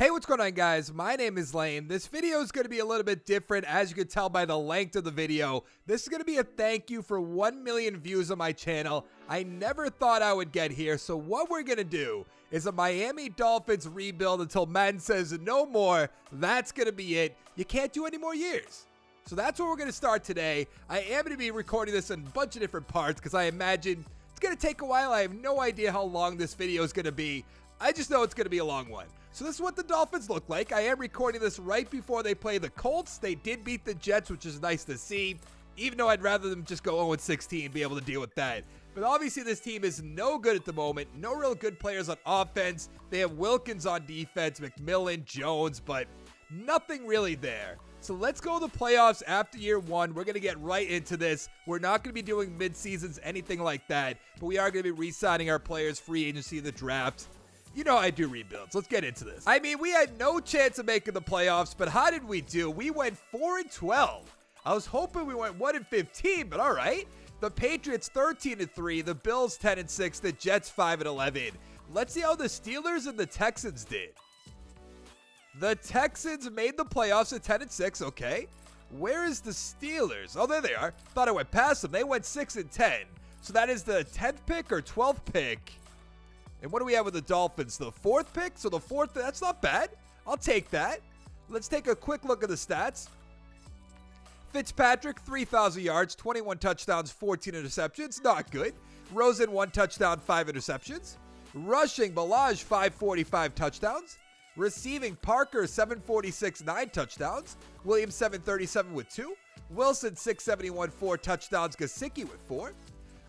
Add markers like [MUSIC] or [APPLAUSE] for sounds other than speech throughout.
Hey, what's going on guys? My name is Lane. This video is going to be a little bit different as you can tell by the length of the video. This is going to be a thank you for 1 million views on my channel. I never thought I would get here, so what we're going to do is a Miami Dolphins rebuild until Madden says no more. That's going to be it. You can't do any more years. So that's what we're going to start today. I am going to be recording this in a bunch of different parts because I imagine it's going to take a while. I have no idea how long this video is going to be. I just know it's going to be a long one. So this is what the Dolphins look like. I am recording this right before they play the Colts. They did beat the Jets, which is nice to see. Even though I'd rather them just go 0-16 and be able to deal with that. But obviously this team is no good at the moment. No real good players on offense. They have Wilkins on defense, McMillan, Jones, but nothing really there. So let's go to the playoffs after year one. We're going to get right into this. We're not going to be doing mid-seasons, anything like that. But we are going to be re-signing our players free agency in the draft. You know I do rebuilds. Let's get into this. I mean, we had no chance of making the playoffs, but how did we do? We went 4 and 12. I was hoping we went 1 and 15, but all right. The Patriots 13 and 3, the Bills 10 and 6, the Jets 5 and 11. Let's see how the Steelers and the Texans did. The Texans made the playoffs at 10 and 6, okay. Where is the Steelers? Oh, there they are. Thought I went past them. They went 6 and 10. So that is the 10th pick or 12th pick and what do we have with the Dolphins? The fourth pick? So the fourth, that's not bad. I'll take that. Let's take a quick look at the stats. Fitzpatrick, 3,000 yards, 21 touchdowns, 14 interceptions. Not good. Rosen, one touchdown, five interceptions. Rushing, Ballage, 545 touchdowns. Receiving, Parker, 746, nine touchdowns. Williams, 737 with two. Wilson, 671, four touchdowns. Gesicki with four.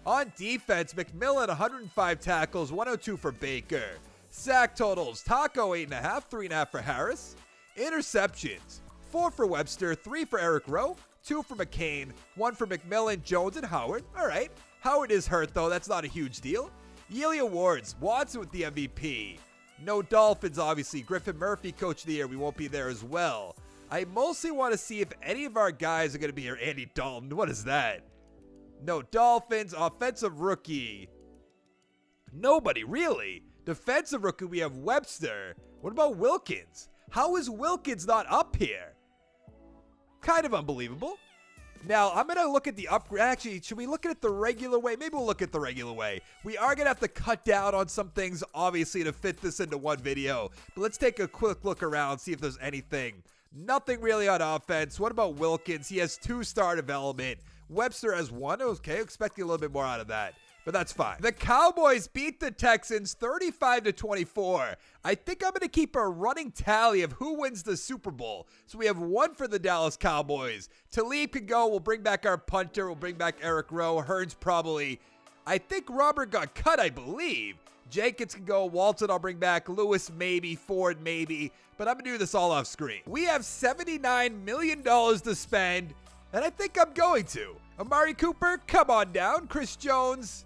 On defense, McMillan 105 tackles, 102 for Baker. Sack totals, Taco 8.5, 3.5 for Harris. Interceptions, 4 for Webster, 3 for Eric Rowe, 2 for McCain, 1 for McMillan, Jones, and Howard. All right. Howard is hurt, though. That's not a huge deal. Yearly awards, Watson with the MVP. No Dolphins, obviously. Griffin Murphy, Coach of the Year. We won't be there as well. I mostly want to see if any of our guys are going to be here. Andy Dalton, what is that? No Dolphins. Offensive rookie. Nobody, really. Defensive rookie, we have Webster. What about Wilkins? How is Wilkins not up here? Kind of unbelievable. Now, I'm going to look at the upgrade. Actually, should we look at it the regular way? Maybe we'll look at the regular way. We are going to have to cut down on some things, obviously, to fit this into one video. But let's take a quick look around, see if there's anything. Nothing really on offense. What about Wilkins? He has two-star development. Webster has one. Okay, expecting a little bit more out of that but that's fine. The Cowboys beat the Texans 35 to 24. I think I'm going to keep a running tally of who wins the Super Bowl. So we have one for the Dallas Cowboys. Talib can go. We'll bring back our punter. We'll bring back Eric Rowe. Hurns probably. I think Robert got cut, I believe. Jenkins can go. Walton, I'll bring back. Lewis, maybe. Ford, maybe. But I'm going to do this all off screen. We have $79 million to spend, and I think I'm going to. Amari Cooper, come on down. Chris Jones,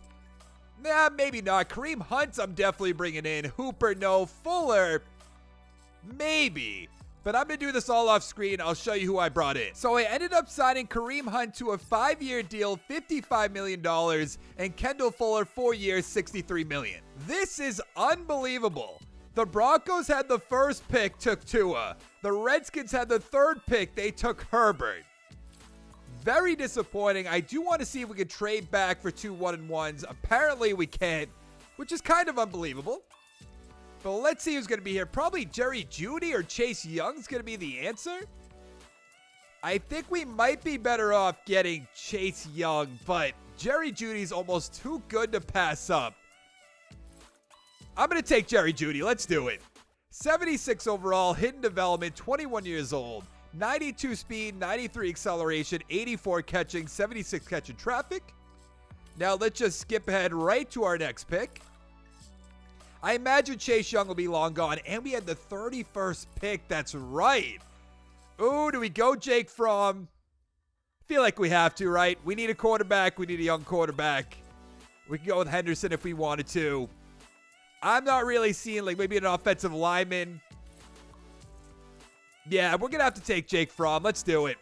nah, maybe not. Kareem Hunt, I'm definitely bringing in. Hooper, no. Fuller, maybe. But I'm going to do this all off screen. I'll show you who I brought in. So I ended up signing Kareem Hunt to a five-year deal, $55 million, and Kendall Fuller, four years, 63 million. This is unbelievable. The Broncos had the first pick, took Tua. The Redskins had the third pick, they took Herbert. Very disappointing. I do want to see if we can trade back for two one and ones. Apparently we can't, which is kind of unbelievable. But let's see who's going to be here. Probably Jerry Jeudy or Chase Young's going to be the answer. I think we might be better off getting Chase Young, but Jerry Jeudy's almost too good to pass up. I'm going to take Jerry Jeudy. Let's do it. 76 overall, hidden development, 21 years old. 92 speed, 93 acceleration, 84 catching, 76 catching traffic. Now let's just skip ahead right to our next pick. I imagine Chase Young will be long gone, and we had the 31st pick. That's right. Ooh, do we go Jake Fromm? Feel like we have to, right? We need a quarterback. We need a young quarterback. We can go with Henderson if we wanted to. I'm not really seeing like maybe an offensive lineman. Yeah, we're going to have to take Jake Fromm. Let's do it.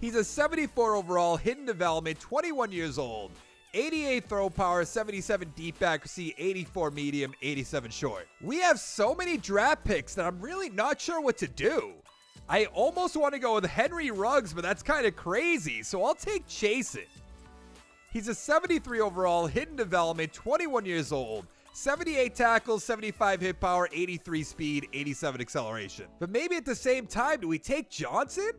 He's a 74 overall, hidden development, 21 years old, 88 throw power, 77 deep accuracy, 84 medium, 87 short. We have so many draft picks that I'm really not sure what to do. I almost want to go with Henry Ruggs, but that's kind of crazy, so I'll take Chasen. He's a 73 overall, hidden development, 21 years old. 78 tackles, 75 hit power, 83 speed, 87 acceleration. But maybe at the same time, do we take Johnson?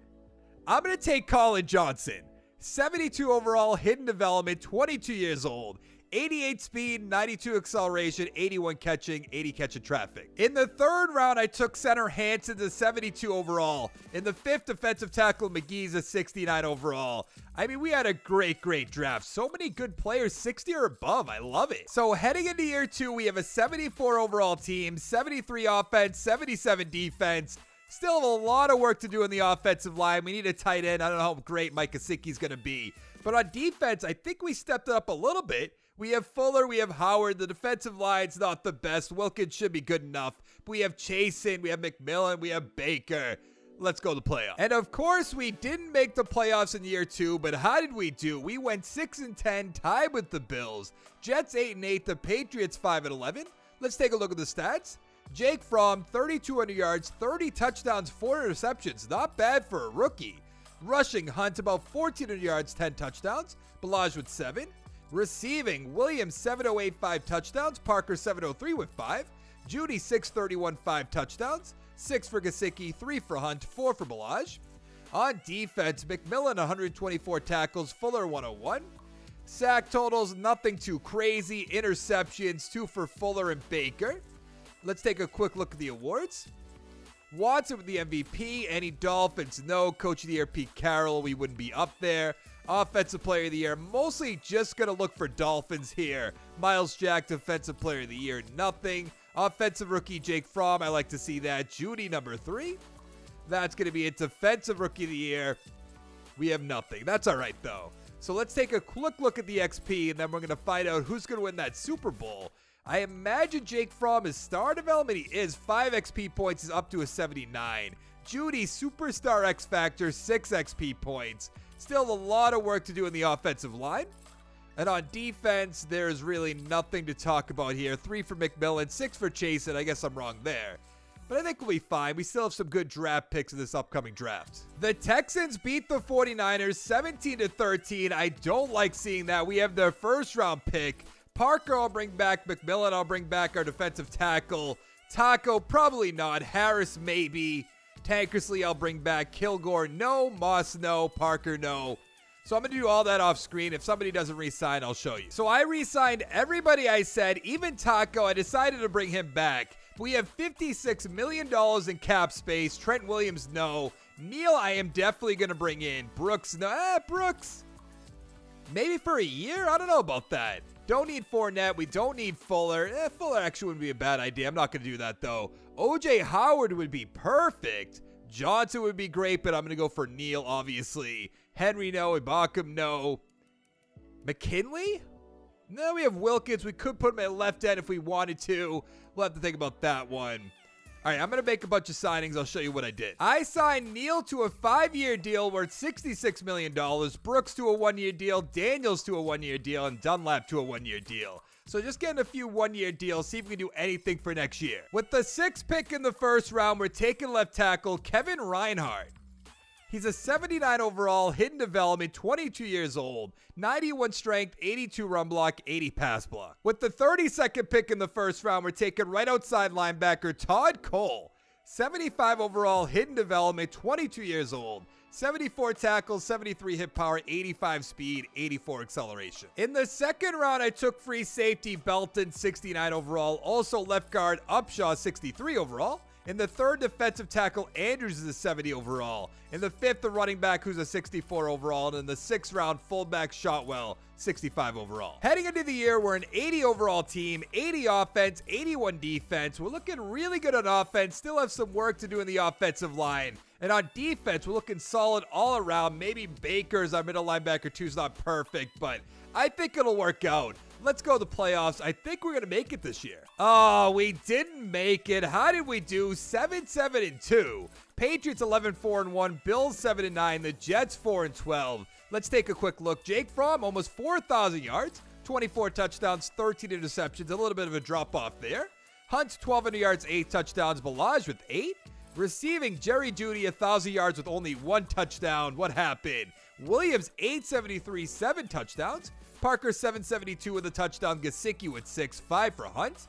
I'm going to take Colin Johnson. 72 overall, hidden development, 22 years old. 88 speed, 92 acceleration, 81 catching, 80 catch catching traffic. In the third round, I took center Hanson to 72 overall. In the fifth, defensive tackle McGee's a 69 overall. I mean, we had a great, great draft. So many good players, 60 or above. I love it. So heading into year two, we have a 74 overall team, 73 offense, 77 defense. Still have a lot of work to do in the offensive line. We need a tight end. I don't know how great Mike Gesicki's going to be. But on defense, I think we stepped it up a little bit. We have Fuller, we have Howard. The defensive line's not the best. Wilkins should be good enough. But we have Chasen, we have McMillan, we have Baker. Let's go to the playoffs. And of course, we didn't make the playoffs in year two, but how did we do? We went 6 and 10, tied with the Bills. Jets 8 and 8, the Patriots 5 and 11. Let's take a look at the stats. Jake Fromm, 3,200 yards, 30 touchdowns, 4 interceptions. Not bad for a rookie. Rushing, Hunt about 1,400 yards, 10 touchdowns. Ballage with 7. Receiving, Williams 7085 touchdowns, Parker 703 with 5. Jeudy 631 5 touchdowns, 6 for Gesicki, 3 for Hunt, 4 for Ballage. On defense, McMillan 124 tackles, Fuller 101. Sack totals, nothing too crazy. Interceptions, 2 for Fuller and Baker. Let's take a quick look at the awards. Watson with the MVP. Any Dolphins? No. Coach of the Year, Pete Carroll. We wouldn't be up there. Offensive Player of the Year. Mostly just going to look for Dolphins here. Myles Jack, Defensive Player of the Year. Nothing. Offensive Rookie, Jake Fromm. I like to see that. Jeudy, number three. That's going to be a Defensive Rookie of the Year. We have nothing. That's all right, though. So let's take a quick look at the XP, and then we're going to find out who's going to win that Super Bowl. I imagine Jake Fromm is star development. He is 5 XP points, is up to a 79. Jeudy, superstar X Factor, 6 XP points. Still a lot of work to do in the offensive line. And on defense, there's really nothing to talk about here. Three for McMillan, six for Chase, and I guess I'm wrong there. But I think we'll be fine. We still have some good draft picks in this upcoming draft. The Texans beat the 49ers 17 to 13. I don't like seeing that. We have their first round pick. Parker, I'll bring back. McMillan, I'll bring back our defensive tackle. Taco, probably not. Harris, maybe. Tankersley, I'll bring back. Kilgore, no. Moss, no. Parker, no. So I'm going to do all that off screen. If somebody doesn't resign, I'll show you. So I re-signed everybody I said, even Taco. I decided to bring him back. We have $56 million in cap space. Trent Williams, no. Neal, I am definitely going to bring in. Brooks, no. Ah, Brooks. Maybe for a year? I don't know about that. Don't need Fournette. We don't need Fuller. Eh, Fuller actually wouldn't be a bad idea. I'm not going to do that, though. OJ Howard would be perfect. Johnson would be great, but I'm going to go for Neal, obviously. Henry, no. Ibaka, no. McKinley? No, we have Wilkins. We could put him at left end if we wanted to. We'll have to think about that one. All right, I'm going to make a bunch of signings. I'll show you what I did. I signed Neal to a five year deal worth $66 million, Brooks to a one year deal, Daniels to a one year deal, and Dunlap to a one year deal. So just getting a few one year deals, see if we can do anything for next year. With the sixth pick in the first round, we're taking left tackle Kevin Reinhardt. He's a 79 overall, hidden development, 22 years old, 91 strength, 82 run block, 80 pass block. With the 32nd pick in the first round, we're taking right outside linebacker Todd Cole. 75 overall, hidden development, 22 years old, 74 tackles, 73 hit power, 85 speed, 84 acceleration. In the second round, I took free safety Belton, 69 overall, also left guard Upshaw, 63 overall. In the third, defensive tackle Andrews is a 70 overall. In the fifth, the running back who's a 64 overall. And in the sixth round, fullback Shotwell, 65 overall. Heading into the year, we're an 80 overall team, 80 offense, 81 defense. We're looking really good on offense, still have some work to do in the offensive line. And on defense, we're looking solid all around. Maybe Baker's our middle linebacker too is not perfect, but I think it'll work out. Let's go to the playoffs. I think we're going to make it this year. Oh, we didn't make it. How did we do? 7 7 and 2. Patriots 11 4 and 1. Bills 7 and 9. The Jets 4 and 12. Let's take a quick look. Jake Fromm, almost 4,000 yards, 24 touchdowns, 13 interceptions. A little bit of a drop off there. Hunt, 1,200 yards, 8 touchdowns. Ballage with 8. Receiving, Jerry Jeudy, 1,000 yards with only one touchdown. What happened? Williams, 873, 7 touchdowns. Parker 772 with a touchdown. Gesicki with 6, 5 for Hunt.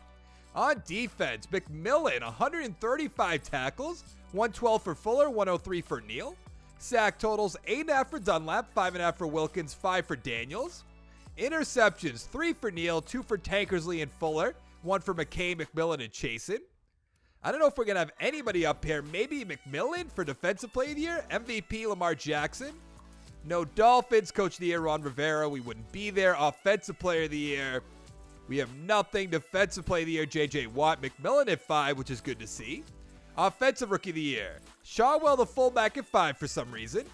On defense, McMillan 135 tackles, 112 for Fuller, 103 for Neal. Sack totals 8.5 for Dunlap, 5.5 for Wilkins, 5 for Daniels. Interceptions 3 for Neal, 2 for Tankersley and Fuller, 1 for McKay, McMillan, and Chasen. I don't know if we're going to have anybody up here. Maybe McMillan for Defensive Player of the Year, MVP Lamar Jackson. No Dolphins, Coach of the Year, Ron Rivera. We wouldn't be there. Offensive Player of the Year. We have nothing. Defensive Player of the Year, J.J. Watt. McMillan at five, which is good to see. Offensive Rookie of the Year. Shotwell the fullback at five for some reason.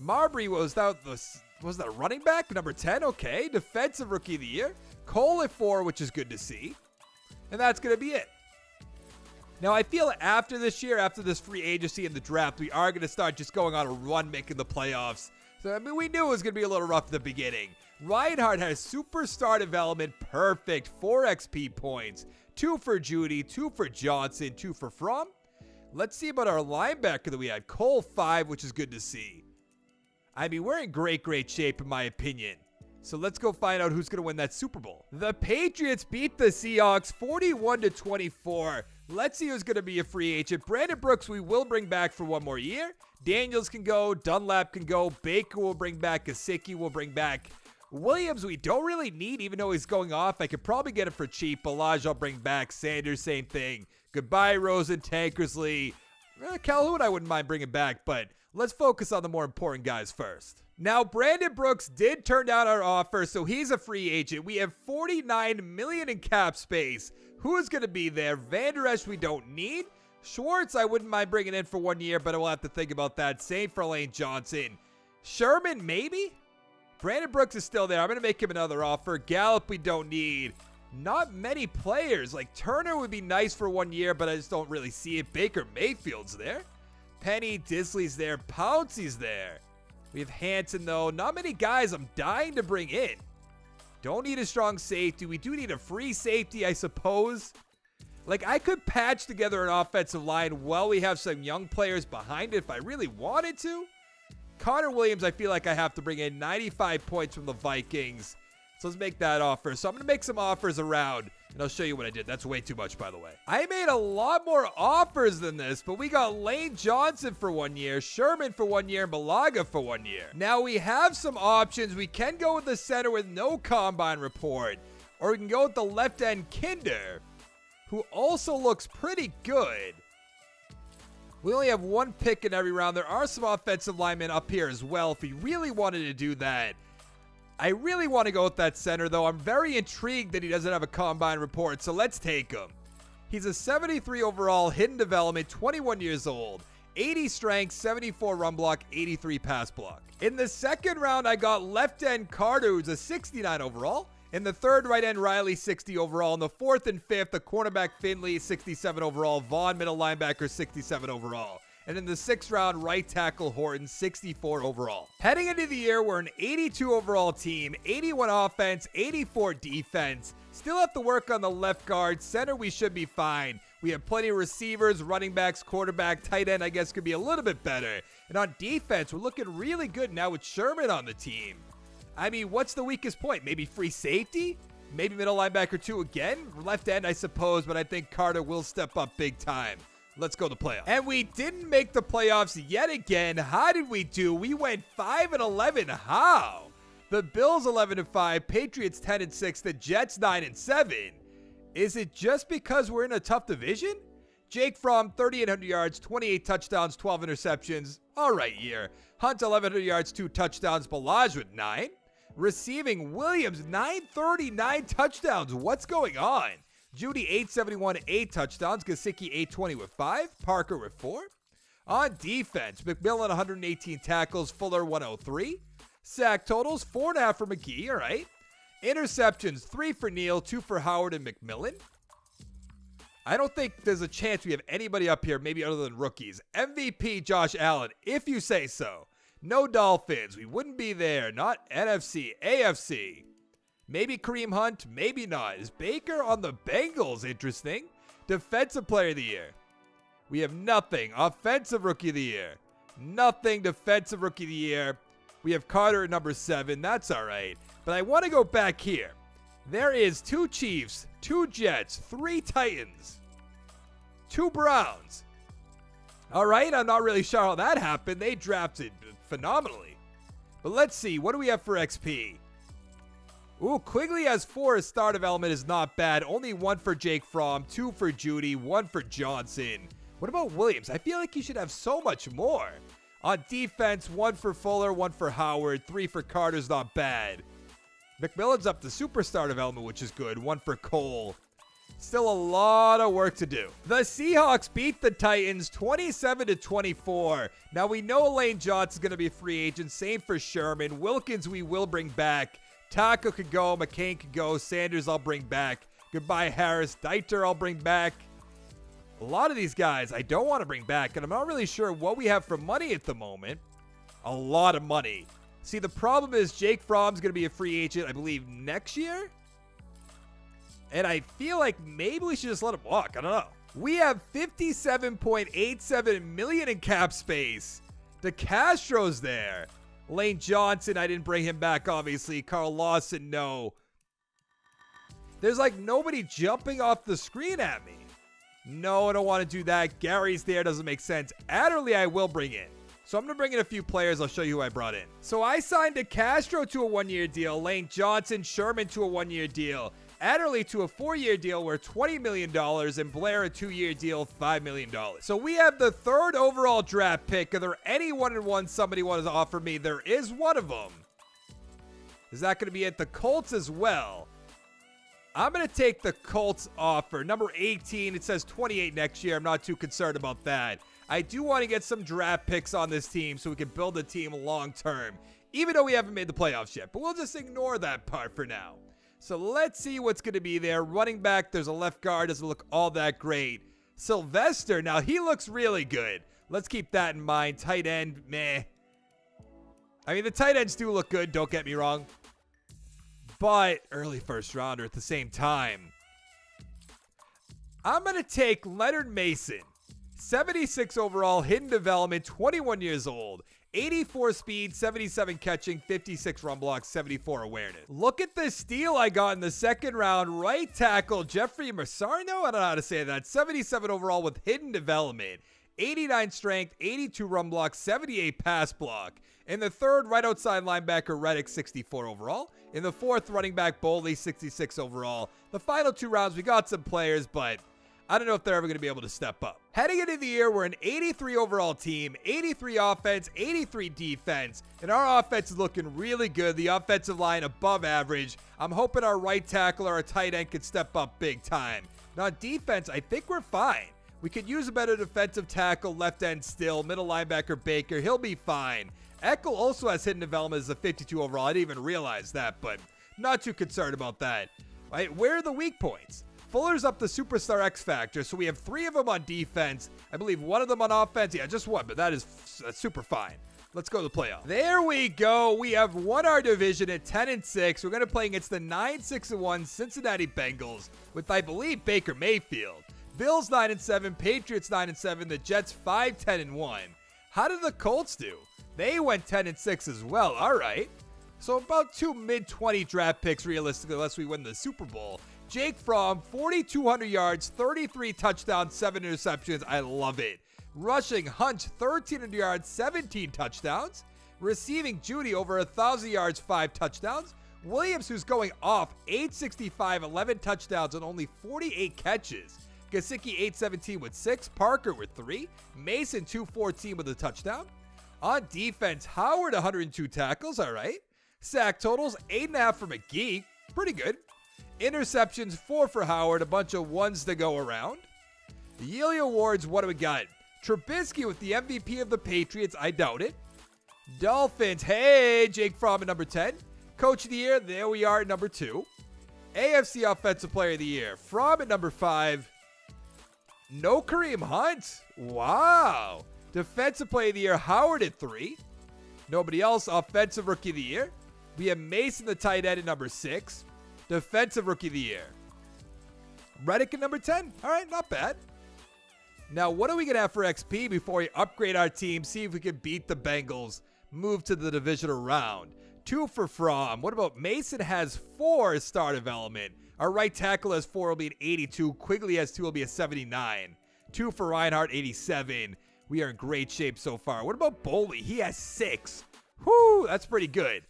Marbury was that the was that running back number 10? Okay. Defensive Rookie of the Year. Cole at four, which is good to see. And that's going to be it. Now, I feel after this year, after this free agency and the draft, we are going to start just going on a run making the playoffs. So, I mean, we knew it was going to be a little rough at the beginning. Reinhardt has superstar development perfect. 4 XP points. 2 for Jeudy, 2 for Johnson, 2 for Fromm. Let's see about our linebacker that we had. Cole 5, which is good to see. I mean, we're in great, great shape, in my opinion. So let's go find out who's going to win that Super Bowl. The Patriots beat the Seahawks 41 to 24. Let's see who's going to be a free agent. Brandon Brooks, we will bring back for one more year. Daniels can go. Dunlap can go. Baker will bring back. Gesicki will bring back. Williams, we don't really need, even though he's going off. I could probably get him for cheap. Ballage, I'll bring back. Sanders, same thing. Goodbye, Rosen, Tankersley. Eh, Calhoun, I wouldn't mind bringing back, but let's focus on the more important guys first. Now, Brandon Brooks did turn down our offer, so he's a free agent. We have 49 million in cap space. Who is going to be there? Vander Esch, we don't need. Schwartz, I wouldn't mind bringing in for one year, but I will have to think about that. Same for Lane Johnson. Sherman, maybe? Brandon Brooks is still there. I'm going to make him another offer. Gallup, we don't need. Not many players. Like Turner would be nice for one year, but I just don't really see it. Baker Mayfield's there. Penny Disley's there. Pouncey's there. We have Hanson, though. Not many guys I'm dying to bring in. Don't need a strong safety. We do need a free safety, I suppose. Like, I could patch together an offensive line while we have some young players behind it if I really wanted to. Connor Williams, I feel like I have to bring in 95 points from the Vikings. So let's make that offer. So I'm going to make some offers around, and I'll show you what I did. That's way too much, by the way. I made a lot more offers than this, but we got Lane Johnson for one year, Sherman for one year, and Bulaga for one year. Now we have some options. We can go with the center with no combine report, or we can go with the left end Kinder, who also looks pretty good. We only have one pick in every round. There are some offensive linemen up here as well if we really wanted to do that. I really want to go with that center, though. I'm very intrigued that he doesn't have a combine report, so let's take him. He's a 73 overall, hidden development, 21 years old. 80 strength, 74 run block, 83 pass block. In the second round, I got left end Carter, who's a 69 overall. In the third, right end Riley, 60 overall. In the fourth and fifth, the cornerback Finley, 67 overall. Vaughn, middle linebacker, 67 overall. And in the sixth round, right tackle Horton, 64 overall. Heading into the year, we're an 82 overall team, 81 offense, 84 defense. Still have to work on the left guard. Center, we should be fine. We have plenty of receivers, running backs, quarterback, tight end, I guess, could be a little bit better. And on defense, we're looking really good now with Sherman on the team. I mean, what's the weakest point? Maybe free safety? Maybe middle linebacker two again? Left end, I suppose, but I think Carter will step up big time. Let's go to playoffs. And we didn't make the playoffs yet again. How did we do? We went 5 and 11. How? The Bills 11 and 5, Patriots 10 and 6, the Jets 9 and 7. Is it just because we're in a tough division? Jake Fromm 3,800 yards, 28 touchdowns, 12 interceptions. All right year. Hunt 1,100 yards, 2 touchdowns. Ballage with 9. Receiving Williams 939 touchdowns. What's going on? Jeudy 871, 8 touchdowns. Gesicki 820 with 5. Parker with 4. On defense, McMillan 118 tackles, Fuller 103. Sack totals, 4.5 for McGee, all right. Interceptions, three for Neal, two for Howard and McMillan. I don't think there's a chance we have anybody up here, maybe other than rookies. MVP Josh Allen, if you say so. No Dolphins. We wouldn't be there. Not NFC, AFC. Maybe Kareem Hunt, maybe not. Is Baker on the Bengals interesting? Defensive Player of the Year. We have nothing. Offensive Rookie of the Year. Nothing. Defensive Rookie of the Year. We have Carter at number seven. That's all right. But I want to go back here. There is two Chiefs, two Jets, three Titans, two Browns. All right, I'm not really sure how that happened. They drafted phenomenally. But let's see. What do we have for XP? Ooh, Quigley has four. His start development is not bad. Only one for Jake Fromm, two for Jeudy, one for Johnson. What about Williams? I feel like he should have so much more. On defense, one for Fuller, one for Howard, three for Carter's not bad. McMillan's up to superstar development, which is good. One for Cole. Still a lot of work to do. The Seahawks beat the Titans 27 to 24. Now we know Lane Johnson's going to be free agent. Same for Sherman. Wilkins we will bring back. Taco could go. McCain could go. Sanders I'll bring back. Goodbye Harris. Deiter I'll bring back. A lot of these guys I don't want to bring back, and I'm not really sure what we have for money at the moment. A lot of money. See, the problem is Jake Fromm's going to be a free agent, I believe, next year. And I feel like maybe we should just let him walk. I don't know. We have 57.87 million in cap space. DeCastro's there. Lane Johnson, I didn't bring him back, obviously. Carl Lawson, no. There's like nobody jumping off the screen at me. No, I don't want to do that. Gary's there, doesn't make sense. Adderley, I will bring in. So I'm going to bring in a few players. I'll show you who I brought in. So I signed a Castro to a one-year deal, Lane Johnson, Sherman to a one-year deal, Adderley to a four-year deal worth $20 million, and Blair a two-year deal, $5 million. So we have the third overall draft pick. Are there any one-and-one somebody wants to offer me? There is one of them. Is that going to be at the Colts as well? I'm going to take the Colts offer. Number 18, it says 28 next year. I'm not too concerned about that. I do want to get some draft picks on this team so we can build a team long term, even though we haven't made the playoffs yet. But we'll just ignore that part for now. So let's see what's going to be there. Running back, there's a left guard, doesn't look all that great. Sylvester, now he looks really good. Let's keep that in mind. Tight end, meh. I mean, the tight ends do look good, don't get me wrong. But early first rounder at the same time. I'm going to take Leonard Mason. 76 overall, hidden development, 21 years old. 84 speed, 77 catching, 56 run blocks, 74 awareness. Look at the steal I got in the second round. Right tackle, Jeffrey Masarno. I don't know how to say that. 77 overall with hidden development. 89 strength, 82 run block, 78 pass block. In the third, right outside linebacker Reddick, 64 overall. In the fourth, running back Boley, 66 overall. The final two rounds, we got some players, but I don't know if they're ever going to be able to step up. Heading into the year, we're an 83 overall team, 83 offense, 83 defense, and our offense is looking really good. The offensive line above average. I'm hoping our right tackle or our tight end could step up big time. Now, defense, I think we're fine. We could use a better defensive tackle, left end still, middle linebacker Baker. He'll be fine. Eckel also has hidden development as a 52 overall. I didn't even realize that, but not too concerned about that. Right? Where are the weak points? Fuller's up the superstar X Factor, so we have three of them on defense. I believe one of them on offense. Yeah, just one, but that is uh, super fine. Let's go to the playoff. There we go. We have won our division at 10 and 6. We're going to play against the 9 6 and 1 Cincinnati Bengals with, I believe, Baker Mayfield. Bills 9 and 7, Patriots 9 and 7, the Jets 5 10 and 1. How did the Colts do? They went 10 and 6 as well. All right. So about two mid 20 draft picks realistically unless we win the Super Bowl. Jake Fromm, 4,200 yards, 33 touchdowns, 7 interceptions. I love it. Rushing Hunt, 1,300 yards, 17 touchdowns. Receiving Jeudy, over 1,000 yards, 5 touchdowns. Williams, who's going off, 865, 11 touchdowns, and only 48 catches. Gesicki, 817 with 6. Parker with 3. Mason, 214 with a touchdown. On defense, Howard, 102 tackles. All right. Sack totals, 8.5 for McGee. Pretty good. Interceptions, four for Howard, a bunch of ones to go around. The Yearly Awards, what do we got? Trubisky with the MVP of the Patriots, I doubt it. Dolphins, hey, Jake Fromm at number 10. Coach of the Year, there we are at number two. AFC Offensive Player of the Year, Fromm at number five. No Kareem Hunt. Wow. Defensive Player of the Year, Howard at three. Nobody else. Offensive Rookie of the Year. We have Mason, the tight end, at number six. Defensive Rookie of the Year. Reddick at number 10. All right, not bad. Now, what are we going to have for XP before we upgrade our team, see if we can beat the Bengals, move to the divisional round? Two for Fromm. What about Mason has four star development. Our right tackle has four, will be an 82. Quigley has two, will be a 79. Two for Reinhardt, 87. We are in great shape so far. What about Boley? He has six. Whoo, that's pretty good.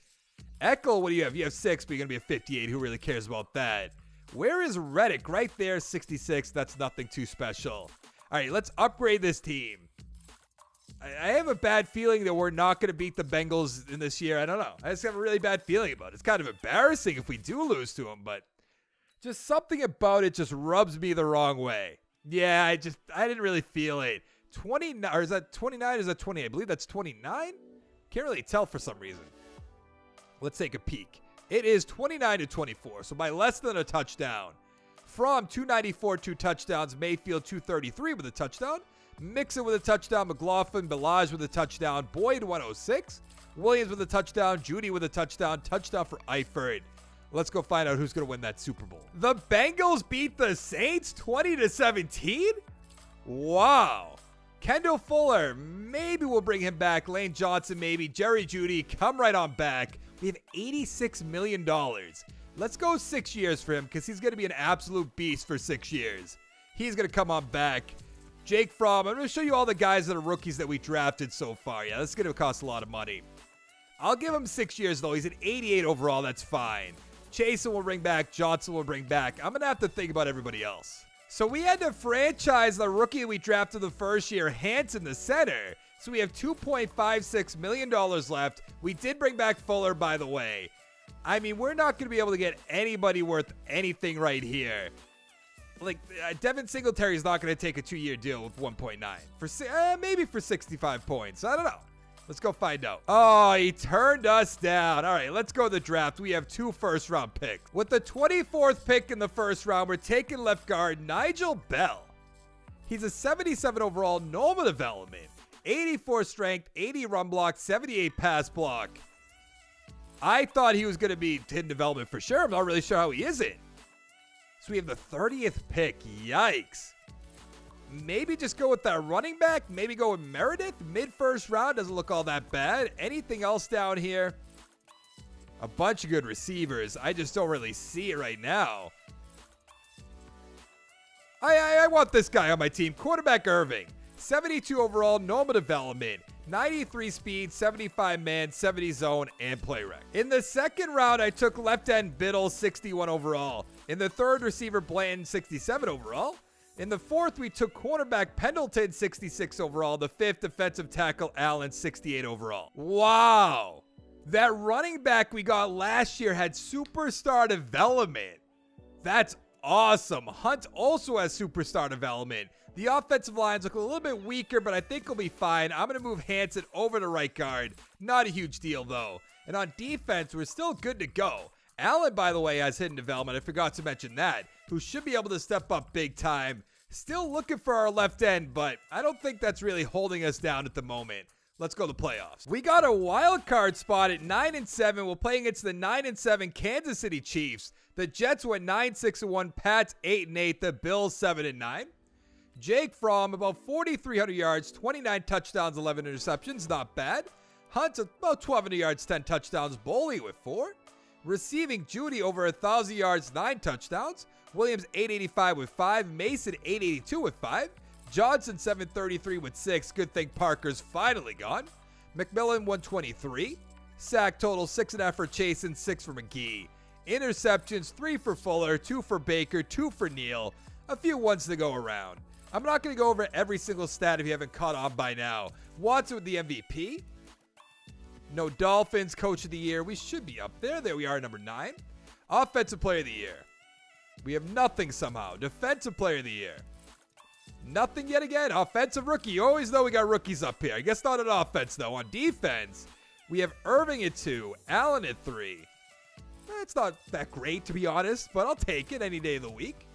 Eckel, what do you have? You have six, but you're going to be a 58. Who really cares about that? Where is Reddick? Right there, 66. That's nothing too special. All right, let's upgrade this team. I, have a bad feeling that we're not going to beat the Bengals in this year. I don't know. I just have a really bad feeling about it. It's kind of embarrassing if we do lose to them, but just something about it just rubs me the wrong way. Yeah, I just I didn't really feel it. 29 or is that 29 is that 20? I believe that's 29. Can't really tell for some reason. Let's take a peek. It is 29 to 24, so by less than a touchdown. Fromm 294, two touchdowns. Mayfield 233 with a touchdown. Mixon with a touchdown. McLaughlin, Ballage with a touchdown. Boyd 106. Williams with a touchdown. Jeudy with a touchdown. Touchdown for Eifert. Let's go find out who's going to win that Super Bowl. The Bengals beat the Saints 20 to 17. Wow. Kendall Fuller, maybe we'll bring him back. Lane Johnson, maybe. Jerry Jeudy, come right on back. We have $86 million. Let's go six years for him because he's going to be an absolute beast for six years. He's going to come on back. Jake Fromm, I'm going to show you all the guys that are rookies that we drafted so far. Yeah, this is going to cost a lot of money. I'll give him six years, though. He's at 88 overall. That's fine. Chasen will bring back. Johnson will bring back. I'm going to have to think about everybody else. So we had to franchise the rookie we drafted the first year, Hanson, the center. So we have $2.56 million left. We did bring back Fuller, by the way. I mean, we're not going to be able to get anybody worth anything right here. Like, uh, Devin Singletary is not going to take a two-year deal with 1.9 for uh, maybe for 65 points. I don't know. Let's go find out. Oh, he turned us down. All right, let's go to the draft. We have two first round picks. With the 24th pick in the first round, we're taking left guard Nigel Bell. He's a 77 overall, normal development, 84 strength, 80 run block, 78 pass block. I thought he was going to be hidden development for sure. I'm not really sure how he isn't. So we have the 30th pick. Yikes. Maybe just go with that running back. Maybe go with Meredith. Mid first round doesn't look all that bad. Anything else down here? A bunch of good receivers. I just don't really see it right now. I, I, I want this guy on my team. Quarterback Irving. 72 overall, normal development. 93 speed, 75 man, 70 zone, and play rec. In the second round, I took left end Biddle, 61 overall. In the third, receiver Blanton, 67 overall. In the fourth, we took cornerback Pendleton, 66 overall. The fifth, defensive tackle Allen, 68 overall. Wow. That running back we got last year had superstar development. That's awesome. Hunt also has superstar development. The offensive lines look a little bit weaker, but I think he'll be fine. I'm going to move Hanson over to right guard. Not a huge deal, though. And on defense, we're still good to go. Allen, by the way, has hidden development. I forgot to mention that. Who should be able to step up big time. Still looking for our left end, but I don't think that's really holding us down at the moment. Let's go to the playoffs. We got a wild card spot at 9 and 7. We're playing against the 9 and 7 Kansas City Chiefs. The Jets went 9 6 and 1, Pats 8 and 8, the Bills 7 and 9. Jake Fromm about 4300 yards, 29 touchdowns, 11 interceptions, not bad. Hunt about 1200 yards, 10 touchdowns. Boley with 4. Receiving Jeudy over 1,000 yards, 9 touchdowns. Williams 885 with 5. Mason 882 with 5. Johnson 733 with 6. Good thing Parker's finally gone. McMillan 123. Sack total 6.5 for Chase and 6 for McGee. Interceptions 3 for Fuller, 2 for Baker, 2 for Neal. A few ones to go around. I'm not going to go over every single stat if you haven't caught on by now. Watson with the MVP. No Dolphins, Coach of the Year. We should be up there. There we are, number nine. Offensive Player of the Year. We have nothing somehow. Defensive Player of the Year. Nothing yet again. Offensive Rookie. Always though we got rookies up here. I guess not on offense, though. On defense, we have Irving at two, Allen at three, It's not that great, to be honest, but I'll take it any day of the week.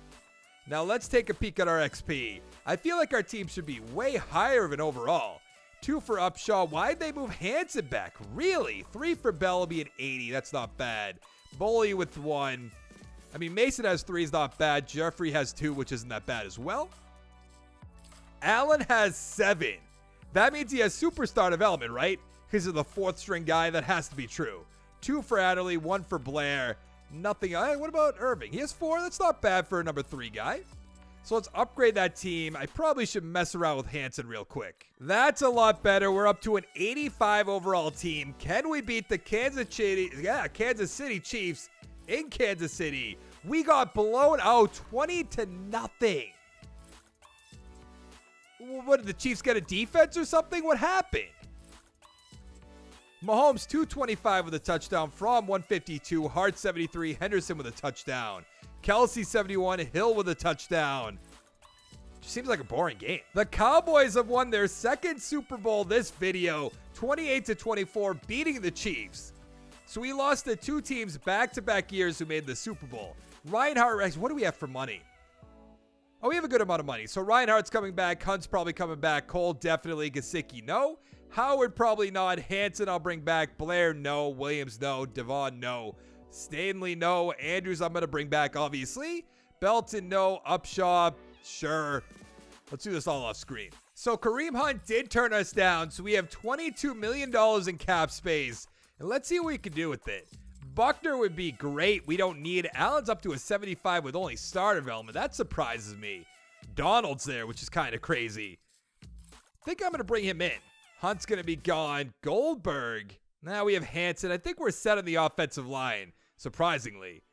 Now let's take a peek at our XP. I feel like our team should be way higher of an overall. Two for Upshaw. Why'd they move Hanson back? Really? Three for Bellamy at 80. That's not bad. Boley with one. I mean, Mason has three is not bad. Jeffrey has two, which isn't that bad as well. Allen has seven. That means he has superstar development, right? Because of the fourth string guy. That has to be true. Two for Adderley, one for Blair. Nothing. What about Irving? He has four. That's not bad for a number three guy. So let's upgrade that team. I probably should mess around with Hanson real quick. That's a lot better. We're up to an 85 overall team. Can we beat the Kansas City, yeah, Kansas City Chiefs in Kansas City? We got blown out 20 to nothing. What did the Chiefs get a defense or something? What happened? Mahomes 225 with a touchdown Fromm 152, Hart 73, Henderson with a touchdown. Kelce 71, Hill with a touchdown. Just seems like a boring game. The Cowboys have won their second Super Bowl this video, 28 to 24, beating the Chiefs. So we lost the two teams back-to-back years who made the Super Bowl. Reinhardt, what do we have for money? Oh, we have a good amount of money. So Reinhardt's coming back. Hunt's probably coming back. Cole, definitely. Gesicki, no. Howard, probably not. Hanson, I'll bring back. Blair, no. Williams, no. Devon, no. Stanley, no. Andrews, I'm going to bring back, obviously. Belton, no. Upshaw, sure. Let's do this all off screen. So Kareem Hunt did turn us down. So we have $22 million in cap space. And let's see what we can do with it. Buckner would be great. We don't need Allen's up to a 75 with only star development. That surprises me. Donald's there, which is kind of crazy. think I'm going to bring him in. Hunt's going to be gone. Goldberg. Now we have Hanson. I think we're set on the offensive line, surprisingly.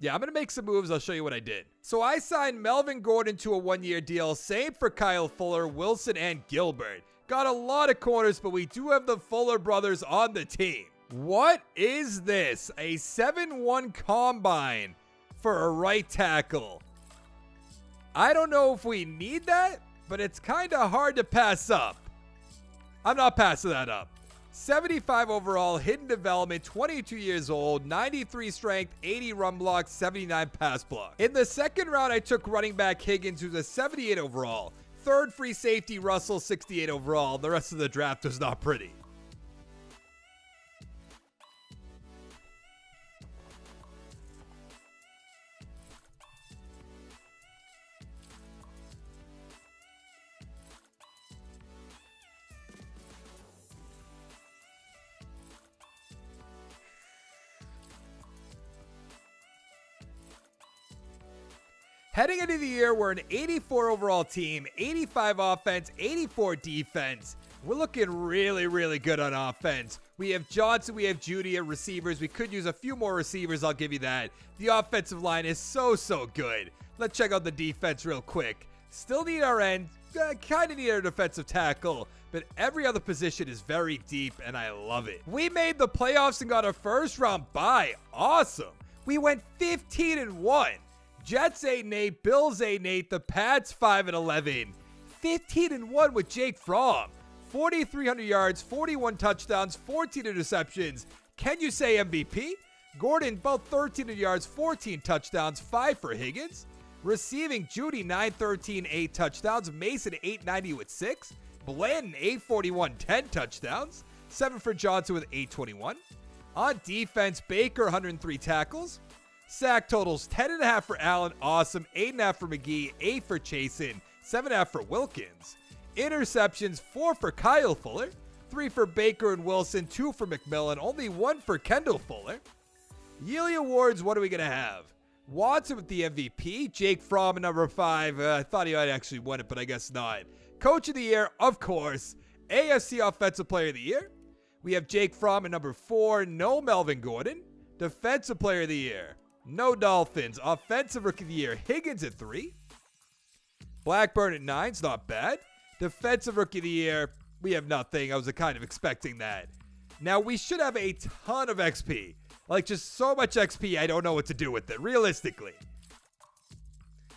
Yeah, I'm going to make some moves. I'll show you what I did. So I signed Melvin Gordon to a one-year deal. Same for Kyle Fuller, Wilson, and Gilbert. Got a lot of corners, but we do have the Fuller brothers on the team. What is this? A 7-1 combine for a right tackle. I don't know if we need that, but it's kind of hard to pass up. I'm not passing that up. 75 overall, hidden development, 22 years old, 93 strength, 80 run block, 79 pass block. In the second round, I took running back Higgins, who's a 78 overall. Third free safety, Russell, 68 overall. The rest of the draft was not pretty. Heading into the year, we're an 84 overall team, 85 offense, 84 defense. We're looking really, really good on offense. We have Johnson, we have Jeudy at receivers. We could use a few more receivers, I'll give you that. The offensive line is so, so good. Let's check out the defense real quick. Still need our end, uh, kind of need our defensive tackle, but every other position is very deep, and I love it. We made the playoffs and got a first round bye. Awesome. We went 15 and 1. Jets 8 and 8, Bills 8 and 8, the Pats 5 and 11. 15 and 1 with Jake Fromm. 4,300 yards, 41 touchdowns, 14 interceptions. Can you say MVP? Gordon, about 1,300 yards, 14 touchdowns, 5 for Higgins. Receiving, Jeudy, 913, 8 touchdowns. Mason, 890 with 6. Blanton, 841, 10 touchdowns. 7 for Johnson with 821. On defense, Baker, 103 tackles. Sack totals 10.5 for Allen, awesome. 8.5 for McGee, 8 for Chasen, 7.5 for Wilkins. Interceptions 4 for Kyle Fuller, 3 for Baker and Wilson, 2 for McMillan, only 1 for Kendall Fuller. Yearly awards, what are we going to have? Watson with the MVP, Jake Fromm at number 5. Uh, I thought he might actually win it, but I guess not. Coach of the Year, of course. AFC Offensive Player of the Year. We have Jake Fromm at number 4, no Melvin Gordon. Defensive Player of the Year. No Dolphins. Offensive Rookie of the Year. Higgins at three. Blackburn at nine. It's not bad. Defensive Rookie of the Year. We have nothing. I was kind of expecting that. Now, we should have a ton of XP. Like, just so much XP, I don't know what to do with it, realistically.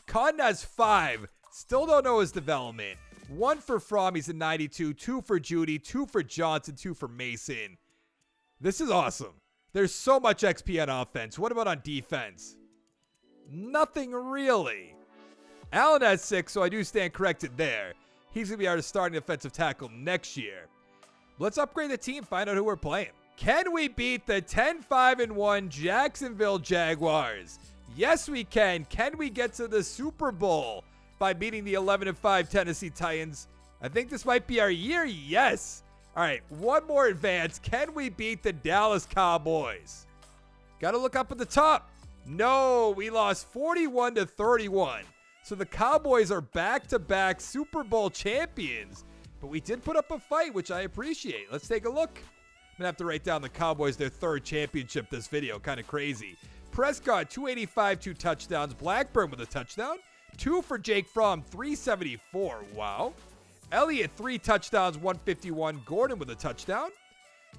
Condon has five. Still don't know his development. One for Fromm, he's a 92. Two for Jeudy. Two for Johnson. Two for Mason. This is awesome. There's so much XP on offense. What about on defense? Nothing really. Allen has six, so I do stand corrected there. He's going to be our starting defensive tackle next year. Let's upgrade the team, find out who we're playing. Can we beat the 10 5 and 1 Jacksonville Jaguars? Yes, we can. Can we get to the Super Bowl by beating the 11 5 Tennessee Titans? I think this might be our year. Yes. All right, one more advance. Can we beat the Dallas Cowboys? Got to look up at the top. No, we lost 41 to 31. So the Cowboys are back-to-back Super Bowl champions. But we did put up a fight, which I appreciate. Let's take a look. I'm to have to write down the Cowboys, their third championship this video. Kind of crazy. Prescott, 285, two touchdowns. Blackburn with a touchdown. Two for Jake Fromm, 374. Wow. Elliott, three touchdowns, 151. Gordon with a touchdown.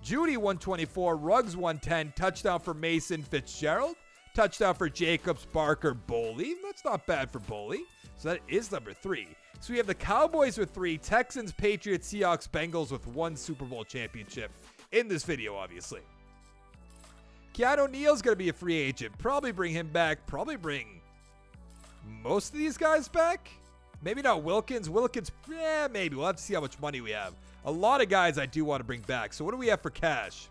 Jeudy, 124. Ruggs, 110. Touchdown for Mason Fitzgerald. Touchdown for Jacobs, Barker, Boley. That's not bad for Boley. So that is number three. So we have the Cowboys with three, Texans, Patriots, Seahawks, Bengals with one Super Bowl championship in this video, obviously. Keanu Neal's going to be a free agent. Probably bring him back. Probably bring most of these guys back. Maybe not Wilkins. Wilkins, yeah, maybe. We'll have to see how much money we have. A lot of guys I do want to bring back. So what do we have for cash?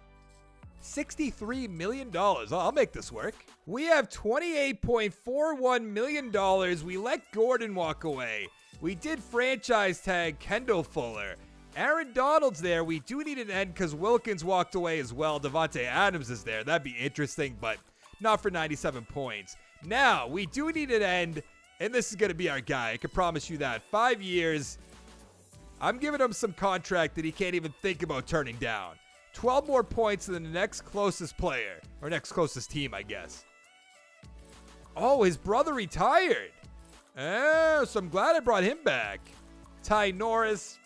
$63 million. I'll make this work. We have $28.41 million. We let Gordon walk away. We did franchise tag Kendall Fuller. Aaron Donald's there. We do need an end because Wilkins walked away as well. Davante Adams is there. That'd be interesting, but not for 97 points. Now, we do need an end, and this is going to be our guy. I can promise you that. Five years. I'm giving him some contract that he can't even think about turning down. 12 more points than the next closest player, or next closest team, I guess. Oh, his brother retired. Oh, so I'm glad I brought him back. Ty Norris.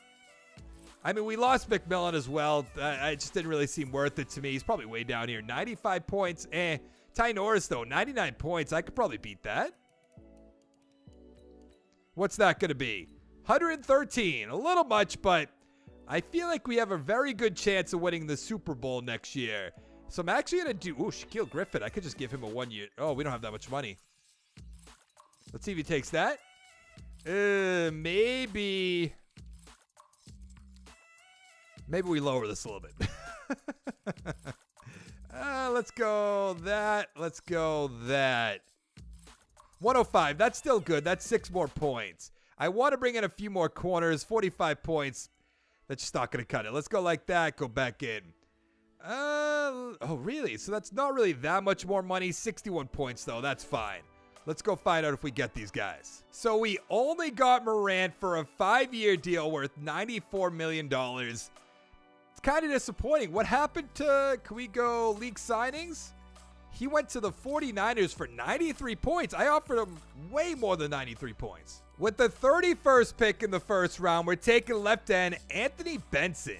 I mean, we lost McMillan as well. I, just didn't really seem worth it to me. He's probably way down here. 95 points. Eh. Ty Norris, though, 99 points. I could probably beat that. What's that going to be? 113. A little much, but I feel like we have a very good chance of winning the Super Bowl next year. So I'm actually going to do... Ooh, Shaquill Griffin. I could just give him a one year... Oh, we don't have that much money. Let's see if he takes that. Uh, maybe... Maybe we lower this a little bit. [LAUGHS] uh, let's go that. Let's go that. 105. That's still good. That's six more points. I want to bring in a few more corners. 45 points. That's just not going to cut it. Let's go like that. Go back in. Uh, oh, really? So that's not really that much more money. 61 points, though. That's fine. Let's go find out if we get these guys. So we only got Morant for a five-year deal worth $94 million. It's kind of disappointing. What happened to, can we go league signings? He went to the 49ers for 93 points. I offered him way more than 93 points. With the 31st pick in the first round, we're taking left end Anthony Benson.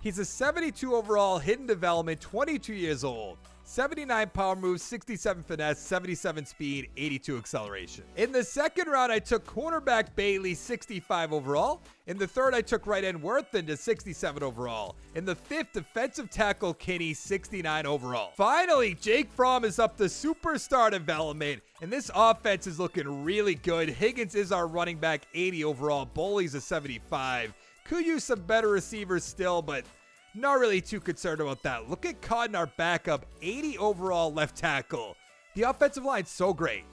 He's a 72 overall hidden development, 22 years old. 79 power moves, 67 finesse, 77 speed, 82 acceleration. In the second round, I took cornerback Bailey, 65 overall. In the third, I took right end Worthen to 67 overall. In the fifth, defensive tackle Kinney, 69 overall. Finally, Jake Fromm is up to superstar development, and this offense is looking really good. Higgins is our running back, 80 overall. Boley's a 75. Could use some better receivers still, but not really too concerned about that. Look at Cotton, our backup, 80 overall left tackle. The offensive line's so great.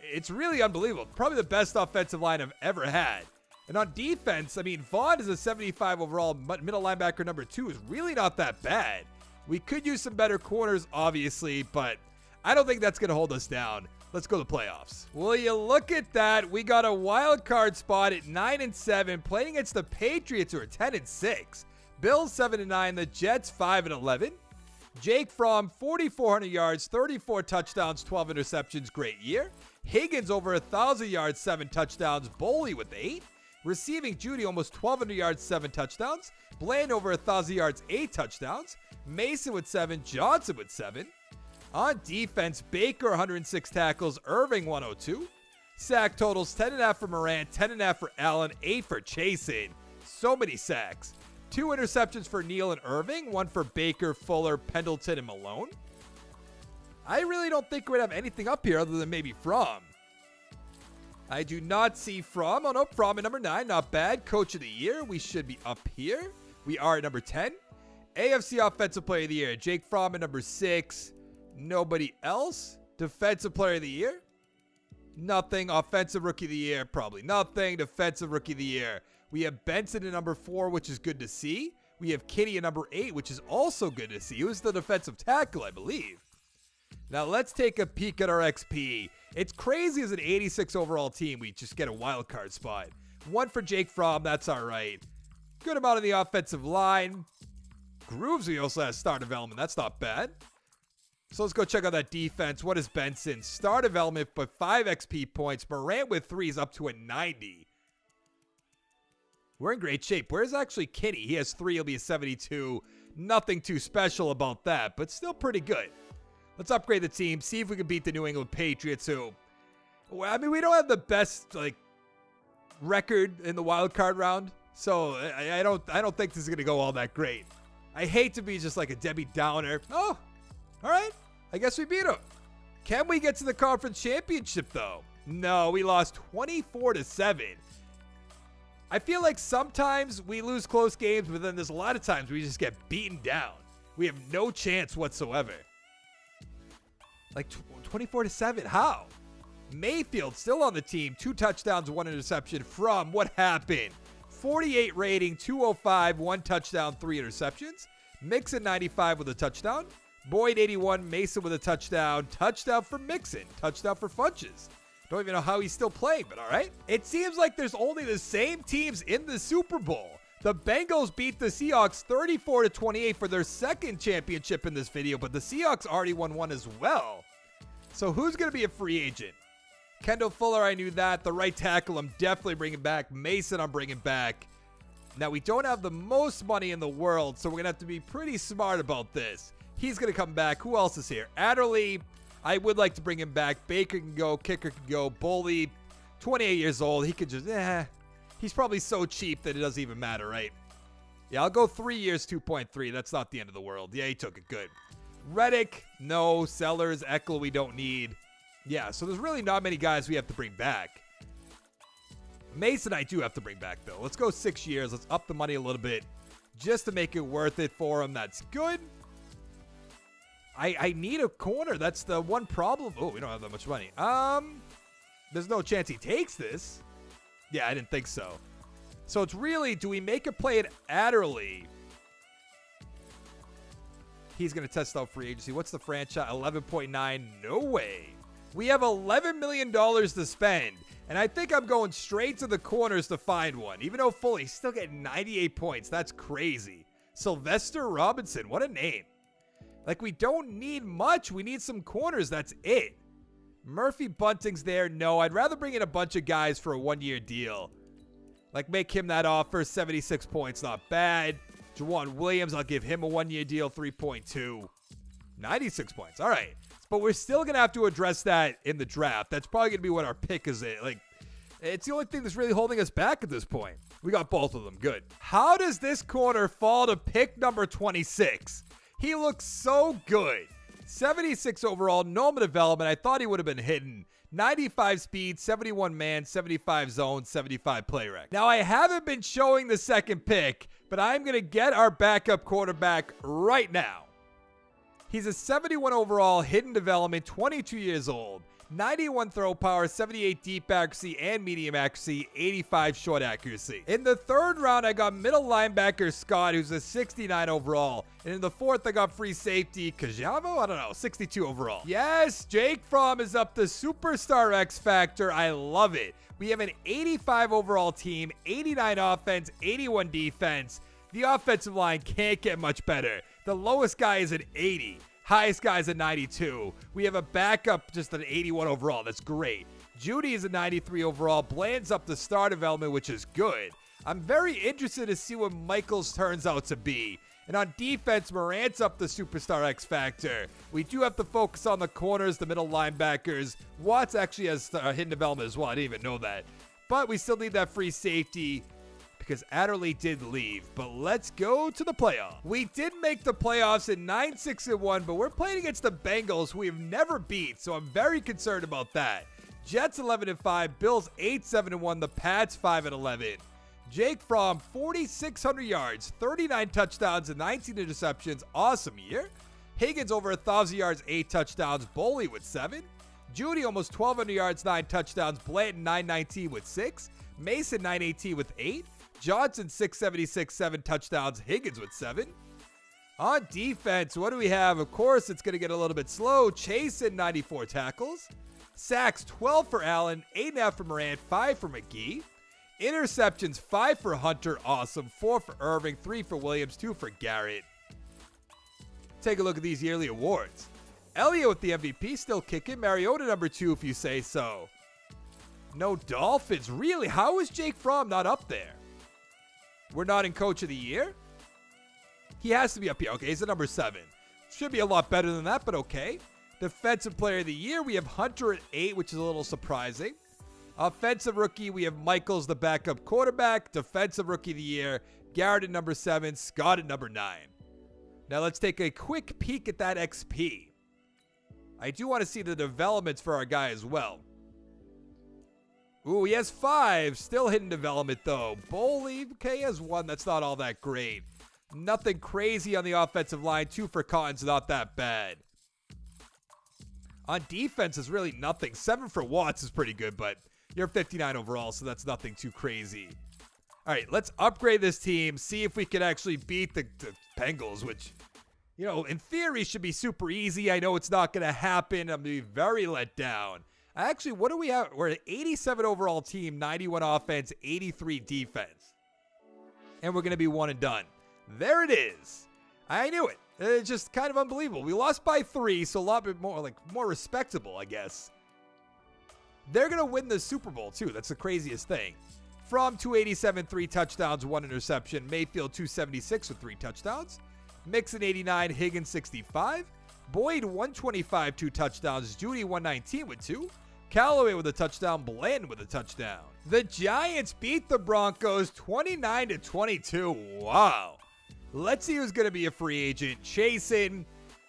It's really unbelievable. Probably the best offensive line I've ever had. And on defense, I mean, Vaughn is a 75 overall middle linebacker number two is really not that bad. We could use some better corners, obviously, but I don't think that's going to hold us down. Let's go to the playoffs. Will you look at that? We got a wild card spot at 9 and 7, playing against the Patriots who are 10 and 6. Bills 7 and 9, the Jets 5 and 11. Jake Fromm 4400 yards, 34 touchdowns, 12 interceptions, great year. Higgins over 1000 yards, 7 touchdowns, Boley with 8. Receiving Jeudy almost 1200 yards, 7 touchdowns. Bland over 1000 yards, 8 touchdowns. Mason with 7, Johnson with 7. On defense, Baker 106 tackles, Irving 102. Sack totals 10.5 for Morant, 10.5 for Allen, 8 for Chaisson. So many sacks. Two interceptions for Neal and Irving, one for Baker, Fuller, Pendleton, and Malone. I really don't think to have anything up here other than maybe Fromm. I do not see Fromm. Oh, no, Fromm at number 9. Not bad. Coach of the Year. We should be up here. We are at number 10. AFC Offensive Player of the Year. Jake Fromm at number 6. Nobody else. Defensive Player of the Year. Nothing. Offensive Rookie of the Year. Probably nothing. Defensive Rookie of the Year. We have Benson at number 4, which is good to see. We have Kinney at number 8, which is also good to see. He was the defensive tackle, I believe. Now let's take a peek at our XP. It's crazy as an 86 overall team, we just get a wild card spot. One for Jake Fromm, that's all right. Good amount of the offensive line. Grooves, also has star development. That's not bad. So let's go check out that defense. What is Benson? Star development, but 5 XP points. Morant with 3 is up to a 90. We're in great shape. Where's actually Kinney? He has 3. He'll be a 72. Nothing too special about that, but still pretty good. Let's upgrade the team. See if we can beat the New England Patriots, who, well, I mean, we don't have the best, like, record in the wild card round. So I, I don't I don't think this is gonna go all that great. I hate to be just like a Debbie Downer. Oh, all right. I guess we beat them. Can we get to the conference championship though? No, we lost 24 to 7. I feel like sometimes we lose close games, but then there's a lot of times we just get beaten down. We have no chance whatsoever. Like 24 to 7. How? Mayfield still on the team. Two touchdowns, one interception from what happened? 48 rating, 205, one touchdown, three interceptions. Mixon 95 with a touchdown. Boyd 81, Mason with a touchdown. Touchdown for Mixon. Touchdown for Funches. Don't even know how he's still playing, but all right. It seems like there's only the same teams in the Super Bowl. The Bengals beat the Seahawks 34 to 28 for their second championship in this video, but the Seahawks already won one as well. So who's going to be a free agent? Kendall Fuller, I knew that. The right tackle, I'm definitely bringing back. Mason, I'm bringing back. Now, we don't have the most money in the world, so we're going to have to be pretty smart about this. He's going to come back. Who else is here? Adderley, I would like to bring him back. Baker can go. Kicker can go. Bully, 28 years old. He could just, eh. He's probably so cheap that it doesn't even matter, right? Yeah, I'll go three years, 2.3. That's not the end of the world. Yeah, he took it good. Reddick, no. Sellers, Ekeler, we don't need. Yeah, so there's really not many guys we have to bring back. Mason, I do have to bring back, though. Let's go six years. Let's up the money a little bit just to make it worth it for him. That's good. I, I need a corner. That's the one problem. Oh, we don't have that much money. Um, There's no chance he takes this. Yeah, I didn't think so. So it's really, do we make a play at Adderley? He's going to test out free agency. What's the franchise? 11.9. No way. We have $11 million to spend. And I think I'm going straight to the corners to find one. Even though Foley still getting 98 points. That's crazy. Sylvester Robinson. What a name. Like, we don't need much. We need some corners. That's it. Murphy Bunting's there. No, I'd rather bring in a bunch of guys for a one-year deal. Like, make him that offer. 76 points. Not bad. Jawan Williams, I'll give him a one-year deal. 3.2. 96 points. All right but we're still gonna have to address that in the draft. That's probably gonna be what our pick is. It like it's the only thing that's really holding us back at this point. We got both of them. Good. How does this corner fall to pick number 26? He looks so good. 76 overall, normal development. I thought he would have been hidden. 95 speed, 71 man, 75 zone, 75 play rec. Now, I haven't been showing the second pick, but I'm going to get our backup quarterback right now. He's a 71 overall, hidden development, 22 years old. 91 throw power, 78 deep accuracy and medium accuracy, 85 short accuracy. In the third round, I got middle linebacker Scott, who's a 69 overall. And in the fourth, I got free safety Kajavo, I don't know, 62 overall. Yes, Jake Fromm is up the superstar X Factor. I love it. We have an 85 overall team, 89 offense, 81 defense. The offensive line can't get much better. The lowest guy is an 80. Highest guy is a 92. We have a backup just an 81 overall. That's great. Jeudy is a 93 overall. Bland's up the star development, which is good. I'm very interested to see what Michaels turns out to be. And on defense, Morant's up the superstar X factor. We do have to focus on the corners, the middle linebackers. Watts actually has uh, hidden development as well. I didn't even know that. But we still need that free safety. Because Adderley did leave. But let's go to the playoff. We did make the playoffs in 9 6 and 1, but we're playing against the Bengals, who we've never beat, so I'm very concerned about that. Jets 11 and 5, Bills 8 7 and 1, the Pats 5 and 11. Jake Fromm 4600 yards, 39 touchdowns and 19 interceptions. Awesome year. Higgins over 1000 yards, 8 touchdowns. Boley with 7. Jeudy almost 1200 yards, 9 touchdowns. Blanton 919 with 6. Mason 918 with 8. Johnson 676, 7 touchdowns. Higgins with 7. On defense, what do we have? Of course, it's going to get a little bit slow. Chaisson 94 tackles. Sacks 12 for Allen, 8.5 for Morant, 5 for McGee. Interceptions 5 for Hunter, awesome. 4 for Irving, 3 for Williams, 2 for Garrett. Take a look at these yearly awards. Elliott with the MVP, still kicking. Mariota number 2, if you say so. No Dolphins. Really? How is Jake Fromm not up there? We're not in Coach of the Year? He has to be up here. Okay, he's at number 7. Should be a lot better than that, but okay. Defensive Player of the Year, we have Hunter at 8, which is a little surprising. Offensive Rookie, we have Michaels, the backup quarterback. Defensive Rookie of the Year, Garrett at number 7, Scott at number 9. Now let's take a quick peek at that XP. I do want to see the developments for our guy as well. Ooh, he has five. Still hidden development, though. Boley, okay, has one. That's not all that great. Nothing crazy on the offensive line. Two for Cotton's not that bad. On defense is really nothing. Seven for Watts is pretty good, but you're 59 overall, so that's nothing too crazy. All right, let's upgrade this team, see if we can actually beat the, the Bengals, which, you know, in theory should be super easy. I know it's not going to happen. I'm going to be very let down. Actually, what do we have? We're an 87 overall team, 91 offense, 83 defense. And we're going to be one and done. There it is. I knew it. It's just kind of unbelievable. We lost by three, so a lot bit more like more respectable, I guess. They're gonna win the Super Bowl too. That's the craziest thing. Fromm 287, three touchdowns, one interception. Mayfield 276 with three touchdowns. Mixon 89, Higgins 65. Boyd 125, two touchdowns. Jeudy 119 with two. Callaway with a touchdown. Bland with a touchdown. The Giants beat the Broncos 29 to 22. Wow. Let's see who's going to be a free agent. Chaisson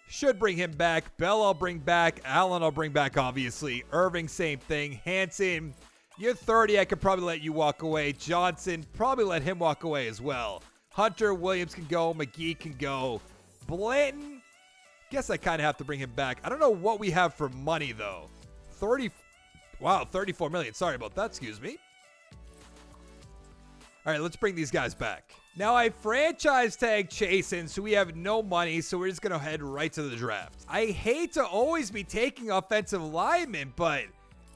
should bring him back. Bell, I'll bring back. Allen, I'll bring back, obviously. Irving, same thing. Hanson, you're 30. I could probably let you walk away. Johnson, probably let him walk away as well. Hunter, Williams can go. McGee can go. Blanton, guess I kind of have to bring him back. I don't know what we have for money, though. 30. Wow, 34 million. Sorry about that. Excuse me. All right, let's bring these guys back. Now, I franchise tag Chaisson, so we have no money, so we're just to head right to the draft. I hate to always be taking offensive linemen, but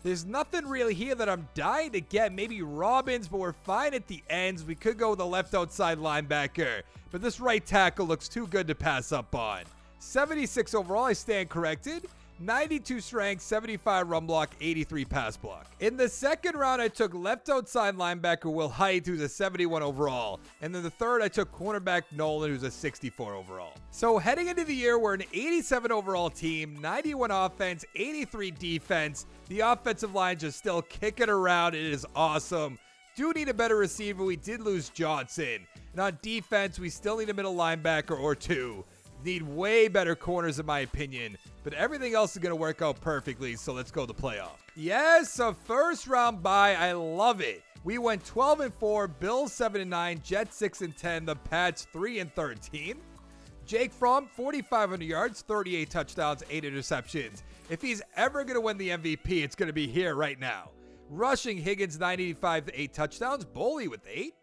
there's nothing really here that I'm dying to get. Maybe Robbins, but we're fine at the ends. We could go with a left outside linebacker, but this right tackle looks too good to pass up on. 76 overall, I stand corrected. 92 strength, 75 run block, 83 pass block. In the second round, I took left outside linebacker Wilhite, who's a 71 overall. And then the third, I took cornerback Nolan, who's a 64 overall. So heading into the year, we're an 87 overall team, 91 offense, 83 defense. The offensive line just still kicking around. It is awesome. Do need a better receiver. We did lose Johnson. And on defense, we still need a middle linebacker or two need way better corners in my opinion, but everything else is going to work out perfectly, so let's go to the playoff. Yes, a first round bye. I love it. We went 12 and 4, Bills 7 and 9, Jets 6 and 10, the Pats 3 and 13. Jake Fromm 4500 yards, 38 touchdowns, 8 interceptions. If he's ever going to win the MVP, it's going to be here right now. Rushing Higgins 985 to 8 touchdowns, Boley with 8.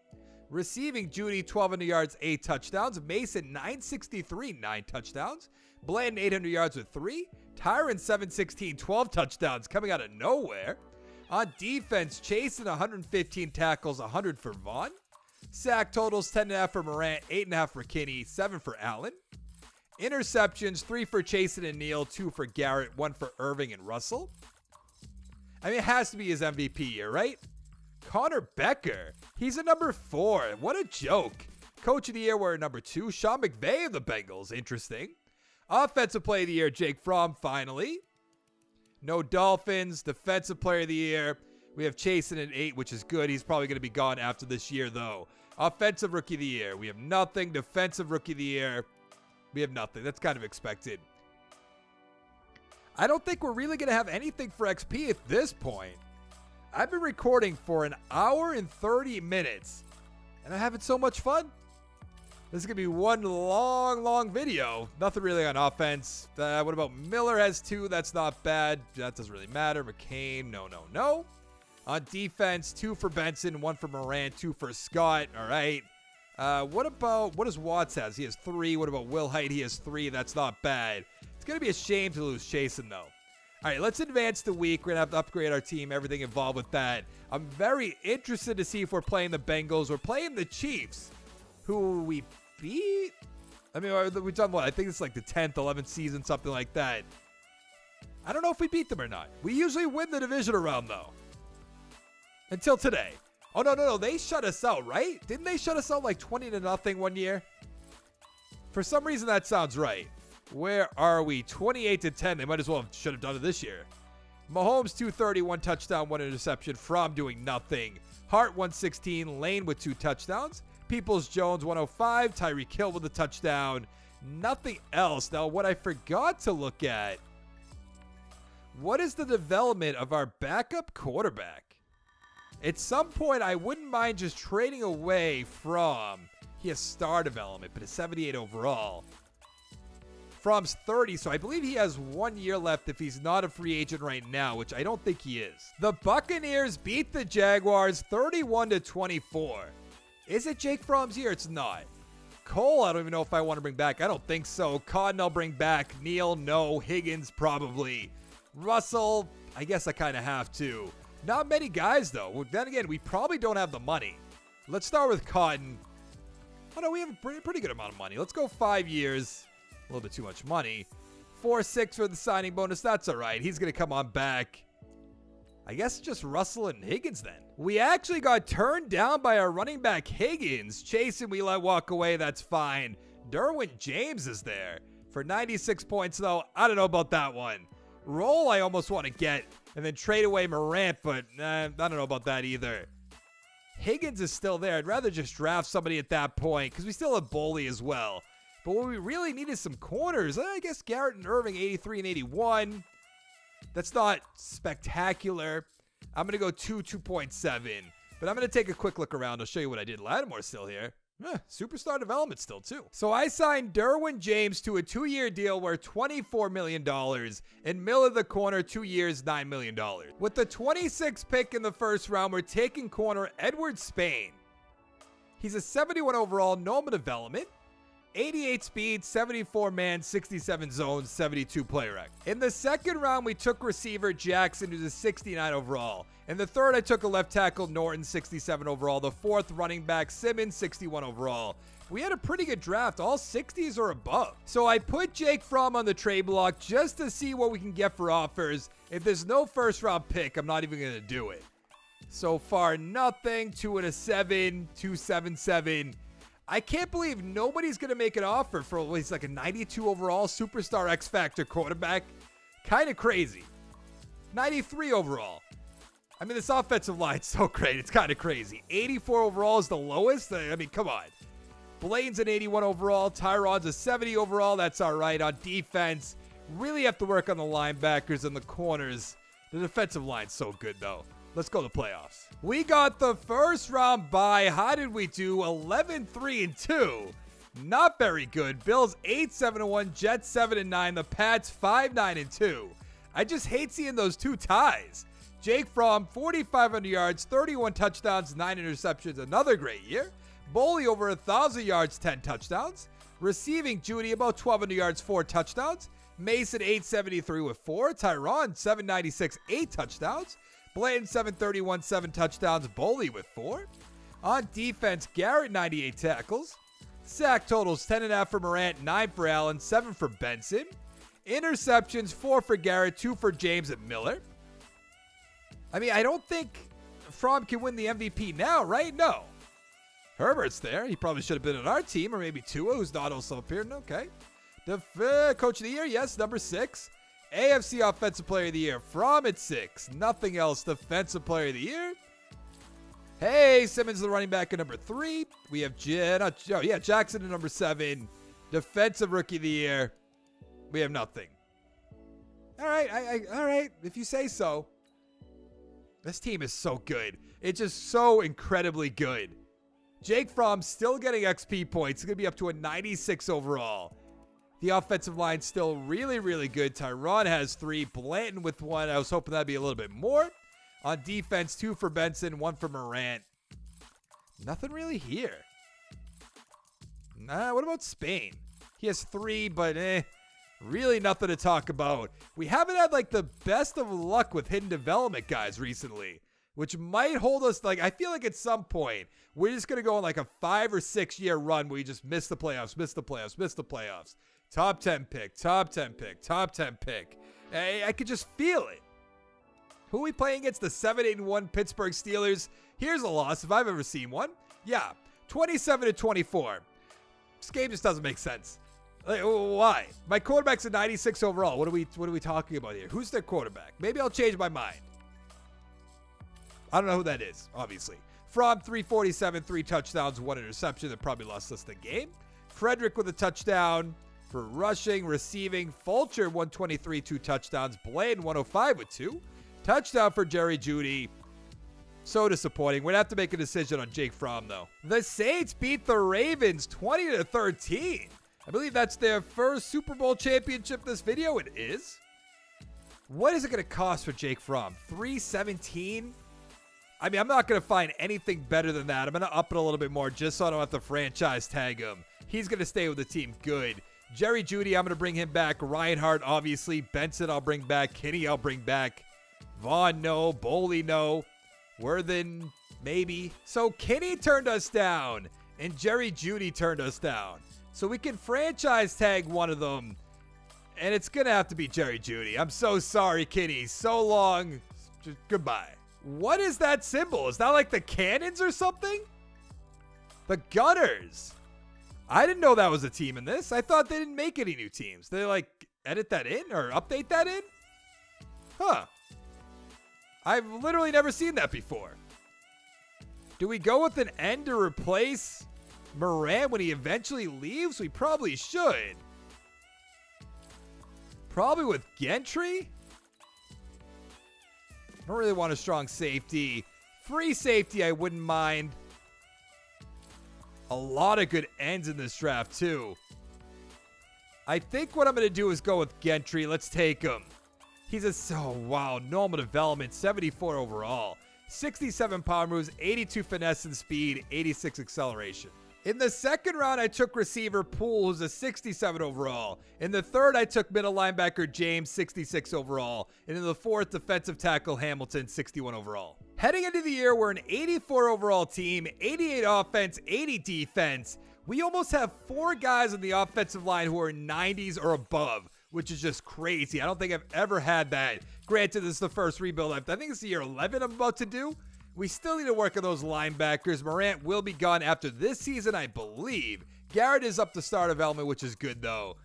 Receiving Jeudy, 1,200 yards, 8 touchdowns. Mason, 963, 9 touchdowns. Bland, 800 yards with 3. Tyron, 716, 12 touchdowns coming out of nowhere. On defense, Chaisson, 115 tackles, 100 for Vaughn. Sack totals, 10.5 for Morant, 8.5 for Kinney, 7 for Allen. Interceptions, 3 for Chaisson and Neal, 2 for Garrett, 1 for Irving and Russell. I mean, it has to be his MVP year, right? Connor Becker. He's a number four. What a joke. Coach of the year, we're number two. Sean McVay of the Bengals. Interesting. Offensive player of the year, Jake Fromm, finally. No Dolphins. Defensive player of the year. We have Chaisson at eight, which is good. He's probably going to be gone after this year, though. Offensive Rookie of the Year. We have nothing. Defensive Rookie of the Year. We have nothing. That's kind of expected. I don't think we're really going to have anything for XP at this point. I've been recording for an hour and 30 minutes, and I'm having so much fun. This is going to be one long, long video. Nothing really on offense. Uh, what about Miller has two? That's not bad. That doesn't really matter. McCain, no, no, no. On defense, two for Benson, one for Moran, two for Scott. All right. Uh, what about, what does Watts has? He has three. What about Wilhite? He has three. That's not bad. It's going to be a shame to lose Chaisson, though. All right, let's advance the week. We're going to have to upgrade our team, everything involved with that. I'm very interested to see if we're playing the Bengals. We're playing the Chiefs, who we beat. I mean, we've done what? I think it's like the 10th, 11th season, something like that. I don't know if we beat them or not. We usually win the division around, though. Until today. Oh, no, no, no. They shut us out, right? Didn't they shut us out like 20 to nothing one year? For some reason, that sounds right. Where are we? 28 to 10. They might as well have, should have done it this year. Mahomes 231 touchdown, one interception. Fromm doing nothing. Hart 116. Lane with two touchdowns. Peoples Jones 105. Tyreek Hill with a touchdown. Nothing else. Now, what I forgot to look at. What is the development of our backup quarterback? At some point, I wouldn't mind just trading away Fromm. He has star development, but it's 78 overall. Fromm's 30, so I believe he has one year left if he's not a free agent right now, which I don't think he is. The Buccaneers beat the Jaguars 31 to 24. Is it Jake Fromm's year? It's not. Cole, I don't even know if I want to bring back. I don't think so. Cotton, I'll bring back. Neal, no. Higgins, probably. Russell, I guess I kind of have to. Not many guys, though. Then again, we probably don't have the money. Let's start with Cotton. Oh, no, we have a pretty good amount of money. Let's go five years. A little bit too much money. Four six for the signing bonus. That's all right. He's going to come on back. I guess just Russell and Higgins then. We actually got turned down by our running back Higgins. Chaisson, we let walk away. That's fine. Derwin James is there for 96 points, though. I don't know about that one. Roll, I almost want to get and then trade away Morant, but I don't know about that either. Higgins is still there. I'd rather just draft somebody at that point because we still have Boley as well. But what we really need is some corners. I guess Garrett and Irving, 83 and 81. That's not spectacular. I'm going to go 2, 2.7. But I'm going to take a quick look around. I'll show you what I did. Lattimore still here. Superstar development still, too. So I signed Derwin James to a two year deal worth $24 million and Miller the corner, two years, $9 million. With the 26th pick in the first round, we're taking corner Edward Spain. He's a 71 overall, normal development. 88 speed, 74 man, 67 zone, 72 play rec. In the second round, we took receiver Jackson, who's a 69 overall. In the third, I took a left tackle Norton, 67 overall. The fourth, running back Simmons, 61 overall. We had a pretty good draft, all 60s or above. So I put Jake Fromm on the trade block just to see what we can get for offers. If there's no first round pick, I'm not even going to do it. So far, nothing. Two and a seven, two seven seven. I can't believe nobody's going to make an offer for at least like a 92 overall superstar X Factor quarterback. Kind of crazy. 93 overall. I mean, this offensive line's [LAUGHS] so great. It's kind of crazy. 84 overall is the lowest. I mean, come on. Blaine's an 81 overall. Tyron's a 70 overall. That's all right. On defense, really have to work on the linebackers and the corners. The defensive line's so good, though. Let's go to the playoffs. We got the first round by. How did we do? 11 3 and 2. Not very good. Bills 8 7 and 1, Jets 7 and 9, the Pats 5 9 and 2. I just hate seeing those two ties. Jake Fromm 4,500 yards, 31 touchdowns, 9 interceptions. Another great year. Boley over 1,000 yards, 10 touchdowns. Receiving Jeudy about 1,200 yards, 4 touchdowns. Mason 873 with 4. Tyron 796, 8 touchdowns. Blanton 731, 7 touchdowns. Boley with 4. On defense, Garrett 98 tackles. Sack totals 10.5 for Morant, 9 for Allen, 7 for Benson. Interceptions 4 for Garrett, 2 for James and Miller. I mean, I don't think Fromm can win the MVP now, right? No. Herbert's there. He probably should have been on our team, or maybe Tua, who's not also appearing. Okay. The uh, coach of the year, yes, number six. AFC Offensive Player of the Year, Fromm at six. Nothing else. Defensive Player of the Year. Hey, Simmons, the running back at number three. We have oh, J- not, oh, yeah, Jackson at number seven. Defensive rookie of the year. We have nothing. All right, I, I, all right, if you say so. This team is so good. It's just so incredibly good. Jake Fromm still getting XP points. It's going to be up to a 96 overall. The offensive line still really, really good. Tyron has three. Blanton with one. I was hoping that'd be a little bit more. On defense, two for Benson, one for Morant. Nothing really here. Nah, what about Spain? He has three, but eh, really nothing to talk about. We haven't had like the best of luck with hidden development guys recently, which might hold us like I feel like at some point we're just gonna go on like a five or six year run where we just miss the playoffs, miss the playoffs, miss the playoffs. Top 10 pick, top 10 pick, top 10 pick. I, I could just feel it. Who are we playing against? The 7 8 1 Pittsburgh Steelers. Here's a loss if I've ever seen one. Yeah, 27 to 24. This game just doesn't make sense. Like, why? My quarterback's a 96 overall. What are we what are we talking about here? Who's their quarterback? Maybe I'll change my mind. I don't know who that is, obviously. Fromm 347, three touchdowns, one interception that probably lost us the game. Frederick with a touchdown for rushing, receiving. Fulcher 123, two touchdowns. Blaine 105 with two. Touchdown for Jerry Jeudy. So disappointing. We'd have to make a decision on Jake Fromm though. The Saints beat the Ravens 20 to 13. I believe that's their first Super Bowl championship this video. It is. What is it going to cost for Jake Fromm? 317? I mean, I'm not going to find anything better than that. I'm going to up it a little bit more just so I don't have to franchise tag him. He's going to stay with the team good. Jerry Jeudy, I'm going to bring him back. Reinhardt, obviously. Benson, I'll bring back. Kinney, I'll bring back. Vaughn, no. Boley, no. Worthen, maybe. So Kinney turned us down, and Jerry Jeudy turned us down. So we can franchise tag one of them. And it's going to have to be Jerry Jeudy. I'm so sorry, Kinney. So long. Just goodbye. What is that symbol? Is that like the cannons or something? The Gunners. I didn't know that was a team in this. I thought they didn't make any new teams. They like edit that in or update that in? Huh. I've literally never seen that before. Do we go with an end to replace Morant when he eventually leaves? We probably should. Probably with Gentry? I Don't really want a strong safety. Free safety, I wouldn't mind. A lot of good ends in this draft, too. I think what I'm going to do is go with Gentry. Let's take him. He's a so oh, wow, normal development, 74 overall, 67 power moves, 82 finesse and speed, 86 acceleration. In the second round, I took receiver Poole, who's a 67 overall. In the third, I took middle linebacker James, 66 overall. And in the fourth, defensive tackle Hamilton, 61 overall. Heading into the year, we're an 84 overall team, 88 offense, 80 defense. We almost have four guys on the offensive line who are 90s or above, which is just crazy. I don't think I've ever had that. Granted, this is the first rebuild. I think it's the year 11 I'm about to do. We still need to work on those linebackers. Morant will be gone after this season, I believe. Garrett is up to start development, which is good, though.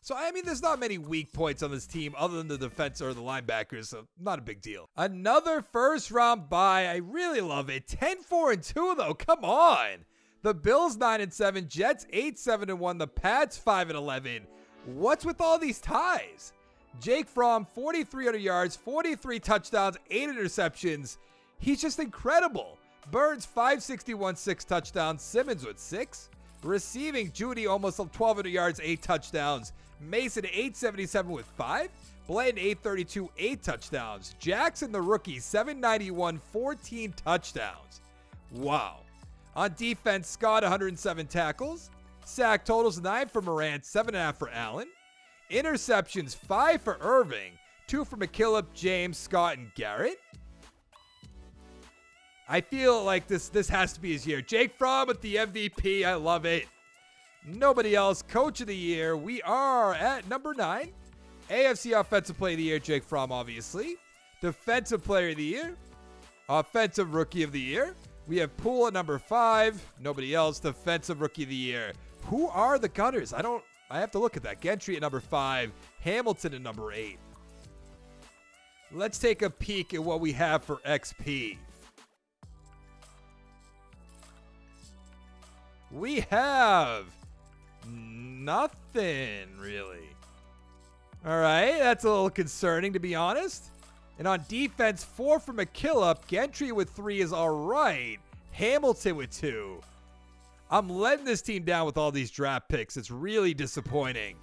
So, I mean, there's not many weak points on this team other than the defense or the linebackers, so not a big deal. Another first round bye. I really love it. 10 4 and 2, though. Come on. The Bills 9 and 7, Jets 8 7 and 1, the Pats 5 and 11. What's with all these ties? Jake Fromm, 4,300 yards, 43 touchdowns, 8 interceptions. He's just incredible. Burns 561, six touchdowns. Simmons with six. Receiving Jeudy almost 1,200 yards, eight touchdowns. Mason 877 with five. Blanton 832, eight touchdowns. Jackson the rookie 791, 14 touchdowns. Wow. On defense, Scott 107 tackles. Sack totals nine for Morant, seven and a half for Allen. Interceptions five for Irving, two for McKillop, James, Scott, and Garrett. I feel like this this has to be his year. Jake Fromm with the MVP. I love it. Nobody else. Coach of the year. We are at number nine. AFC Offensive Player of the Year, Jake Fromm, obviously. Defensive Player of the Year. Offensive Rookie of the Year. We have Poole at number five. Nobody else. Defensive Rookie of the Year. Who are the Gunners? I don't. I have to look at that. Gentry at number five. Hamilton at number eight. Let's take a peek at what we have for XP. We have nothing really. All right, that's a little concerning to be honest. And on defense, four for McKillop. Gentry with three is all right. Hamilton with two. I'm letting this team down with all these draft picks. It's really disappointing.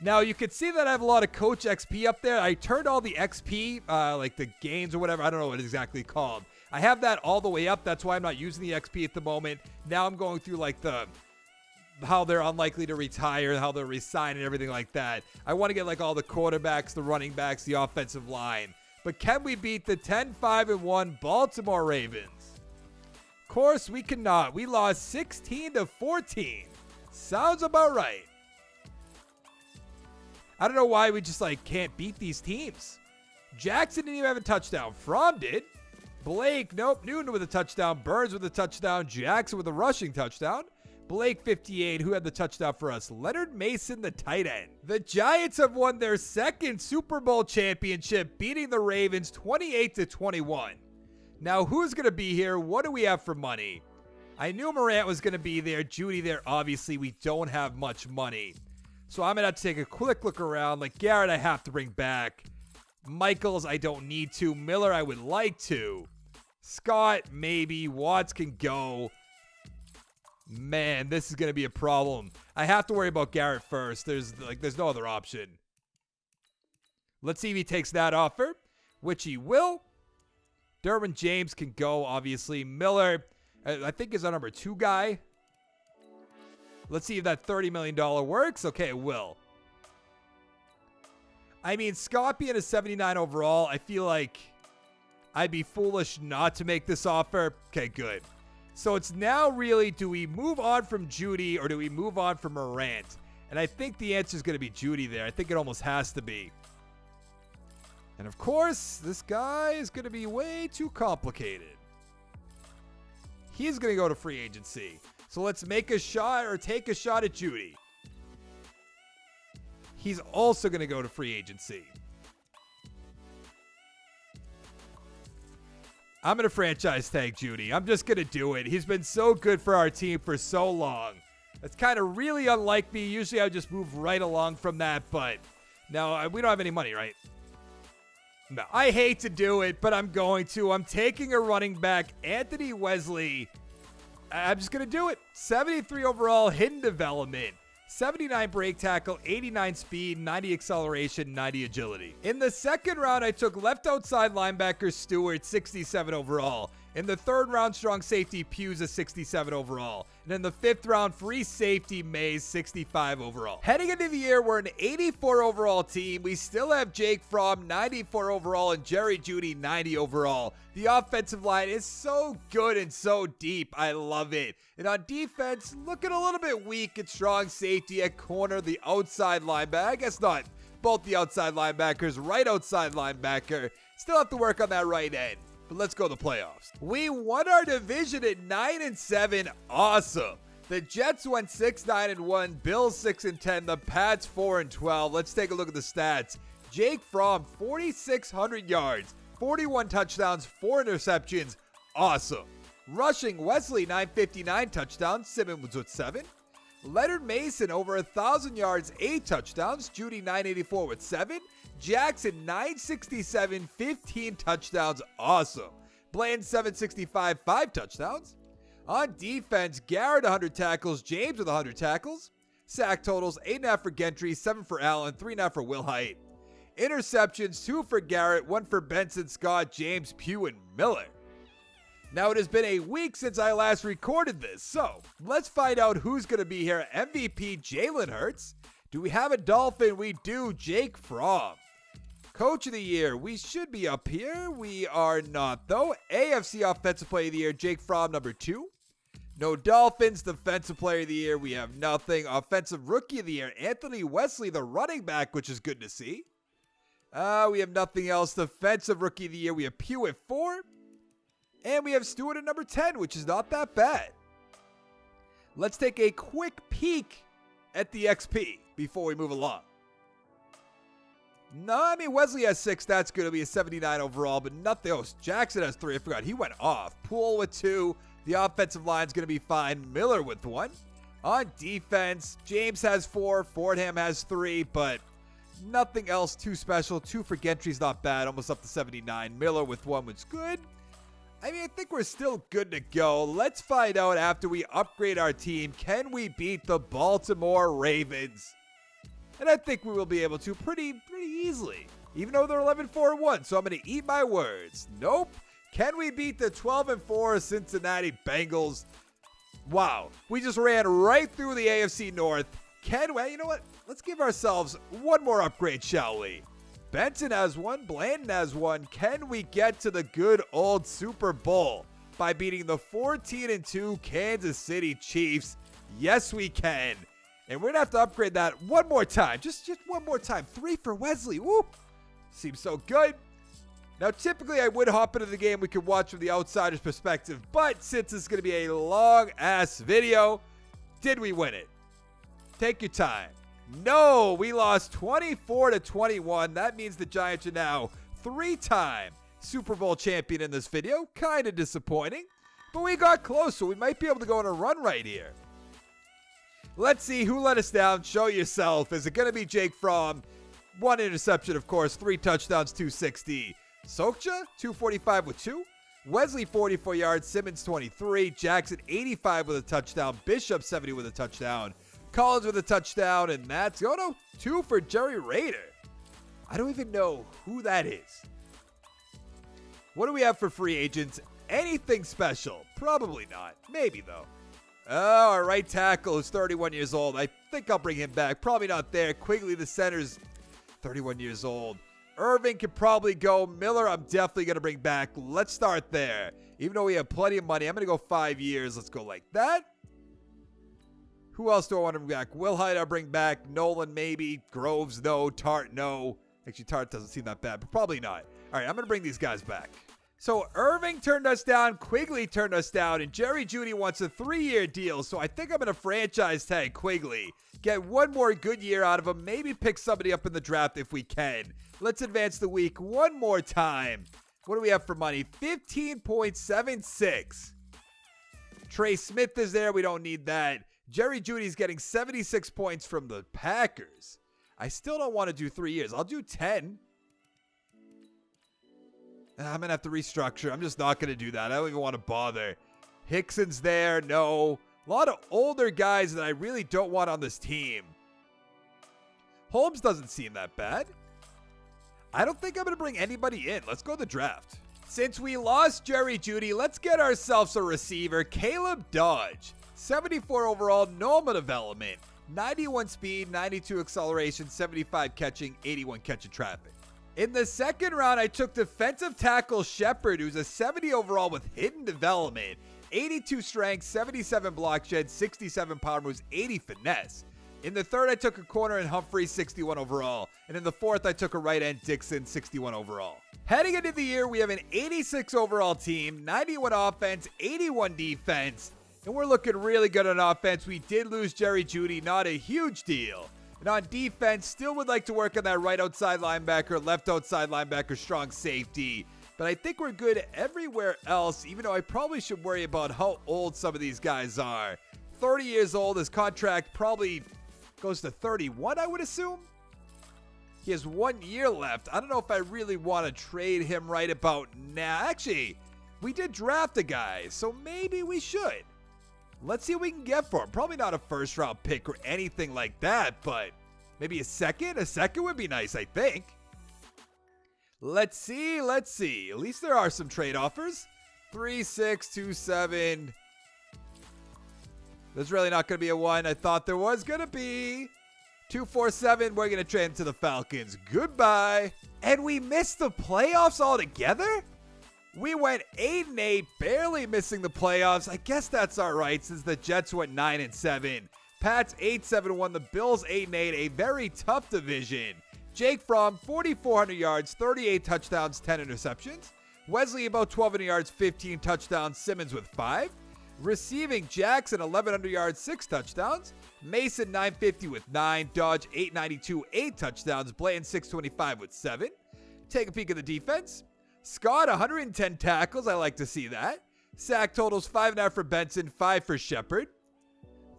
Now, you can see that I have a lot of Coach XP up there. I turned all the XP, uh, like the games or whatever. I don't know what it's exactly called. I have that all the way up. That's why I'm not using the XP at the moment. Now I'm going through like the how they're unlikely to retire, how they'll resign, and everything like that. I want to get like all the quarterbacks, the running backs, the offensive line. But can we beat the 10 5 and 1 Baltimore Ravens? Of course, we cannot. We lost 16 to 14. Sounds about right. I don't know why we just like can't beat these teams. Jackson didn't even have a touchdown. Fromm did. Blake, nope. Newton with a touchdown. Burns with a touchdown. Jackson with a rushing touchdown. Blake 58, who had the touchdown for us. Leonard Mason, the tight end. The Giants have won their second Super Bowl championship, beating the Ravens 28 to 21. Now, who's going to be here? What do we have for money? I knew Morant was going to be there. Jeudy there. Obviously, we don't have much money. So I'm going to have to take a quick look around. Like Garrett, I have to bring back. Michaels, I don't need to. Miller, I would like to. Scott, maybe. Watts can go. Man, this is going to be a problem. I have to worry about Garrett first. There's like there's no other option. Let's see if he takes that offer, which he will. Derwin James can go, obviously. Miller, I think is our number two guy. Let's see if that $30 million works. Okay, it will. I mean, Scott being a 79 overall, I feel like I'd be foolish not to make this offer. Okay, good. So it's now really do we move on from Jeudy or do we move on from Morant? And I think the answer is going to be Jeudy there. I think it almost has to be. And of course, this guy is going to be way too complicated. He's going to go to free agency. So let's make a shot or take a shot at Jeudy. He's also going to go to free agency. I'm going to franchise tag Jeudy. I'm just going to do it. He's been so good for our team for so long. That's kind of really unlike me. Usually I would just move right along from that, but no, uh, we don't have any money, right? No. I hate to do it, but I'm going to. I'm taking a running back, Anthony Wesley. I'm just going to do it. 73 overall, hidden development. 79 break tackle, 89 speed, 90 acceleration, 90 agility. In the second round, I took left outside linebacker Stewart, 67 overall. In the third round, strong safety Pugh's a 67 overall. And in the fifth round, free safety Mays, 65 overall. Heading into the year, we're an 84 overall team. We still have Jake Fromm, 94 overall, and Jerry Jeudy 90 overall. The offensive line is so good and so deep. I love it. And on defense, looking a little bit weak at strong safety at corner, the outside linebacker. I guess not both the outside linebackers, right outside linebacker. Still have to work on that right end but let's go to the playoffs. We won our division at 9 and 7. Awesome. The Jets went 6 9 and 1, Bills 6 and 10, the Pats 4 and 12. Let's take a look at the stats. Jake Fromm 4600 yards, 41 touchdowns, 4 interceptions. Awesome. Rushing Wesley 959 touchdowns, Simmons with 7. Leonard Mason over 1,000 yards, 8 touchdowns. Jeudy 984 with 7. Jackson 967, 15 touchdowns. Awesome. Bland 765, 5 touchdowns. On defense, Garrett 100 tackles, James with 100 tackles. Sack totals 8.5 for Gentry, 7 for Allen, 3.5 for Wilhite. Interceptions 2 for Garrett, 1 for Benson, Scott, James, Pugh, and Miller. Now, it has been a week since I last recorded this, so let's find out who's going to be here. MVP Jalen Hurts. Do we have a Dolphin? We do. Jake Fromm. Coach of the Year, we should be up here. We are not, though. AFC Offensive Player of the Year, Jake Fromm, number two. No Dolphins. Defensive Player of the Year, we have nothing. Offensive Rookie of the Year, Anthony Wesley, the running back, which is good to see. Uh, we have nothing else. Defensive Rookie of the Year, we have Pugh at four. And we have Stewart at number 10, which is not that bad. Let's take a quick peek at the XP before we move along. No, I mean, Wesley has six. That's going to be a 79 overall, but nothing else. Jackson has three. I forgot. He went off. Poole with two. The offensive line is going to be fine. Miller with one. On defense, James has four. Fordham has three, but nothing else too special. Two for Gentry's not bad. Almost up to 79. Miller with one was good. I mean, I think we're still good to go. Let's find out after we upgrade our team. Can we beat the Baltimore Ravens? And I think we will be able to pretty, pretty easily. Even though they're 11 4 1. So I'm going to eat my words. Nope. Can we beat the 12 and 4 Cincinnati Bengals? Wow, we just ran right through the AFC North. Can we? You know what? Let's give ourselves one more upgrade, shall we? Benson has one, Blandon has one. Can we get to the good old Super Bowl by beating the 14 and 2 Kansas City Chiefs? Yes, we can. And we're gonna have to upgrade that one more time. Just just one more time. Three for Wesley. Whoop. Seems so good. Now, typically, I would hop into the game. We could watch from the outsider's perspective. But since it's to be a long ass video, did we win it? Take your time. No, we lost 24 to 21. That means the Giants are now three time Super Bowl champion in this video. Kind of disappointing. But we got close, so we might be able to go on a run right here. Let's see who let us down. Show yourself. Is it going to be Jake Fromm? One interception, of course. Three touchdowns, 260. Sokcha, 245 with two. Wesley, 44 yards. Simmons, 23. Jackson, 85 with a touchdown. Bishop, 70 with a touchdown. Collins with a touchdown. And that's oh no, two for Jerry Raider. I don't even know who that is. What do we have for free agents? Anything special? Probably not. Maybe though. Oh, our right tackle is 31 years old. I think I'll bring him back. Probably not there. Quigley, the center's 31 years old. Irving could probably go. Miller, I'm definitely going to bring back. Let's start there. Even though we have plenty of money, I'm going to go five years. Let's go like that. Who else do I want to bring back? Will Hyde, I'll bring back. Nolan, maybe. Groves, no. Tart, no. Actually, Tart doesn't seem that bad, but probably not. All right, I'm going to bring these guys back. So Irving turned us down, Quigley turned us down, and Jerry Jeudy wants a three-year deal. So I think I'm going to franchise tag Quigley. Get one more good year out of him. Maybe pick somebody up in the draft if we can. Let's advance the week one more time. What do we have for money? 15.76. Trey Smith is there. We don't need that. Jerry Jeudy's getting 76 points from the Packers. I still don't want to do three years. I'll do 10. Ah, I'm going to have to restructure. I'm just not going to do that. I don't even want to bother. Hickson's there. No. A lot of older guys that I really don't want on this team. Holmes doesn't seem that bad. I don't think I'm going to bring anybody in. Let's go to the draft. Since we lost Jerry Jeudy, let's get ourselves a receiver. Caleb Dodge. 74 overall, normal development. 91 speed, 92 acceleration, 75 catching, 81 catching traffic. In the second round, I took defensive tackle Shepard, who's a 70 overall with hidden development, 82 strength, 77 block shed, 67 power moves, 80 finesse. In the third, I took a corner in Humphrey, 61 overall. And in the fourth, I took a right end Dixon, 61 overall. Heading into the year, we have an 86 overall team, 91 offense, 81 defense. And we're looking really good on offense. We did lose Jerry Jeudy, not a huge deal. And on defense, still would like to work on that right outside linebacker, left outside linebacker, strong safety. But I think we're good everywhere else, even though I probably should worry about how old some of these guys are. 30 years old, his contract probably goes to 31, I would assume. He has one year left. I don't know if I really want to trade him right about now. Actually, we did draft a guy, so maybe we should. Let's see what we can get for him. Probably not a first round pick or anything like that, but maybe a second? A second would be nice, I think. Let's see, let's see. At least there are some trade offers. Three, six, two, seven. There's really not going to be a one. I thought there was going to be. 247, we're going to trade to the Falcons. Goodbye. And we missed the playoffs altogether? We went 8 and 8, barely missing the playoffs. I guess that's all right since the Jets went 9 and 7. Pats 8 7 1, the Bills 8 and 8, a very tough division. Jake Fromm 4,400 yards, 38 touchdowns, 10 interceptions. Wesley about 1,200 yards, 15 touchdowns. Simmons with 5. Receiving Jackson 1,100 yards, 6 touchdowns. Mason 950 with 9. Dodge 892, 8 touchdowns. Bland 625 with 7. Take a peek at the defense. Scott, 110 tackles. I like to see that. Sack totals five and a half for Benson, five for Shepard.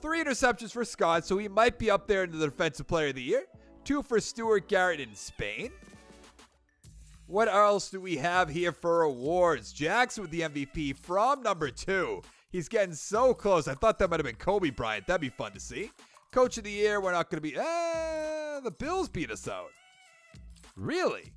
Three interceptions for Scott, so he might be up there in the defensive player of the year. Two for Stuart Garrett in Spain. What else do we have here for awards? Jackson with the MVP from number two. He's getting so close. I thought that might have been Kobe Bryant. That'd be fun to see. Coach of the year, we're not going to be. Eh, the Bills beat us out. Really?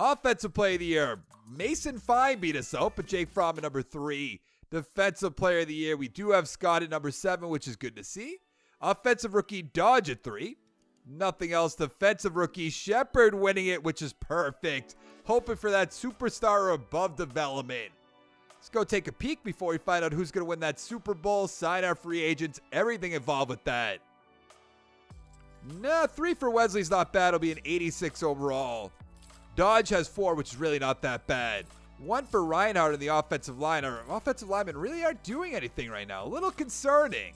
Offensive player of the year, Mason Fine beat us out, but Jake Fromm at number three. Defensive player of the year, we do have Scott at number seven, which is good to see. Offensive rookie, Dodge at three. Nothing else. Defensive rookie, Shepard winning it, which is perfect. Hoping for that superstar above development. Let's go take a peek before we find out who's going to win that Super Bowl, sign our free agents, everything involved with that. Nah, three for Wesley's not bad. It'll be an 86 overall. Dodge has four, which is really not that bad. One for Reinhardt in the offensive line. Our offensive linemen really aren't doing anything right now. A little concerning.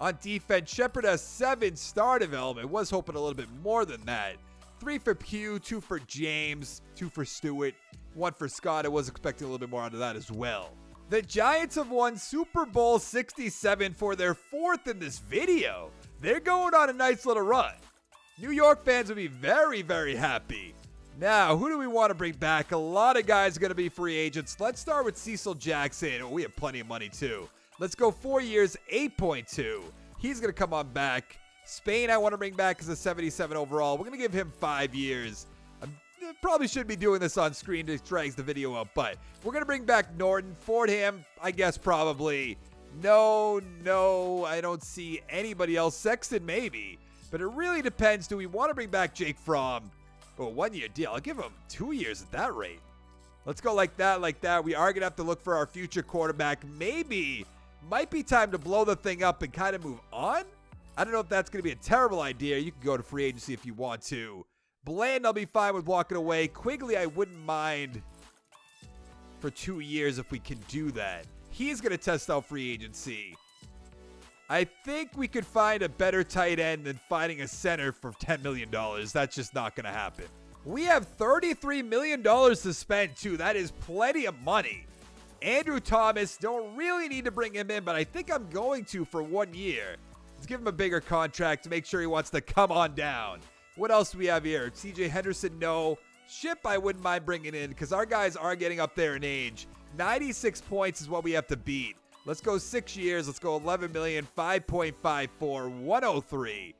On defense, Shepard has seven star development. Was hoping a little bit more than that. Three for Pugh, two for James, two for Stewart, one for Scott. I was expecting a little bit more out of that as well. The Giants have won Super Bowl 67 for their fourth in this video. They're going on a nice little run. New York fans will be very, very happy. Now, who do we want to bring back? A lot of guys going to be free agents. Let's start with Cecil Jackson. Oh, we have plenty of money too. Let's go four years, 8.2. He's going to come on back. Spain, I want to bring back as a 77 overall. We're going to give him five years. Um, I probably should be doing this on screen to drags the video up, but we're going to bring back Norton. Fordham, I guess probably. No, no, I don't see anybody else. Sexton, maybe. But it really depends. Do we want to bring back Jake Fromm? Oh, one year deal. I'll give him two years at that rate. Let's go like that, like that. We are going to have to look for our future quarterback. Maybe, might be time to blow the thing up and kind of move on. I don't know if that's going to be a terrible idea. You can go to free agency if you want to. Bland, I'll be fine with walking away. Quigley, I wouldn't mind for two years if we can do that. He's going to test out free agency. I think we could find a better tight end than finding a center for $10 million. That's just not going to happen. We have $33 million to spend, too. That is plenty of money. Andrew Thomas, don't really need to bring him in, but I think I'm going to for one year. Let's give him a bigger contract to make sure he wants to come on down. What else do we have here? CJ Henderson, no. Ship, I wouldn't mind bringing in because our guys are getting up there in age. 96 points is what we have to beat. Let's go six years. Let's go 11 million, 5.54, 103.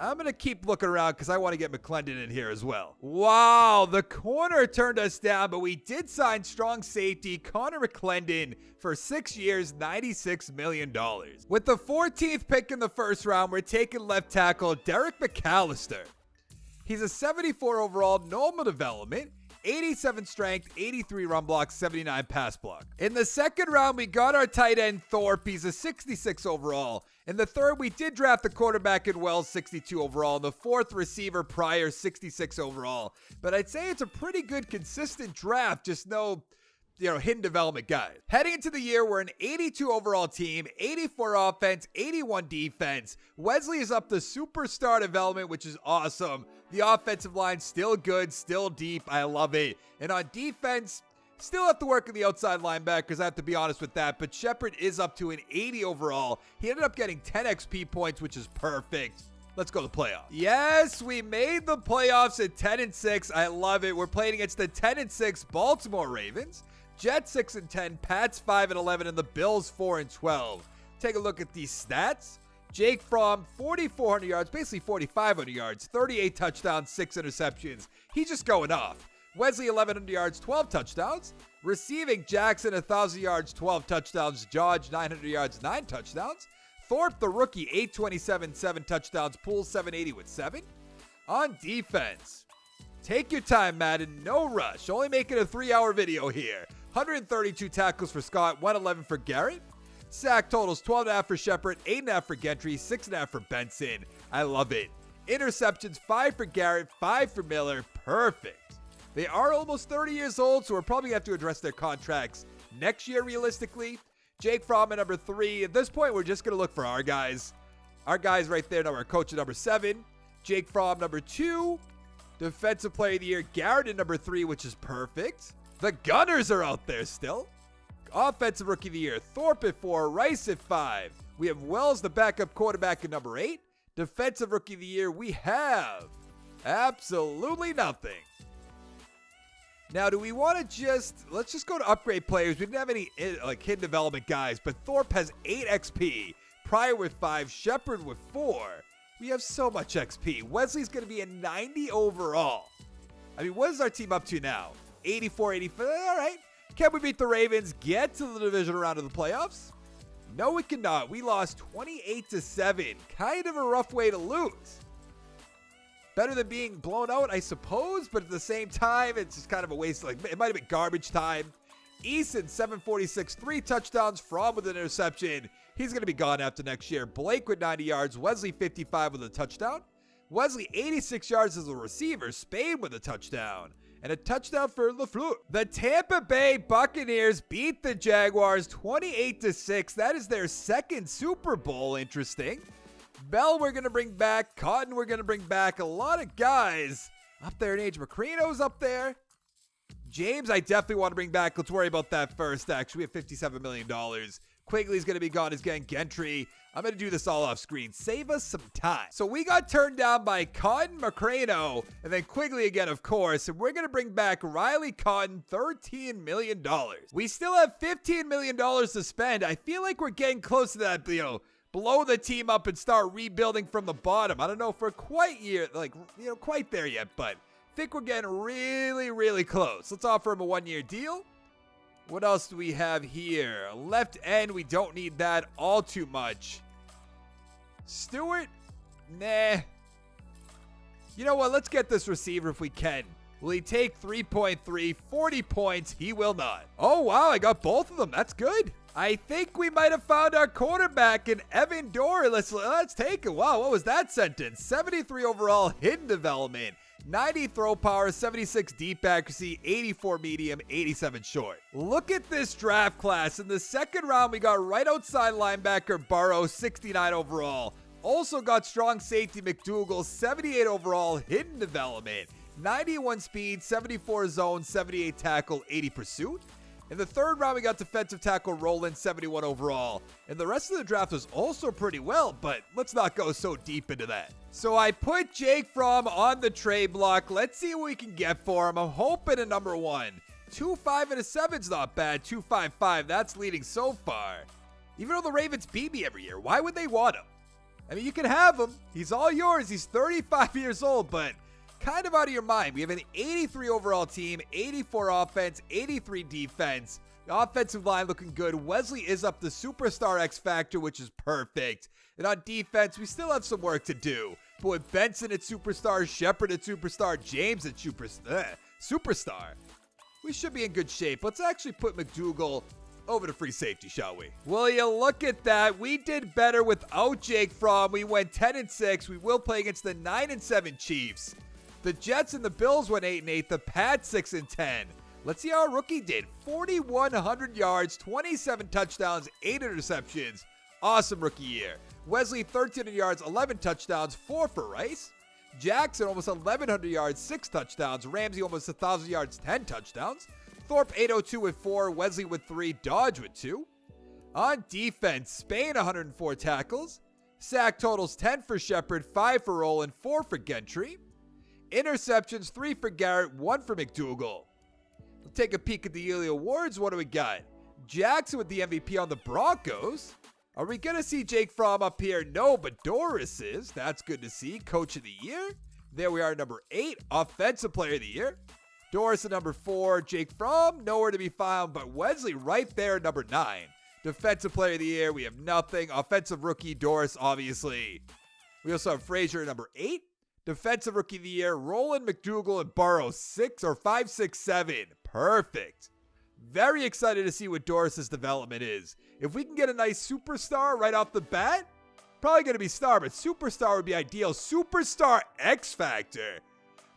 I'm going to keep looking around because I want to get McClendon in here as well. Wow, the corner turned us down, but we did sign strong safety Connor McClendon for six years, $96 million. With the 14th pick in the first round, we're taking left tackle Derek McAllister. He's a 74 overall, normal development. 87 strength, 83 run block, 79 pass block. In the second round, we got our tight end Thorpe. He's a 66 overall. In the third, we did draft the quarterback in Wells, 62 overall. The fourth, receiver Pryor, 66 overall. But I'd say it's a pretty good, consistent draft. Just no you know, hidden development guys. Heading into the year, we're an 82 overall team, 84 offense, 81 defense. Wesley is up to superstar development, which is awesome. The offensive line still good, still deep. I love it. And on defense, Still have to work on the outside linebackers, I have to be honest with that. But Shepard is up to an 80 overall. He ended up getting 10 XP points, which is perfect. Let's go to the playoffs. Yes, we made the playoffs at 10 and 6. I love it. We're playing against the 10 and 6 Baltimore Ravens. Jets 6 and 10, Pats 5 and 11, and the Bills 4 and 12. Take a look at these stats. Jake Fromm, 4,400 yards, basically 4,500 yards, 38 touchdowns, 6 interceptions. He's just going off. Wesley, 1,100 yards, 12 touchdowns. Receiving Jackson, 1,000 yards, 12 touchdowns. George, 900 yards, 9 touchdowns. Thorpe, the rookie, 827, 7 touchdowns. Poole, 780 with 7. On defense, take your time, Madden. No rush. Only making a three hour video here. 132 tackles for Scott, 111 for Garrett. Sack totals 12.5 for Shepard, 8.5 for Gentry, 6.5 for Benson. I love it. Interceptions 5 for Garrett, 5 for Miller. Perfect. They are almost 30 years old, so we're probably going to have to address their contracts next year, realistically. Jake Fromm at number 3. At this point, we're just going to look for our guys. Our guys right there, now our coach at number 7. Jake Fromm, number 2. Defensive Player of the Year, Garrett at number 3, which is perfect. The Gunners are out there still. Offensive Rookie of the Year, Thorpe at 4, Rice at 5. We have Wells, the backup quarterback, at number 8. Defensive Rookie of the Year, we have absolutely nothing. Now, do we want to just let's just go to upgrade players? We didn't have any eh, like hidden development guys, but Thorpe has eight XP, Pryor with five, Shepard with four. We have so much XP. Wesley's going to be a 90 overall. I mean, what is our team up to now? 84, 85. All right. Can we beat the Ravens? Get to the division round of the playoffs? No, we cannot. We lost 28 to 7. Kind of a rough way to lose. Better than being blown out, I suppose, but at the same time, it's just kind of a waste. Like it might have been garbage time. Eason, 746, three touchdowns, Fromm with an interception. He's going to be gone after next year. Blake with 90 yards. Wesley, 55 with a touchdown. Wesley, 86 yards as a receiver. Spain with a touchdown. And a touchdown for LaFleur. The Tampa Bay Buccaneers beat the Jaguars 28 to 6. That is their second Super Bowl. Interesting. Bell, we're going to bring back. Cotton, we're going to bring back. A lot of guys up there in age. Macrino's up there. James, I definitely want to bring back. Let's worry about that first, actually. We have $57 million. Quigley's to be gone. He's getting Gentry. I'm to do this all off screen. Save us some time. So we got turned down by Cotton Macrino and then Quigley again, of course. And we're to bring back Riley Cotton, $13 million. We still have $15 million to spend. I feel like we're getting close to that, you know, blow the team up and start rebuilding from the bottom. I don't know if we're quite yet, like you know, quite there yet, but think we're getting really, really close. Let's offer him a one-year deal. What else do we have here? Left end, we don't need that all too much. Stewart, nah. You know what? Let's get this receiver if we can. Will he take 3.3, 40 points? He will not. Oh, wow, I got both of them. That's good. I think we might have found our quarterback in Evan Dory. Let's let's take it. Wow, what was that sentence? 73 overall hidden development. 90 throw power, 76 deep accuracy, 84 medium, 87 short. Look at this draft class. In the second round, we got right outside linebacker Burrow, 69 overall. Also got strong safety McDougal, 78 overall, hidden development. 91 speed, 74 zone, 78 tackle, 80 pursuit. In the third round, we got defensive tackle Roland, 71 overall. And the rest of the draft was also pretty well, but let's not go so deep into that. So I put Jake Fromm on the trade block. Let's see what we can get for him. I'm hoping a number one. 2 5 and a seven's not bad. 2 5 5, that's leading so far. Even though the Ravens beat me every year, why would they want him? I mean, you can have him. He's all yours. He's 35 [LAUGHS] years old, but kind of out of your mind. We have an 83 overall team, 84 offense, 83 defense. The offensive line looking good. Wesley is up the superstar X factor, which is perfect. And on defense, we still have some work to do. But with Benson at superstar, Shepard at superstar, James at super, uh, superstar, we should be in good shape. Let's actually put McDougal over to free safety, shall we? Will you look at that? We did better without Jake Fromm. We went 10 and 6. We will play against the 9 and 7 Chiefs. The Jets and the Bills went 8 and 8. The Pats 6 and 10. Let's see how our rookie did. 4,100 yards, 27 touchdowns, 8 interceptions. Awesome rookie year. Wesley, 1,300 yards, 11 touchdowns, 4 for Rice. Jackson, almost 1,100 yards, 6 touchdowns. Ramsey, almost 1,000 yards, 10 touchdowns. Thorpe, 802 with 4. Wesley with 3. Dodge with 2. On defense, Spain, 104 tackles. Sack totals 10 for Shepard, 5 for Roland, 4 for Gentry. Interceptions, three for Garrett, one for McDougal. Let's take a peek at the yearly awards. What do we got? Jackson with the MVP on the Broncos. Are we going to see Jake Fromm up here? No, but Doris is. That's good to see. Coach of the year. There we are, number eight. Offensive player of the year. Doris at number four. Jake Fromm, nowhere to be found, but Wesley right there, number nine. Defensive player of the year, we have nothing. Offensive rookie, Doris, obviously. We also have Frazier at number eight. Defensive Rookie of the Year, Roland McDougal and Burrow, six or five, six, seven. Perfect. Very excited to see what Doris's development is. If we can get a nice superstar right off the bat, probably going to be star, but superstar would be ideal. Superstar X Factor,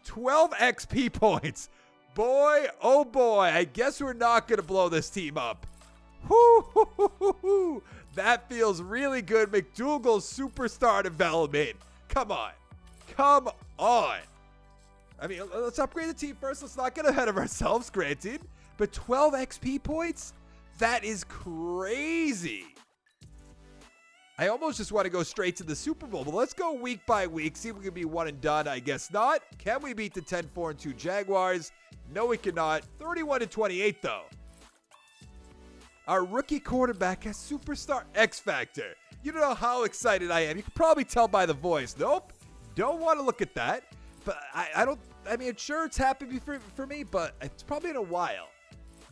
12 XP [LAUGHS] points. Boy, oh boy, I guess we're not going to blow this team up. That feels really good. McDougal's superstar development. Come on. Come on. I mean, let's upgrade the team first. Let's not get ahead of ourselves, granted. But 12 XP points? That is crazy. I almost just want to go straight to the Super Bowl, but let's go week by week. See if we can be one and done. I guess not. Can we beat the 10 4 and 2 Jaguars? No, we cannot. 31 to 28, though. Our rookie quarterback has superstar X Factor. You don't know how excited I am. You can probably tell by the voice. Nope. Don't want to look at that. But I, I don't, I mean, sure, it's happened for, for me, but it's probably in a while.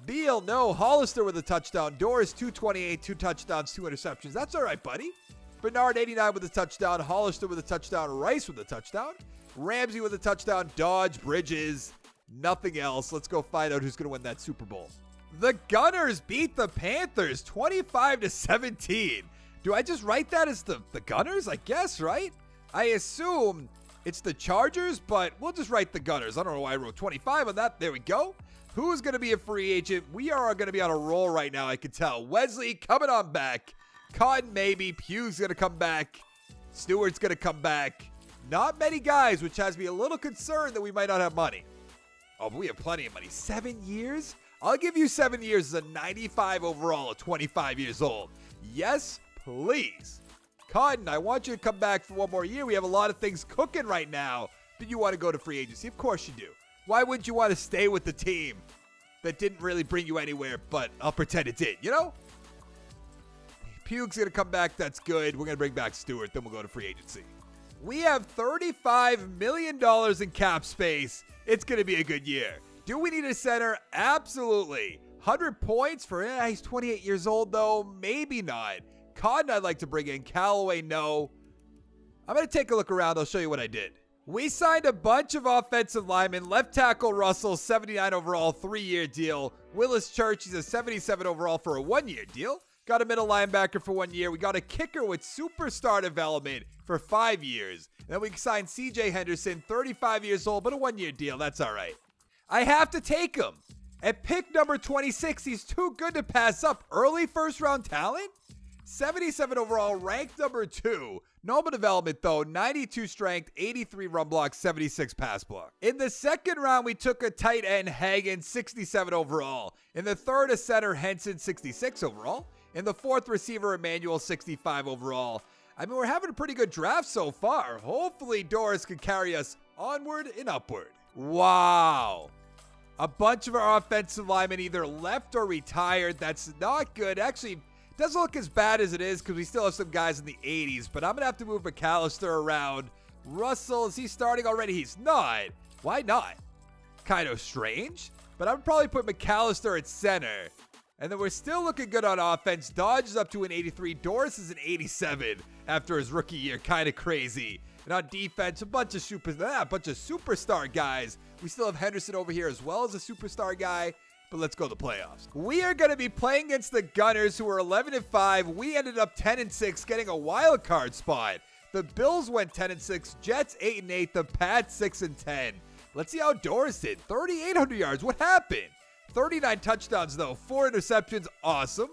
Beal, no. Hollister with a touchdown. Doris, 228, two touchdowns, two interceptions. That's all right, buddy. Bernard, 89 with a touchdown. Hollister with a touchdown. Rice with a touchdown. Ramsey with a touchdown. Dodge, Bridges, nothing else. Let's go find out who's going to win that Super Bowl. The Gunners beat the Panthers 25 to 17. Do I just write that as the, the Gunners? I guess, right? I assume it's the Chargers, but we'll just write the Gunners. I don't know why I wrote 25 on that. There we go. Who's going to be a free agent? We are going to be on a roll right now, I can tell. Wesley coming on back. Cotton maybe. Pugh's going to come back. Stewart's going to come back. Not many guys, which has me a little concerned that we might not have money. Oh, but we have plenty of money. Seven years? I'll give you seven years as a 95 overall at 25 years old. Yes, please. Cotton, I want you to come back for one more year. We have a lot of things cooking right now. But you want to go to free agency? Of course you do. Why would you want to stay with the team that didn't really bring you anywhere, but I'll pretend it did, you know? Pugh's going to come back. That's good. We're going to bring back Stewart. Then we'll go to free agency. We have $35 million in cap space. It's going to be a good year. Do we need a center? Absolutely. 100 points for, eh, he's 28 years old, though. Maybe not. Cotton, I'd like to bring in. Callaway, no. I'm going to take a look around. I'll show you what I did. We signed a bunch of offensive linemen. Left tackle Russell, 79 overall, three year deal. Willis Church, he's a 77 overall for a one year deal. Got a middle linebacker for one year. We got a kicker with superstar development for five years. And then we signed CJ Henderson, 35 years old, but a one year deal. That's all right. I have to take him. At pick number 26, he's too good to pass up. Early first round talent? 77 overall, ranked number two. Normal development, though, 92 strength, 83 run block, 76 pass block. In the second round, we took a tight end, Hagan, 67 overall. In the third, a center, Henson, 66 overall. In the fourth, receiver, Emmanuel, 65 overall. I mean, we're having a pretty good draft so far. Hopefully, Doris can carry us onward and upward. Wow. A bunch of our offensive linemen either left or retired. That's not good. Actually, doesn't look as bad as it is because we still have some guys in the 80s, but I'm going to have to move McAllister around. Russell, is he starting already? He's not. Why not? Kind of strange, but I would probably put McAllister at center. And then we're still looking good on offense. Dodge is up to an 83. Doris is an 87 after his rookie year. Kind of crazy. And on defense, a bunch of super, ah, a bunch of superstar guys. We still have Henderson over here as well as a superstar guy but let's go to the playoffs. We are going to be playing against the Gunners, who are 11 and 5. We ended up 10 and 6, getting a wild card spot. The Bills went 10 and 6, Jets 8 and 8, the Pats 6 and 10. Let's see how Doris did. 3,800 yards. What happened? 39 touchdowns, though. Four interceptions. Awesome.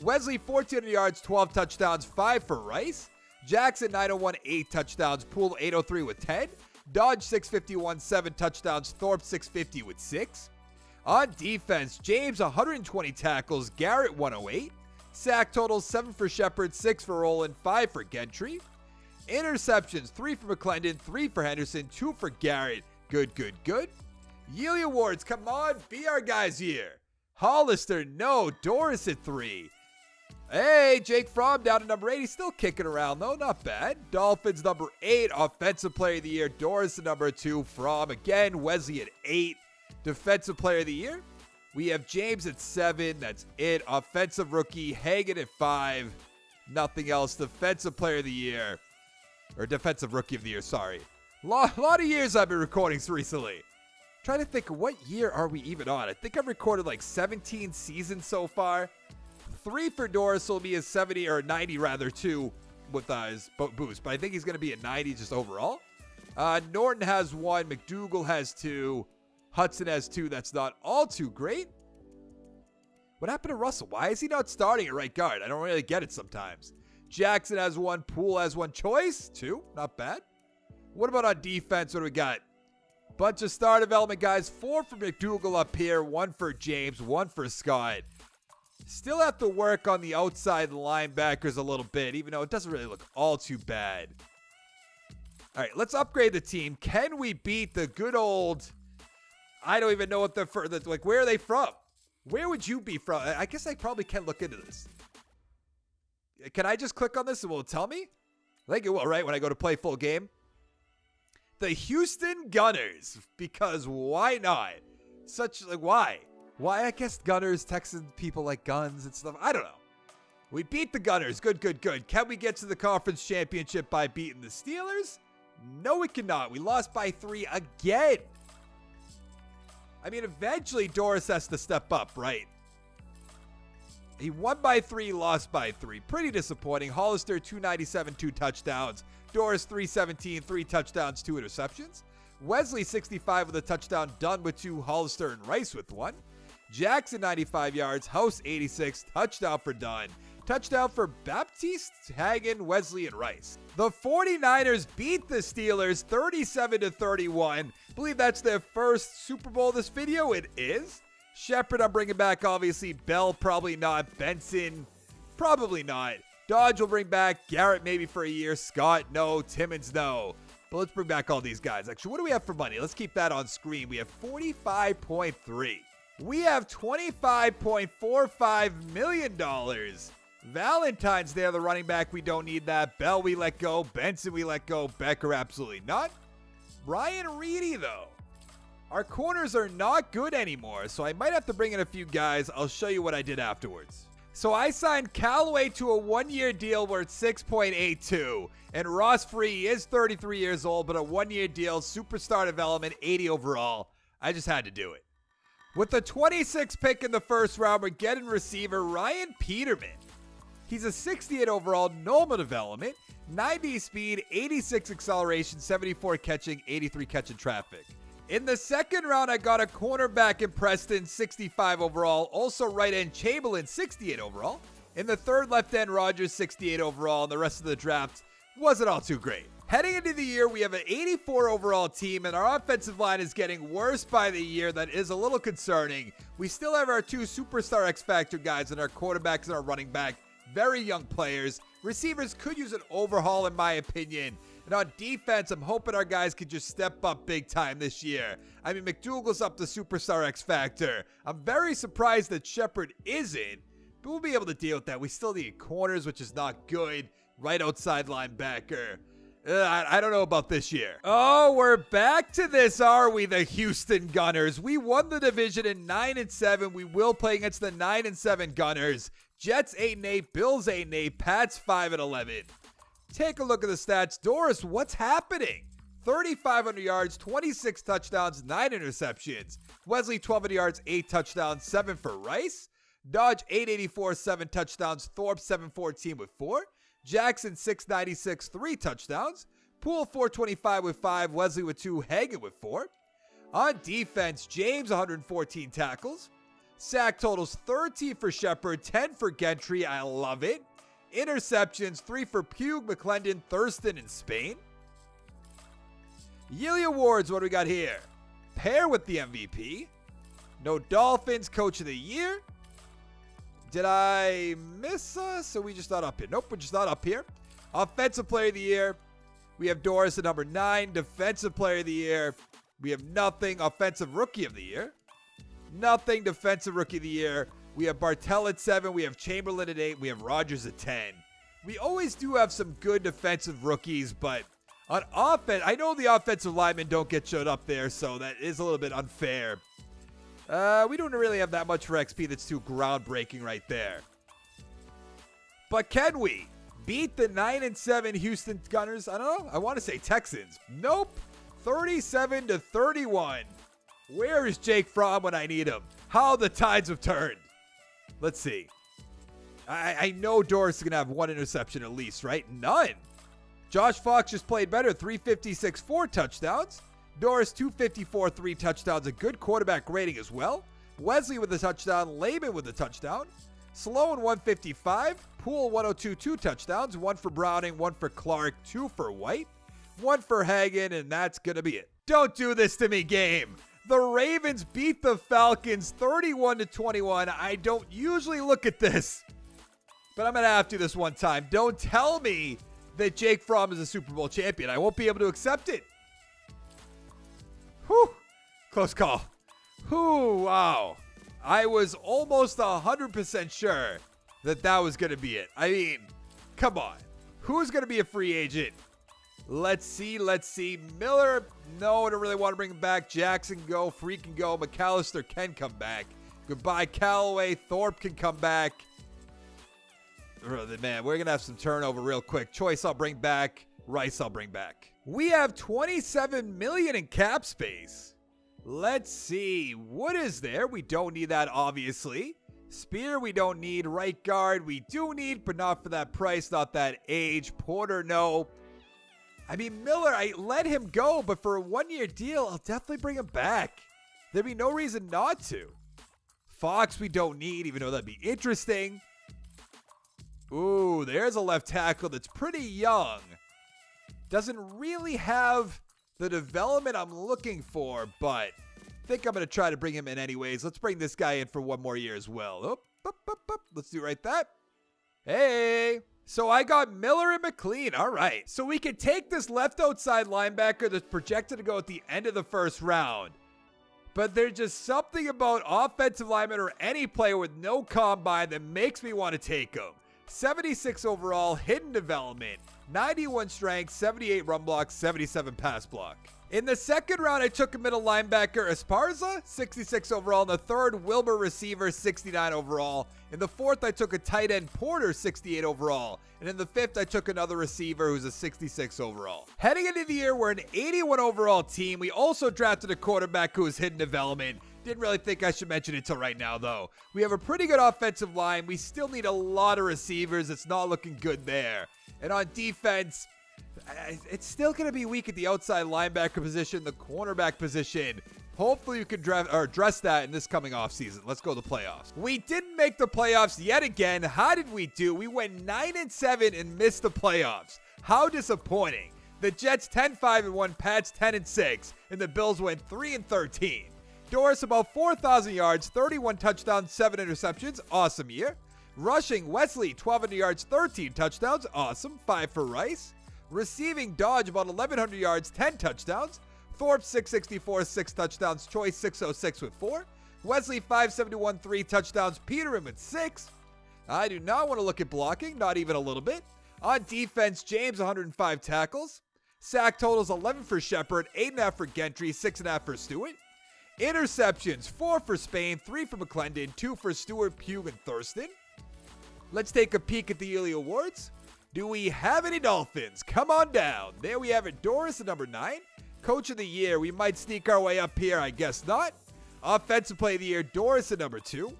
Wesley, 1,400 yards, 12 touchdowns, 5 for Rice. Jackson, 901, 8 touchdowns. Poole, 803 with 10. Dodge, 651, 7 touchdowns. Thorpe, 650 with 6. On defense, James 120 tackles, Garrett 108. Sack totals 7 for Shepard, 6 for Roland, 5 for Gentry. Interceptions 3 for McClendon, 3 for Henderson, 2 for Garrett. Good, good, good. Yearly awards, come on, be our guys here. Hollister, no. Doris at 3. Hey, Jake Fromm down to number 8. He's still kicking around, though. Not bad. Dolphins, number 8. Offensive player of the year. Doris number 2. Fromm again. Wesley at 8. Defensive Player of the Year, we have James at seven. That's it. Offensive Rookie, Hagan at five. Nothing else. Defensive Player of the Year, or Defensive Rookie of the Year, sorry. A lot, [LAUGHS] lot of years I've been recording recently. Trying to think, what year are we even on? I think I've recorded like 17 seasons so far. Three for Doris will be a 70 or 90 rather, two with uh, his boost. But I think he's going to be a 90 just overall. Uh, Norton has one. McDougal has two. Hudson has two. That's not all too great. What happened to Russell? Why is he not starting at right guard? I don't really get it sometimes. Jackson has one. Poole has one. Choice, two. Not bad. What about on defense? What do we got? Bunch of star development guys. Four for McDougal up here. One for James. One for Scott. Still have to work on the outside linebackers a little bit, even though it doesn't really look all too bad. All right, let's upgrade the team. Can we beat the good old? I don't even know what the fur the like. Where are they from? Where would you be from? I guess I probably can't look into this. Can I just click on this and it will tell me? I think it will, right? When I go to play full game. The Houston Gunners, because why not? Such like why? Why? I guess Gunners, Texan people like guns and stuff. I don't know. We beat the Gunners. Good, good, good. Can we get to the conference championship by beating the Steelers? No, we cannot. We lost by three again. I mean, eventually Doris has to step up, right? He won by three, lost by three. Pretty disappointing. Hollister, 297, two touchdowns. Doris, 317, three touchdowns, two interceptions. Wesley, 65 with a touchdown, Dunn with two, Hollister and Rice with one. Jackson, 95 yards. House, 86, touchdown for Dunn. Touchdown for Baptiste, Hagen, Wesley, and Rice. The 49ers beat the Steelers 37 to 31. I believe that's their first Super Bowl this video. It is. Shepard, I'm bringing back, obviously. Bell, probably not. Benson, probably not. Dodge will bring back. Garrett, maybe for a year. Scott, no. Timmons, no. But let's bring back all these guys. Actually, what do we have for money? Let's keep that on screen. We have 45.3. We have $25.45 million. Valentine's there, the running back. We don't need that. Bell, we let go. Benson, we let go. Becker, absolutely not. Ryan Reedy, though. Our corners are not good anymore, so I might have to bring in a few guys. I'll show you what I did afterwards. So I signed Callaway to a one-year deal worth 6.82, and Ross Free is 33 years old, but a one-year deal, superstar development, 80 overall. I just had to do it. With the 26th pick in the first round, we're getting receiver Ryan Peterman. He's a 68 overall, normal development, 90 speed, 86 acceleration, 74 catching, 83 catching traffic. In the second round, I got a cornerback in Preston, 65 overall. Also, right end Chamberlain, 68 overall. In the third, left end Rogers, 68 overall. And the rest of the draft wasn't all too great. Heading into the year, we have an 84 overall team, and our offensive line is getting worse by the year. That is a little concerning. We still have our two superstar X Factor guys and our quarterbacks and our running back. Very young players. Receivers could use an overhaul, in my opinion. And on defense, I'm hoping our guys could just step up big time this year. I mean, McDougal's up to superstar X Factor. I'm very surprised that Shepard isn't, but we'll be able to deal with that. We still need corners, which is not good. Right outside linebacker. Uh, I, I, don't know about this year. Oh, we're back to this, are we? The Houston Gunners. We won the division in nine and seven. We will play against the nine and seven Gunners. Jets eight and eight. Bills eight and eight. Pats five and eleven. Take a look at the stats. Doris, what's happening? 3,500 yards, 26 touchdowns, 9 interceptions. Wesley, 1,200 yards, 8 touchdowns, 7 for Rice. Dodge, 884, 7 touchdowns. Thorpe, 714 with 4. Jackson, 696, 3 touchdowns. Poole, 425 with 5. Wesley with 2. Hagen with 4. On defense, James, 114 tackles. Sack totals 13 for Shepard, 10 for Gentry. I love it. Interceptions, three for Pugh, McClendon, Thurston, and Spain. Yearly awards, what do we got here? Pair with the MVP. No Dolphins, Coach of the Year. Did I miss us? So we just not up here. Nope, we're just not up here. Offensive Player of the Year. We have Doris at number nine. Defensive Player of the Year. We have nothing. Offensive Rookie of the Year. Nothing. Defensive Rookie of the Year. We have Bartell at seven. We have Chamberlain at eight. We have Rogers at 10. We always do have some good defensive rookies, but on offense, I know the offensive linemen don't get showed up there, so that is a little bit unfair. Uh, we don't really have that much for XP that's too groundbreaking right there. But can we beat the 9 and 7 Houston Gunners? I don't know. I want to say Texans. Nope. 37 to 31. Where is Jake Fromm when I need him? How the tides have turned. Let's see. I, I know Doris is going to have one interception at least, right? None. Josh Fox just played better. 356, four touchdowns. Doris, 254, three touchdowns. A good quarterback rating as well. Wesley with a touchdown. Laban with a touchdown. Sloan, 155. Poole, 102, two touchdowns. One for Browning, one for Clark, two for White, one for Hagen, and that's going to be it. Don't do this to me, game. The Ravens beat the Falcons 31 to 21. I don't usually look at this, but I'm going to have to this one time. Don't tell me that Jake Fromm is a Super Bowl champion. I won't be able to accept it. Whew. Close call. Whew. Wow. I was almost 100% sure that that was going to be it. I mean, come on. Who's going to be a free agent? Let's see. Let's see. Miller, no, I don't really want to bring him back. Jackson, go. Free can go. McAllister can come back. Goodbye, Callaway. Thorpe can come back. Man, we're going to have some turnover real quick. Choice, I'll bring back. Rice, I'll bring back. We have 27 million in cap space. Let's see. What is there? We don't need that, obviously. Spear, we don't need. Right guard, we do need, but not for that price, not that age. Porter, no. I mean, Miller, I let him go, but for a one year deal, I'll definitely bring him back. There'd be no reason not to. Fox, we don't need, even though that'd be interesting. Ooh, there's a left tackle that's pretty young. Doesn't really have the development I'm looking for, but I think I'm going to try to bring him in anyways. Let's bring this guy in for one more year as well. Let's do right that. Hey. So I got Miller and McLean. All right. So we can take this left outside linebacker that's projected to go at the end of the first round. But there's just something about offensive lineman or any player with no combine that makes me want to take him. 76 overall, hidden development, 91 strength, 78 run block, 77 pass block. In the second round, I took a middle linebacker, Esparza, 66 overall. In the third, Wilbur receiver, 69 overall. In the fourth, I took a tight end, Porter, 68 overall. And in the fifth, I took another receiver who's a 66 overall. Heading into the year, we're an 81 overall team. We also drafted a quarterback who is hidden development. Didn't really think I should mention it until right now, though. We have a pretty good offensive line. We still need a lot of receivers. It's not looking good there. And on defense, it's still going to be weak at the outside linebacker position, the cornerback position. Hopefully, you can dra- or address that in this coming off season. Let's go to the playoffs. We didn't make the playoffs yet again. How did we do? We went 9 and 7 and missed the playoffs. How disappointing. The Jets 10-5 and 1, Pats 10 and 6, and the Bills went 3 and 13. Doris about 4,000 yards, 31 touchdowns, 7 interceptions. Awesome year. Rushing Wesley 1,200 yards, 13 touchdowns. Awesome. 5 for Rice. Receiving Dodge about 1,100 yards, 10 touchdowns. Thorpe 664, 6 touchdowns. Choice 606 with 4. Wesley 571, 3 touchdowns. Peterman with 6. I do not want to look at blocking, not even a little bit. On defense, James 105 tackles. Sack totals 11 for Shepard, 8.5 for Gentry, 6.5 for Stewart. Interceptions 4 for Spain, 3 for McClendon, 2 for Stewart, Pugh, and Thurston. Let's take a peek at the Ely awards. Do we have any Dolphins? Come on down. There we have it. Doris at number 9. Coach of the Year. We might sneak our way up here. I guess not. Offensive Play of the Year. Doris at number 2.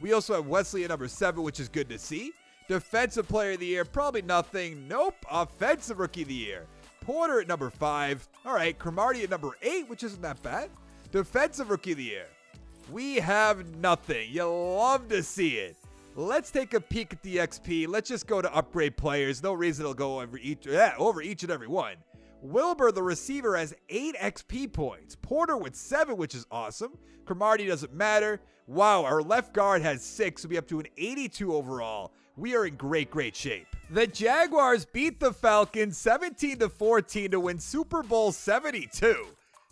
We also have Wesley at number 7, which is good to see. Defensive Player of the Year. Probably nothing. Nope. Offensive Rookie of the Year. Porter at number 5. All right. Cromartie at number 8, which isn't that bad. Defensive Rookie of the Year. We have nothing. You love to see it. Let's take a peek at the XP. Let's just go to upgrade players. No reason it'll go over each, yeah, over each and every one. Wilbur, the receiver, has 8 XP points. Porter with 7, which is awesome. Cromartie doesn't matter. Wow, our left guard has 6, so we up to an 82 overall. We are in great, great shape. The Jaguars beat the Falcons 17 to 14 to win Super Bowl 72.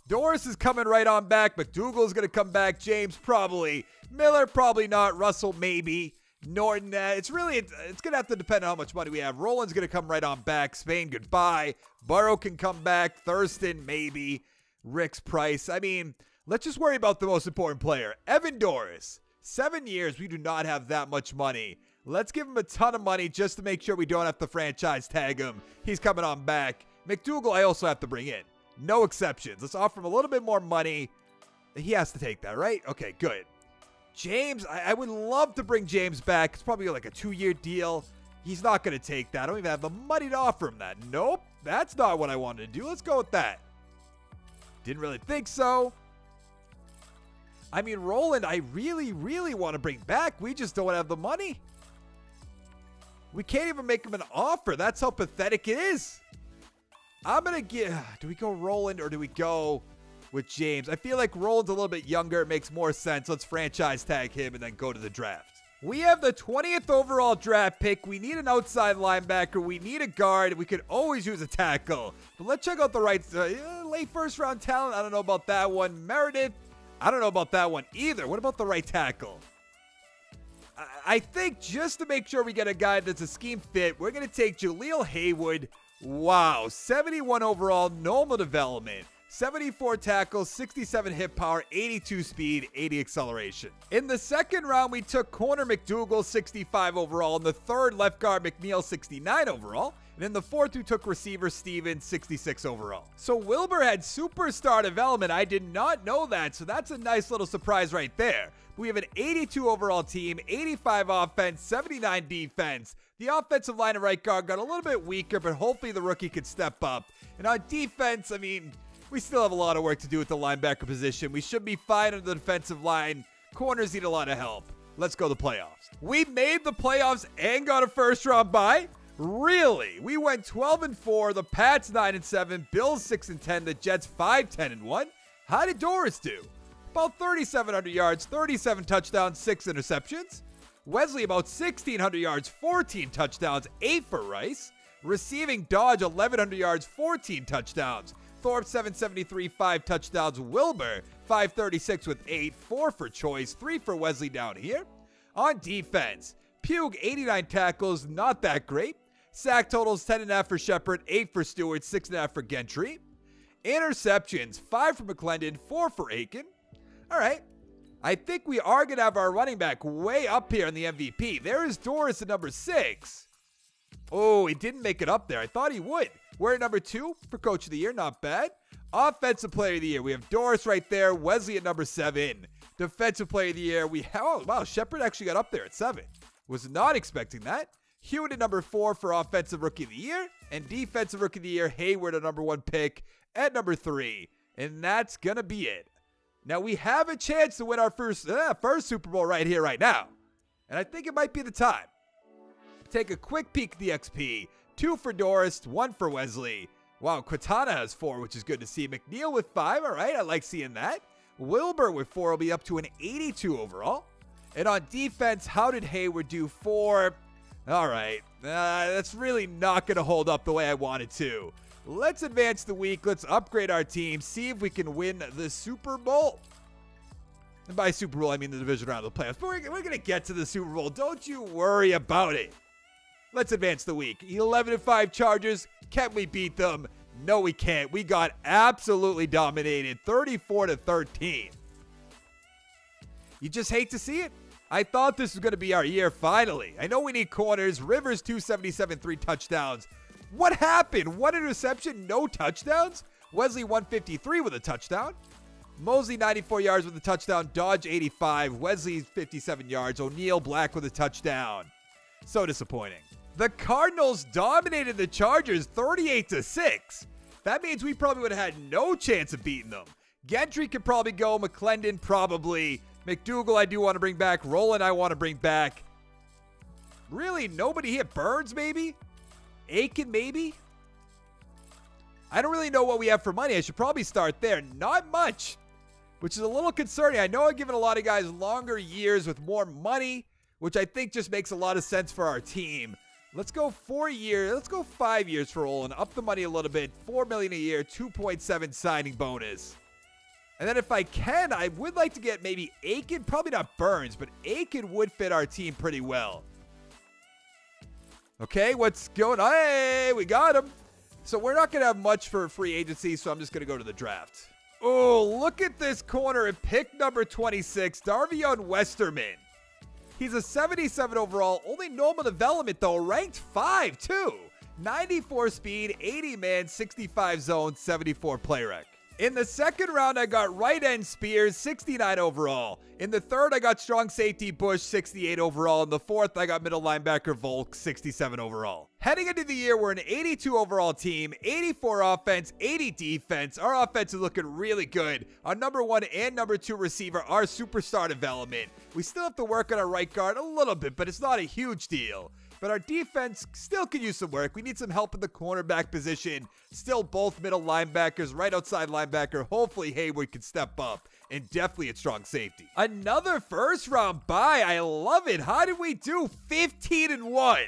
Doris is coming right on back. McDougal is going to come back. James probably. Miller probably not. Russell maybe. Norton, uh, it's really it's, going to have to depend on how much money we have. Roland's going to come right on back. Spain, goodbye. Burrow can come back. Thurston, maybe. Rick's price. I mean, let's just worry about the most important player. Evan Doris. Seven years, we do not have that much money. Let's give him a ton of money just to make sure we don't have to franchise tag him. He's coming on back. McDougal, I also have to bring in. No exceptions. Let's offer him a little bit more money. He has to take that, right? Okay, good. James, I, I would love to bring James back. It's probably like a two year deal. He's not going to take that. I don't even have the money to offer him that. Nope, that's not what I wanted to do. Let's go with that. Didn't really think so. I mean, Roland, I really, really want to bring back. We just don't have the money. We can't even make him an offer. That's how pathetic it is. I'm going to get. Do we go Roland or do we go with James. I feel like Roland's a little bit younger. It makes more sense. Let's franchise tag him and then go to the draft. We have the 20th overall draft pick. We need an outside linebacker. We need a guard. We could always use a tackle. But let's check out the right uh, late first round talent. I don't know about that one. Meredith. I don't know about that one either. What about the right tackle? I think just to make sure we get a guy that's a scheme fit, we're going to take Jaleel Haywood. Wow, 71 overall, normal development. 74 tackles, 67 hit power, 82 speed, 80 acceleration. In the second round, we took corner McDougal, 65 overall. In the third, left guard McNeil, 69 overall. And in the fourth, we took receiver Stevens, 66 overall. So Wilbur had superstar development. I did not know that. So that's a nice little surprise right there. We have an 82 overall team, 85 offense, 79 defense. The offensive line of right guard got a little bit weaker, but hopefully the rookie could step up. And on defense, I mean, we still have a lot of work to do with the linebacker position. We should be fine on the defensive line. Corners need a lot of help. Let's go to the playoffs. We made the playoffs and got a first round bye. Really? We went 12 and 4, the Pats 9 and 7, Bills 6 and 10, the Jets 5 10 and 1. How did Doris do? About 3700 yards, 37 touchdowns, 6 interceptions. Wesley about 1600 yards, 14 touchdowns, 8 for Rice. Receiving Dodge 1100 yards, 14 touchdowns. Thorpe 773, 5 touchdowns. Wilbur 536 with 8, 4 for Choice, 3 for Wesley down here. On defense, Pugh 89 tackles, not that great. Sack totals 10.5 for Shepard, 8 for Stewart, 6.5 for Gentry. Interceptions 5 for McClendon, 4 for Aiken. All right. I think we are going to have our running back way up here in the MVP. There is Doris at number 6. Oh, he didn't make it up there. I thought he would. We're at number two for Coach of the Year. Not bad. Offensive Player of the Year. We have Doris right there. Wesley at number seven. Defensive Player of the Year. We have, oh, wow, Shepard actually got up there at seven. Was not expecting that. Hewitt at number four for Offensive Rookie of the Year. And Defensive Rookie of the Year, Hayward, a number one pick at number three. And that's going to be it. Now, we have a chance to win our first, uh, first Super Bowl right here, right now. And I think it might be the time. Take a quick peek at the XP. Two for Doris, one for Wesley. Wow, Quintana has four, which is good to see. McNeil with five. All right, I like seeing that. Wilbur with four will be up to an 82 overall. And on defense, how did Hayward do? Four. All right, uh, that's really not going to hold up the way I wanted to. Let's advance the week. Let's upgrade our team. See if we can win the Super Bowl. And by Super Bowl, I mean the division round of the playoffs. But we're, we're going to get to the Super Bowl. Don't you worry about it. Let's advance the week. 11 5 Chargers. Can we beat them? No, we can't. We got absolutely dominated 34 to 13. You just hate to see it. I thought this was going to be our year finally. I know we need corners. Rivers 277, three touchdowns. What happened? One interception, no touchdowns? Wesley 153 with a touchdown. Mosley 94 yards with a touchdown. Dodge 85. Wesley 57 yards. O'Neal Black with a touchdown. So disappointing. The Cardinals dominated the Chargers 38 to 6. That means we probably would have had no chance of beating them. Gentry could probably go, McClendon probably. McDougal I do want to bring back. Roland I want to bring back. Really, nobody hit Burns maybe? Aiken maybe? I don't really know what we have for money. I should probably start there. Not much, which is a little concerning. I know I've given a lot of guys longer years with more money, which I think just makes a lot of sense for our team. Let's go four years. Let's go five years for Olin. Up the money a little bit. Four million a year. 2.7 signing bonus. And then if I can, I would like to get maybe Aiken. Probably not Burns, but Aiken would fit our team pretty well. Okay, what's going on? Hey, we got him. So we're not going to have much for free agency, so I'm just going to go to the draft. Oh, look at this corner at pick number 26, Darvion Westerman. He's a 77 overall, only normal development though, ranked 5 too. 94 speed, 80 man, 65 zone, 74 play rec. In the second round, I got right end Spears, 69 overall. In the third, I got strong safety Bush, 68 overall. In the fourth, I got middle linebacker Volk, 67 overall. Heading into the year, we're an 82 overall team, 84 offense, 80 defense. Our offense is looking really good. Our number one and number two receiver are superstar development. We still have to work on our right guard a little bit, but it's not a huge deal. But our defense still could use some work. We need some help in the cornerback position. Still both middle linebackers, right outside linebacker. Hopefully Hayward can step up and definitely a strong safety. Another first round bye. I love it. How did we do? 15 and 1.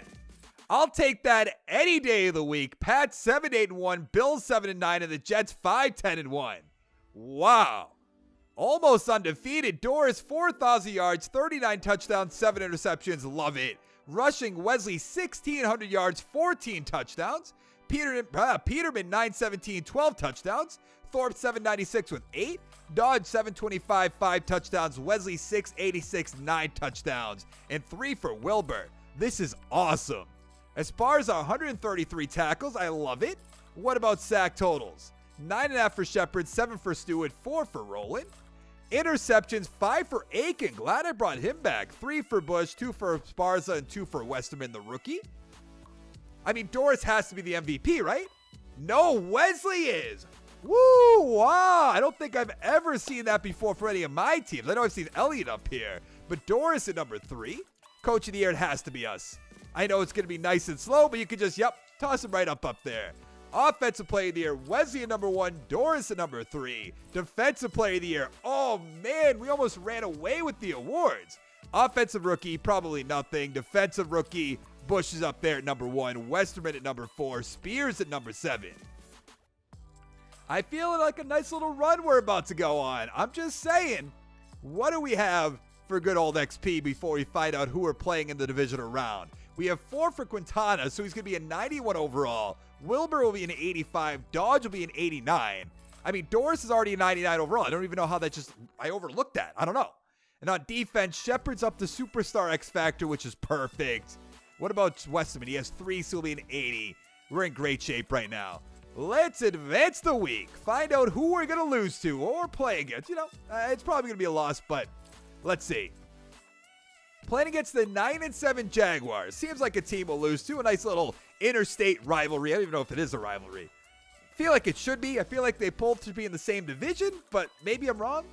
I'll take that any day of the week. Pat 7 8 and 1, Bills 7 and 9, and the Jets 5 10 and 1. Wow. Almost undefeated. Doris 4,000 yards, 39 touchdowns, 7 interceptions. Love it. Rushing Wesley 1,600 yards, 14 touchdowns. Peter, uh, Peterman 917, 12 touchdowns. Thorpe 796 with 8. Dodge 725, 5 touchdowns. Wesley 686, 9 touchdowns. And 3 for Wilbur. This is awesome. As far as 133 tackles, I love it. What about sack totals? 9.5 for Shepard, 7 for Stewart, 4 for Rowland. Interceptions, 5 for Aiken. Glad I brought him back. 3 for Bush, 2 for Sparza, and 2 for Westerman, the rookie. I mean, Doris has to be the MVP, right? No, Wesley is. Woo! Wow! I don't think I've ever seen that before for any of my teams. I know I've seen Elliott up here, but Doris at number three. Coach of the year, it has to be us. I know it's going to be nice and slow, but you could just, yep, toss him right up up there. Offensive Player of the Year, Wesley at number one, Doris at number three. Defensive Player of the Year, oh man, we almost ran away with the awards. Offensive Rookie, probably nothing. Defensive Rookie, Bush is up there at number one. Westerman at number four. Spears at number seven. I feel like a nice little run we're about to go on. I'm just saying, what do we have for good old XP before we find out who we're playing in the divisional round? We have four for Quintana, so he's going to be a 91 overall. Wilbur will be an 85. Dodge will be an 89. I mean, Doris is already a 99 overall. I don't even know how that just, I overlooked that. I don't know. And on defense, Shepard's up to superstar X Factor, which is perfect. What about Westerman? He has three, so he'll be an 80. We're in great shape right now. Let's advance the week. Find out who we're going to lose to or play against. You know, uh, it's probably going to be a loss, but let's see. Playing against the 9 and 7 Jaguars. Seems like a team will lose to. A nice little interstate rivalry. I don't even know if it is a rivalry. Feel like it should be. I feel like they both should be in the same division, but maybe I'm wrong.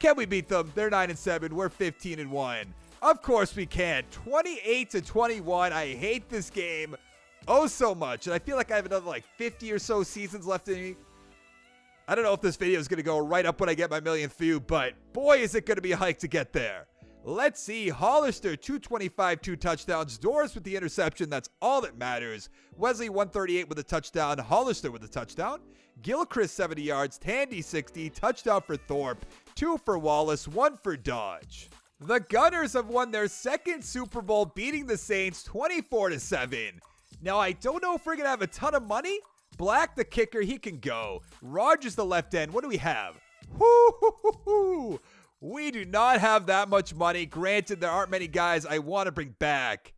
Can we beat them? They're 9 and 7. We're 15 and 1. Of course we can. 28 to 21. I hate this game oh so much. And I feel like I have another like 50 or so seasons left in me. I don't know if this video is going to go right up when I get my millionth view, but boy, is it going to be a hike to get there. Let's see. Hollister, 225, two touchdowns. Doris with the interception. That's all that matters. Wesley, 138 with a touchdown. Hollister with a touchdown. Gilchrist, 70 yards. Tandy, 60. Touchdown for Thorpe. Two for Wallace. One for Dodge. The Gunners have won their second Super Bowl, beating the Saints 24 to 7. Now, I don't know if we're going to have a ton of money. Black, the kicker, he can go. Rogers, the left end. What do we have? Woo-hoo-hoo-hoo. We do not have that much money. Granted, there aren't many guys I want to bring back.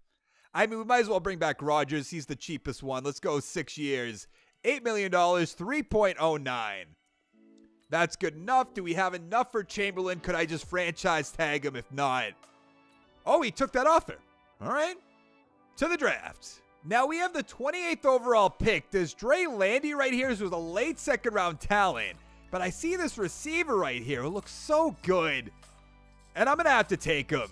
I mean, we might as well bring back Rogers. He's the cheapest one. Let's go six years. $8 million, 3.09. That's good enough. Do we have enough for Chamberlain? Could I just franchise tag him if not? Oh, he took that offer. All right. To the draft. Now we have the 28th overall pick. Does Dre Landy right here is a late second round talent. But I see this receiver right here who looks so good. And I'm going to have to take him.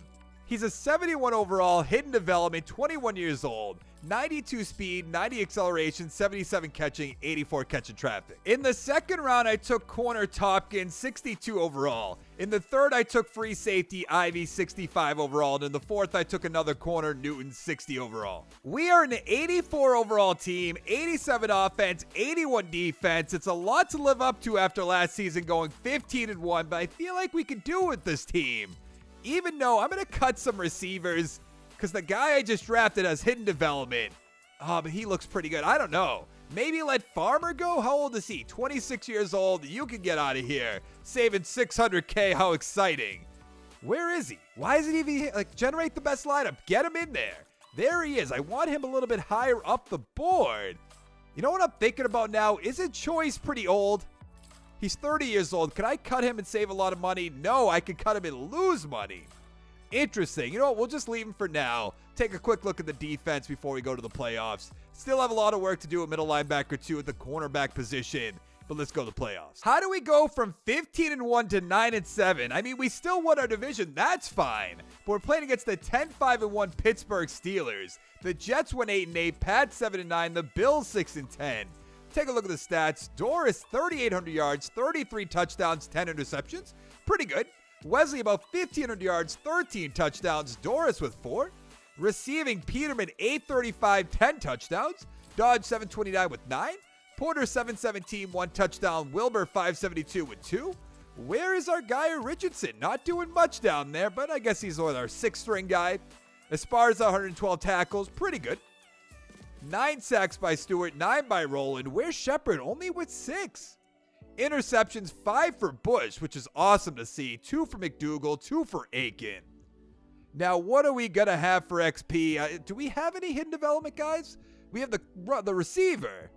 He's a 71 overall, hidden development, 21 years old, 92 speed, 90 acceleration, 77 catching, 84 catching traffic. In the second round, I took corner Topkins, 62 overall. In the third, I took free safety Ivy, 65 overall. And in the fourth, I took another corner Newton, 60 overall. We are an 84 overall team, 87 offense, 81 defense. It's a lot to live up to after last season going 15 and 1, but I feel like we can do it with this team even though I'm going to cut some receivers because the guy I just drafted has hidden development. Oh, but he looks pretty good. I don't know. Maybe let Farmer go? How old is he? 26 years old. You can get out of here. Saving 600K. How exciting. Where is he? Why isn't he even like generate the best lineup? Get him in there. There he is. I want him a little bit higher up the board. You know what I'm thinking about now? Isn't Choice pretty old? He's 30 years old. Can I cut him and save a lot of money? No, I could cut him and lose money. Interesting. You know what? We'll just leave him for now. Take a quick look at the defense before we go to the playoffs. Still have a lot of work to do at middle linebacker, too, at the cornerback position. but let's go to the playoffs. How do we go from 15 and 1 to 9 and 7? I mean, we still won our division. That's fine. But we're playing against the 10 5 and 1 Pittsburgh Steelers. The Jets went 8 and 8, Pats 7 and 9, the Bills 6 and 10. Take a look at the stats. Doris 3800 yards, 33 touchdowns, 10 interceptions. Pretty good. Wesley about 1500 yards, 13 touchdowns. Doris with 4. Receiving Peterman 835, 10 touchdowns. Dodge 729 with 9. Porter 717, 1 touchdown. Wilbur 572 with 2. Where is our guy Richardson? Not doing much down there, but I guess he's our sixth string guy. Esparza 112 tackles, pretty good. Nine sacks by Stewart, nine by Roland. Where's Shepard? Only with six. Interceptions, five for Bush, which is awesome to see. Two for McDougal, two for Aiken. Now, what are we going to have for XP? Uh, do we have any hidden development, guys? We have the the receiver,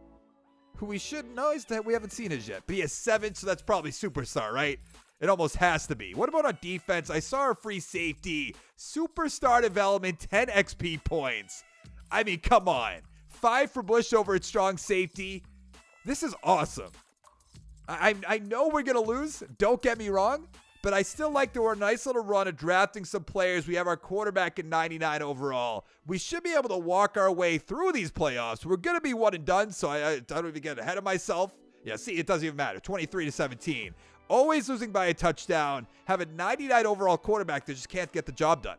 who we should know. Is that we haven't seen his yet, but he has seven, so that's probably superstar, right? It almost has to be. What about on defense? I saw a free safety, superstar development, 10 XP points. I mean, come on. Five for Bush over at strong safety. This is awesome. I, I know we're going to lose. Don't get me wrong. But I still like that we're a nice little run of drafting some players. We have our quarterback at 99 overall. We should be able to walk our way through these playoffs. We're going to be one and done, so I, I don't even get ahead of myself. Yeah, see, it doesn't even matter. 23 to 17. Always losing by a touchdown. Have a 99 overall quarterback that just can't get the job done.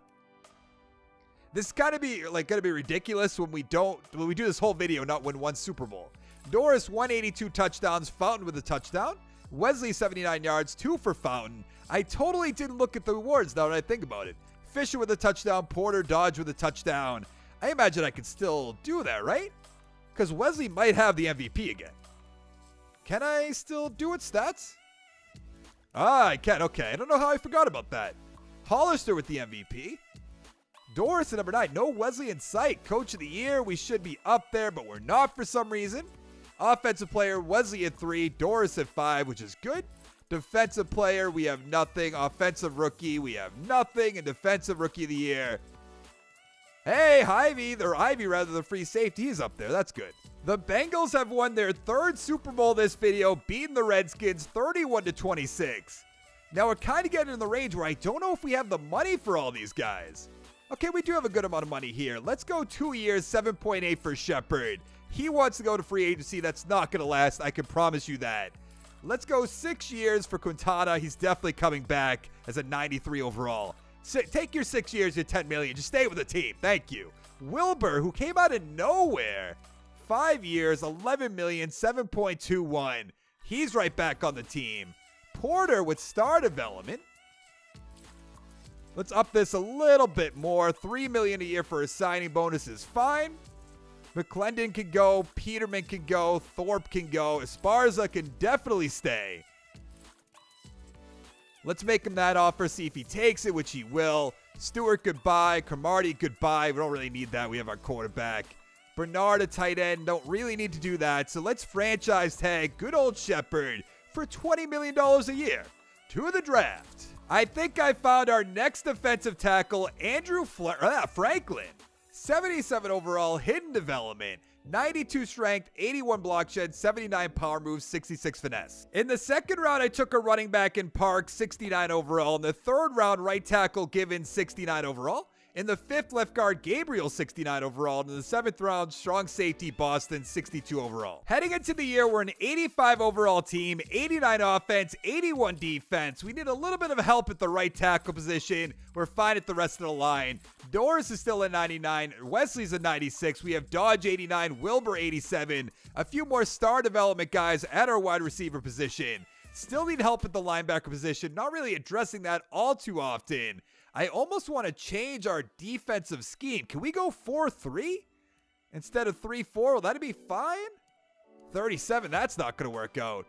This is of be like to be ridiculous when we don't when we do this whole video not win one Super Bowl. Doris 182 touchdowns, Fountain with a touchdown. Wesley 79 yards, two for Fountain. I totally didn't look at the awards now that I think about it. Fisher with a touchdown, Porter Dodge with a touchdown. I imagine I could still do that, right? Because Wesley might have the MVP again. Can I still do it, stats? Ah, I can. Okay, I don't know how I forgot about that. Hollister with the MVP. Doris at number nine. No Wesley in sight. Coach of the year. We should be up there, but we're not for some reason. Offensive player, Wesley at three. Doris at five, which is good. Defensive player, we have nothing. Offensive rookie, we have nothing. And defensive rookie of the year. Hey, Ivy, or Ivy rather, the free safety, is up there. That's good. The Bengals have won their third Super Bowl this video, beating the Redskins 31 to 26. Now we're kind of getting in the range where I don't know if we have the money for all these guys. Okay, we do have a good amount of money here. Let's go two years, 7.8 for Shepard. He wants to go to free agency. That's not going to last. I can promise you that. Let's go six years for Quintana. He's definitely coming back as a 93 overall. So take your six years, your 10 million. Just stay with the team. Thank you. Wilbur, who came out of nowhere, five years, 11 million, 7.21. He's right back on the team. Porter with star development. Let's up this a little bit more. Three million a year for a signing bonus is fine. McClendon can go. Peterman can go. Thorpe can go. Esparza can definitely stay. Let's make him that offer, see if he takes it, which he will. Stewart, goodbye. Cromartie, goodbye. We don't really need that. We have our quarterback. Bernard, a tight end. Don't really need to do that. So let's franchise tag good old Shepard for $20 million a year to the draft. I think I found our next defensive tackle, Andrew uh, Franklin. 77 overall, hidden development. 92 strength, 81 block shed, 79 power moves, 66 finesse. In the second round, I took a running back in Park, 69 overall. In the third round, right tackle given 69 overall. In the fifth, left guard Gabriel, 69 overall. And in the seventh round, strong safety Boston, 62 overall. Heading into the year, we're an 85 overall team, 89 offense, 81 defense. We need a little bit of help at the right tackle position. We're fine at the rest of the line. Doris is still at 99. Wesley's at 96. We have Dodge 89, Wilbur 87. A few more star development guys at our wide receiver position. Still need help at the linebacker position. Not really addressing that all too often. I almost want to change our defensive scheme. Can we go 4 3 instead of 3 4? Will that be fine? 37, that's not going to work out.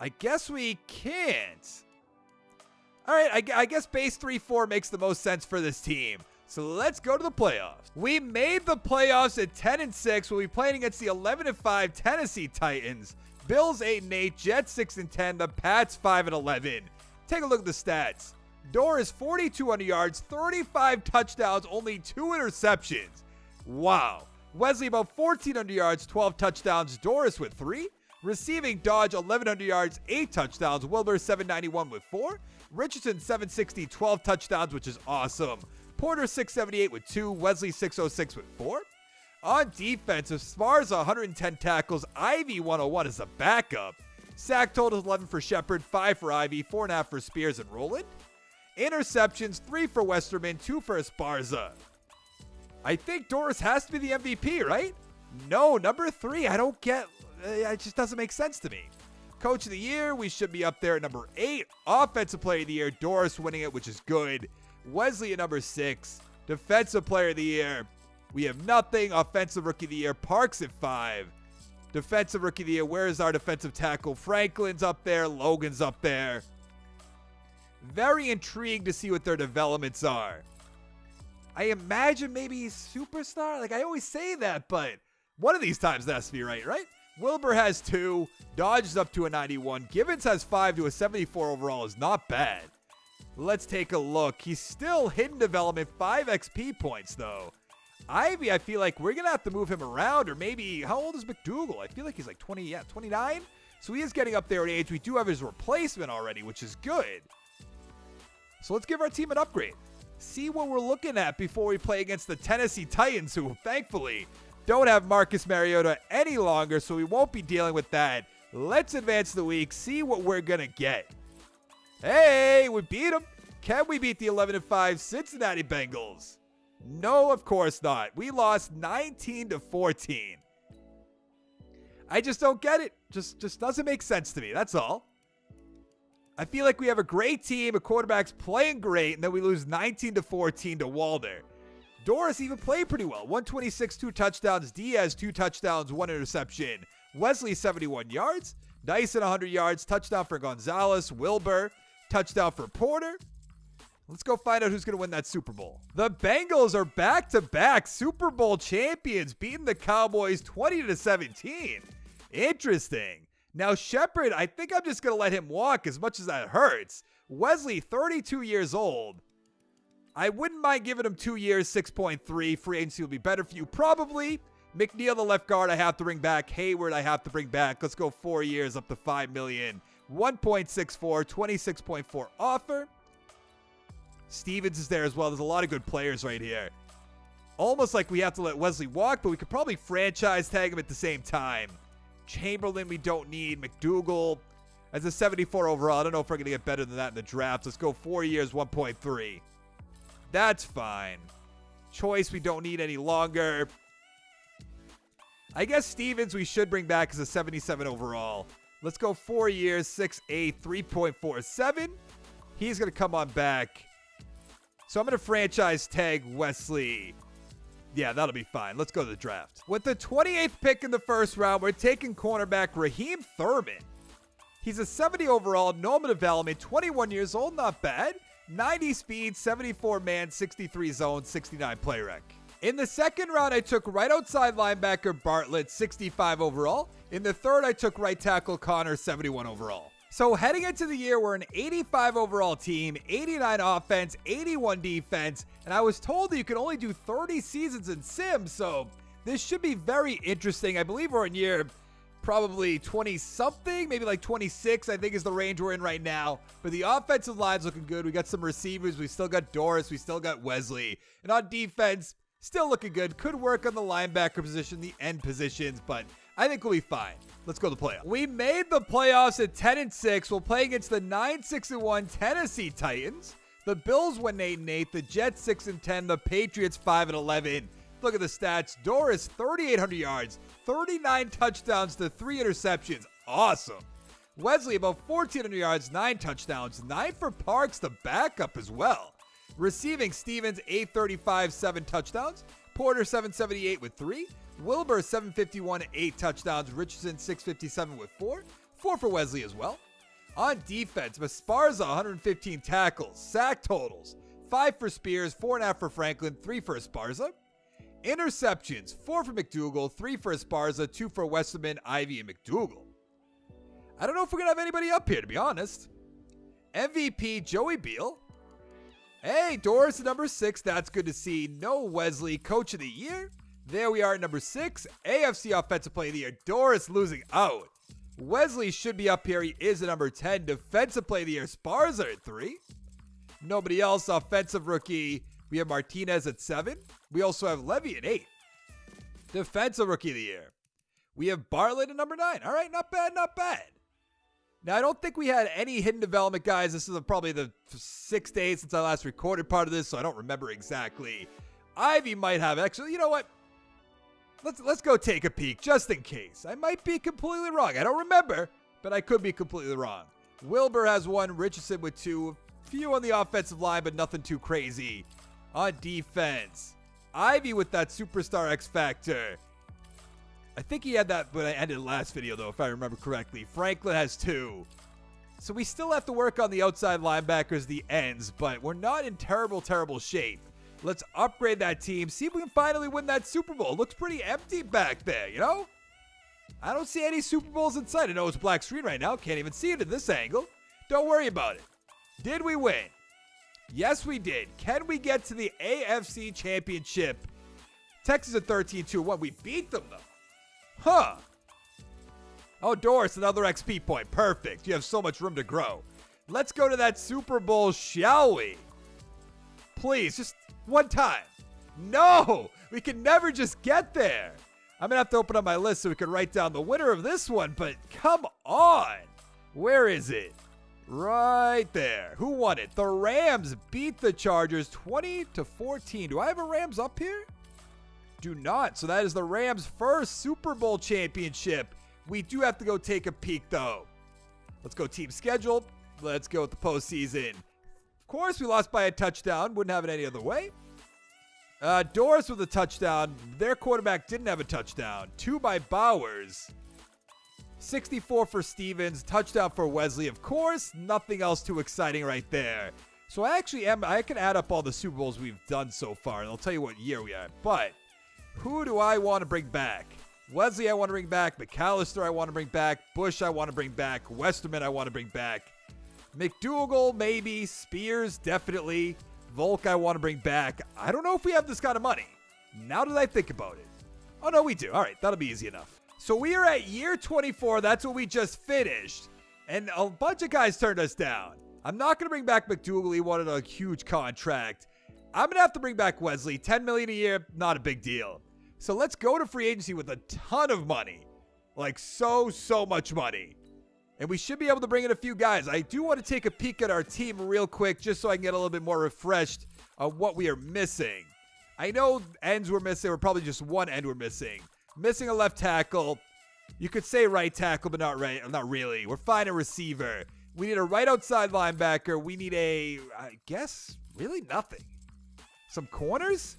I guess we can't. All right, I, I guess base 3 4 makes the most sense for this team. So let's go to the playoffs. We made the playoffs at 10 and 6. We'll be playing against the 11 and 5 Tennessee Titans. Bills 8 and 8, Jets 6 and 10, the Pats 5 and 11. Take a look at the stats. Doris 4,200 yards, 35 touchdowns, only two interceptions. Wow. Wesley about 1,400 yards, 12 touchdowns. Doris with three. Receiving Dodge 1,100 yards, 8 touchdowns. Wilbur 791 with 4. Richardson 760, 12 touchdowns, which is awesome. Porter 678 with 2. Wesley 606 with 4. On defense, Esparza 110 tackles. Ivy 101 is a backup. Sack total 11 for Shepard, 5 for Ivy, 4.5 for Spears and Roland. Interceptions, 3 for Westerman, 2 for Esparza. I think Doris has to be the MVP, right? No, number 3. I don't get. Uh, it just doesn't make sense to me. Coach of the Year, we should be up there at number 8. Offensive Player of the Year, Doris winning it, which is good. Wesley at number 6. Defensive Player of the Year, we have nothing. Offensive Rookie of the Year, Parks at 5. Defensive Rookie of the Year, where is our defensive tackle? Franklin's up there. Logan's up there. Very intrigued to see what their developments are. I imagine maybe superstar. Like I always say that, but one of these times has to be right, right? Wilbur has two. Dodge is up to a 91. Gibbons has five to a 74 overall. Is not bad. Let's take a look. He's still hidden development, five XP points though. Ivy, I feel like we're gonna have to move him around, or maybe how old is McDougal? I feel like he's like 20, yeah, 29. So he is getting up there in age. We do have his replacement already, which is good. So let's give our team an upgrade. See what we're looking at before we play against the Tennessee Titans, who thankfully don't have Marcus Mariota any longer, so we won't be dealing with that. Let's advance the week, see what we're gonna get. Hey, we beat them. Can we beat the 11 5 Cincinnati Bengals? No, of course not. We lost 19 to 14. I just don't get it. Just just doesn't make sense to me. That's all. I feel like we have a great team, a quarterback's playing great, and then we lose 19 to 14 to Walder. Doris even played pretty well. 126, two touchdowns. Diaz, two touchdowns, one interception. Wesley, 71 yards. Dyson, 100 yards. Touchdown for Gonzalez. Wilbur, touchdown for Porter. Let's go find out who's going to win that Super Bowl. The Bengals are back to back Super Bowl champions, beating the Cowboys 20 to 17. Interesting. Now, Shepard, I think I'm just going to let him walk as much as that hurts. Wesley, 32 years old. I wouldn't mind giving him two years, 6.3. Free agency will be better for you, probably. McNeil, the left guard, I have to bring back. Hayward, I have to bring back. Let's go four years up to 5 million. 1.64, 26.4 offer. Stevens is there as well. There's a lot of good players right here. Almost like we have to let Wesley walk, but we could probably franchise tag him at the same time. Chamberlain, we don't need. McDougal, as a 74 overall. I don't know if we're going to get better than that in the draft. Let's go four years, 1.3. That's fine. Choice, we don't need any longer. I guess Stevens, we should bring back as a 77 overall. Let's go four years, 6'8, 3.47. He's going to come on back. So I'm going to franchise tag Wesley. Yeah, that'll be fine. Let's go to the draft. With the 28th pick in the first round, we're taking cornerback Raheem Thurman. He's a 70 overall, normal development, 21 years old, not bad. 90 speed, 74 man, 63 zone, 69 play rec. In the second round, I took right outside linebacker Bartlett, 65 overall. In the third, I took right tackle Connor, 71 overall. So heading into the year, we're an 85 overall team, 89 offense, 81 defense, and I was told that you can only do 30 seasons in Sim, so this should be very interesting. I believe we're in year probably 20 something, maybe like 26, I think is the range we're in right now. But the offensive line's looking good. We got some receivers. We still got Doris. We still got Wesley. And on defense, still looking good. Could work on the linebacker position, the end positions, but I think we'll be fine. Let's go to the playoffs. We made the playoffs at 10 and 6. We'll play against the 9 6 and 1 Tennessee Titans. The Bills went 8 and 8. The Jets 6 and 10. The Patriots 5 and 11. Look at the stats. Doris 3,800 yards, 39 touchdowns to three interceptions. Awesome. Wesley about 1,400 yards, nine touchdowns, nine for Parks, the backup as well. Receiving Stevens 835, seven touchdowns. Porter 778 with three. Wilbur 751, eight touchdowns. Richardson 657 with four. Four for Wesley as well. On defense, Esparza 115 tackles, sack totals. Five for Spears, four and a half for Franklin, three for Esparza. Interceptions, four for McDougal, three for Esparza, two for Westerman, Ivy, and McDougal. I don't know if we're going to have anybody up here, to be honest. MVP, Joey Beal. Hey, Doris number six. That's good to see. No Wesley, coach of the year. There we are at number six. AFC Offensive Player of the Year. Doris losing out. Wesley should be up here. He is a number 10. Defensive play of the year. Sparza at 3. Nobody else. Offensive rookie. We have Martinez at 7. We also have Levy at 8. Defensive rookie of the year. We have Bartlett at number 9. All right, not bad, not bad. Now, I don't think we had any hidden development guys. This is probably the six days since I last recorded part of this, so I don't remember exactly. Ivy might have actually. You know what? Let's let's go take a peek just in case. I might be completely wrong. I don't remember, but I could be completely wrong. Wilbur has one, Richardson with two, few on the offensive line, but nothing too crazy. On defense, Ivy with that superstar X factor. I think he had that, but I ended the last video though, if I remember correctly. Franklin has two. So we still have to work on the outside linebackers, the ends, but we're not in terrible, terrible shape. Let's upgrade that team. See if we can finally win that Super Bowl. It looks pretty empty back there, you know? I don't see any Super Bowls in sight. I know it's black screen right now. Can't even see it at this angle. Don't worry about it. Did we win? Yes, we did. Can we get to the AFC Championship? Texans at 13 2 1. We beat them, though. Huh. Oh, Doris, another XP point. Perfect. You have so much room to grow. Let's go to that Super Bowl, shall we? Please, just one time. No, we can never just get there. I'm to have to open up my list so we can write down the winner of this one, but come on. Where is it? Right there. Who won it? The Rams beat the Chargers 20 to 14. Do I have a Rams up here? Do not. So that is the Rams' first Super Bowl championship. We do have to go take a peek though. Let's go team schedule. Let's go with the postseason. Of course, we lost by a touchdown. Wouldn't have it any other way. Uh, Doris with a touchdown. Their quarterback didn't have a touchdown. Two by Bowers. 64 for Stevens. Touchdown for Wesley. Of course, nothing else too exciting right there. So I actually am. I can add up all the Super Bowls we've done so far, and I'll tell you what year we are. But who do I want to bring back? Wesley, I want to bring back. McAllister, I want to bring back. Bush, I want to bring back. Westerman, I want to bring back. McDougal, maybe. Spears, definitely. Volk, I want to bring back. I don't know if we have this kind of money. Now that I think about it. Oh, no, we do. All right, that'll be easy enough. So we are at year 24. That's what we just finished. And a bunch of guys turned us down. I'm not going to bring back McDougal. He wanted a huge contract. I'm going to have to bring back Wesley. 10 million a year, not a big deal. So let's go to free agency with a ton of money. Like so, so much money. And we should be able to bring in a few guys. I do want to take a peek at our team real quick just so I can get a little bit more refreshed on what we are missing. I know ends were missing, or probably just one end we're missing. Missing a left tackle. You could say right tackle, but not right. Not really. We're fine a receiver. We need a right outside linebacker. We need a, I guess, really nothing. Some corners?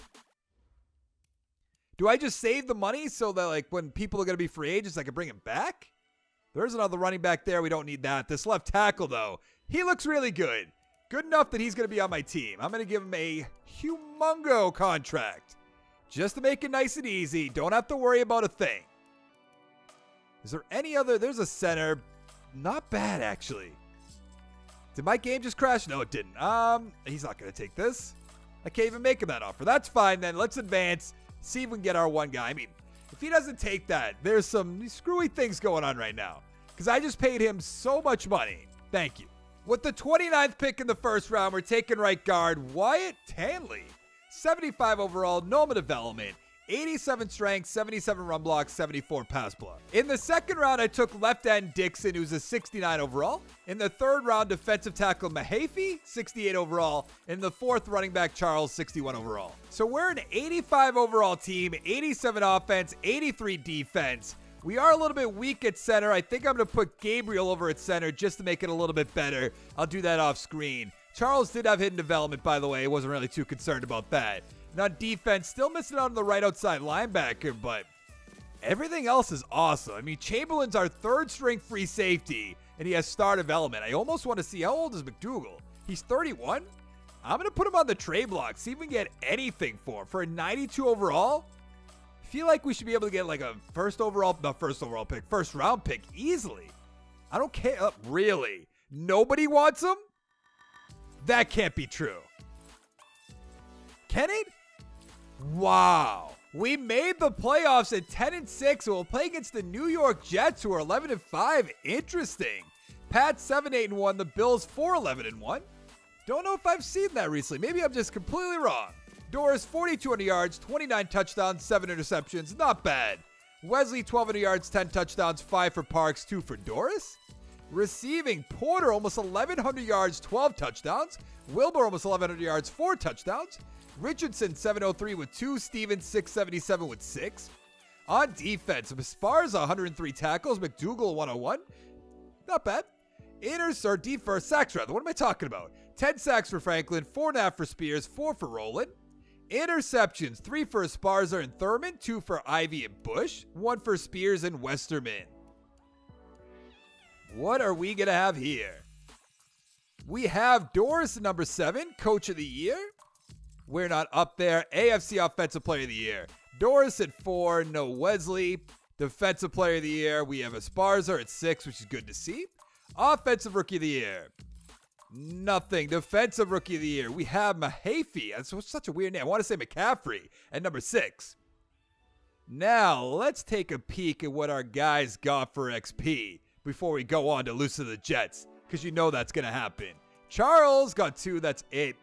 Do I just save the money so that like when people are going to be free agents, I can bring him back? There's another running back there. We don't need that. This left tackle, though, he looks really good. Good enough that he's going to be on my team. I'm going to give him a humongo contract just to make it nice and easy. Don't have to worry about a thing. Is there any other? There's a center. Not bad, actually. Did my game just crash? No, it didn't. Um, he's not going to take this. I can't even make him that offer. That's fine then. Let's advance. See if we can get our one guy. I mean, if he doesn't take that, there's some screwy things going on right now. Because I just paid him so much money. Thank you. With the 29th pick in the first round, we're taking right guard Wyatt Tanley. 75 overall, Noma development. 87 strength, 77 run block, 74 pass block. In the second round, I took left end Dixon, who's a 69 overall. In the third round, defensive tackle Mahaffey, 68 overall. In the fourth, running back Charles, 61 overall. So we're an 85 overall team, 87 offense, 83 defense. We are a little bit weak at center. I think I'm going to put Gabriel over at center just to make it a little bit better. I'll do that off screen. Charles did have hidden development, by the way. I wasn't really too concerned about that. Now, defense, still missing out on the right outside linebacker, but everything else is awesome. I mean, Chamberlain's our third string free safety, and he has star development. I almost want to see how old is McDougal? He's 31? I'm going to put him on the trade block, see if we can get anything for him. For a 92 overall, I feel like we should be able to get like a first overall, not first overall pick, first round pick easily. I don't care. Uh, really? Nobody wants him? That can't be true. Can it? Wow. We made the playoffs at 10 and 6, and we'll play against the New York Jets, who are 11 and 5. Interesting. Pat 7 8 and 1. The Bills 4 11 and 1. Don't know if I've seen that recently. Maybe I'm just completely wrong. Doris 4,200 yards, 29 touchdowns, 7 interceptions. Not bad. Wesley 1,200 yards, 10 touchdowns, 5 for Parks, 2 for Doris. Receiving Porter almost 1,100 yards, 12 touchdowns. Wilbur almost 1,100 yards, 4 touchdowns. Richardson 703 with 2. Stevens 677 with 6. On defense, Esparza 103 tackles. McDougal 101. Not bad. Inners or sacks rather. What am I talking about? 10 sacks for Franklin, 4.5 for Spears, 4 for Rowland. Interceptions, 3 for Esparza and Thurman, 2 for Ivy and Bush, 1 for Spears and Westerman. What are we going to have here? We have Doris number 7, Coach of the Year. We're not up there. AFC Offensive Player of the Year. Doris at 4, no Wesley. Defensive Player of the Year, we have Esparza at 6, which is good to see. Offensive Rookie of the Year. Nothing. Defensive Rookie of the Year. We have Mahaffey. That's such a weird name. I want to say McCaffrey at number six. Now, let's take a peek at what our guys got for XP before we go on to lose to the Jets, because you know that's going to happen. Charles got two. That's it.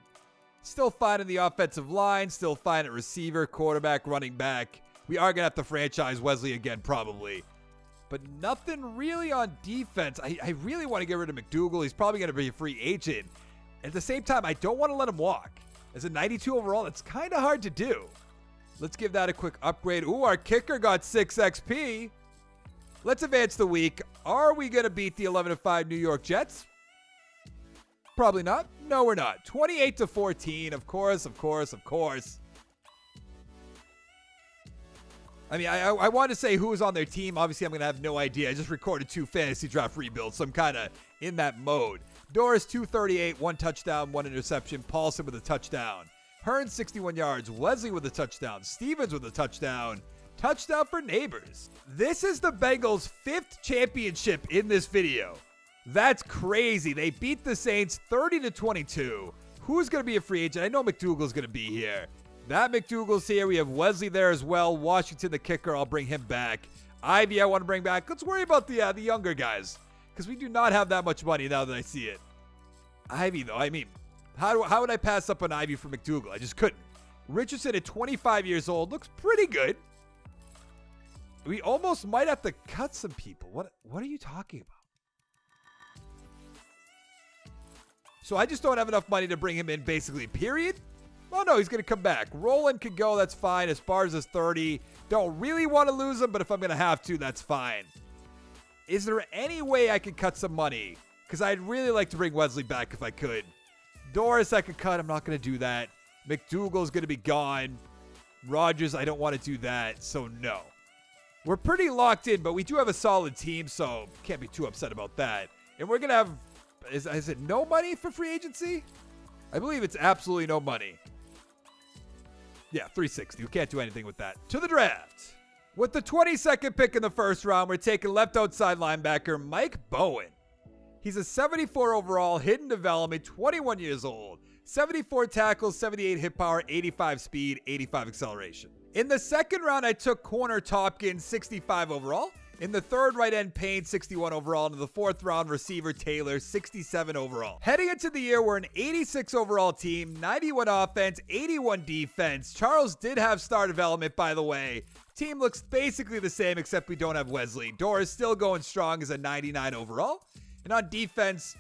Still fine in the offensive line. Still fine at receiver, quarterback, running back. We are going to have to franchise Wesley again, probably but nothing really on defense. I, I really want to get rid of McDougal. He's probably going to be a free agent. At the same time, I don't want to let him walk. As a 92 overall, it's kind of hard to do. Let's give that a quick upgrade. Ooh, our kicker got 6 XP. Let's advance the week. Are we going to beat the 11 5 New York Jets? Probably not. No, we're not. 28 to 14. Of course, of course, of course. I mean, I, I, want to say who was on their team. Obviously, I'm going to have no idea. I just recorded two fantasy draft rebuilds, so I'm kind of in that mode. Doris, 238, one touchdown, one interception. Paulson with a touchdown. Hearn, 61 yards. Wesley with a touchdown. Stevens with a touchdown. Touchdown for Neighbors. This is the Bengals' fifth championship in this video. That's crazy. They beat the Saints 30 to 22. Who's going to be a free agent? I know McDougal's going to be here. That McDougal's here. We have Wesley there as well. Washington, the kicker. I'll bring him back. Ivy, I want to bring back. Let's worry about the uh, the younger guys because we do not have that much money now that I see it. Ivy, though, I mean, how do, how would I pass up on Ivy for McDougal? I just couldn't. Richardson at 25 years old looks pretty good. We almost might have to cut some people. What what are you talking about? So I just don't have enough money to bring him in, basically. Period. Oh, no, he's going to come back. Roland could go. That's fine. As far as his 30. Don't really want to lose him, but if I'm going to have to, that's fine. Is there any way I could cut some money? Because I'd really like to bring Wesley back if I could. Doris, I could cut. I'm not going to do that. McDougal's going to be gone. Rogers, I don't want to do that. So, no. We're pretty locked in, but we do have a solid team, so can't be too upset about that. And we're going to have, is, is it no money for free agency? I believe it's absolutely no money. Yeah, 360. You can't do anything with that. To the draft. With the 22nd pick in the first round, we're taking left outside linebacker Mike Bowen. He's a 74 overall, hidden development, 21 years old, 74 tackles, 78 hit power, 85 speed, 85 acceleration. In the second round, I took corner Topkins, 65 overall. In the third, right end, Payne, 61 overall. And in the fourth round, receiver Taylor, 67 overall. Heading into the year, we're an 86 overall team, 91 offense, 81 defense. Charles did have star development, by the way. Team looks basically the same, except we don't have Wesley. Doris still going strong as a 99 overall. And on defense,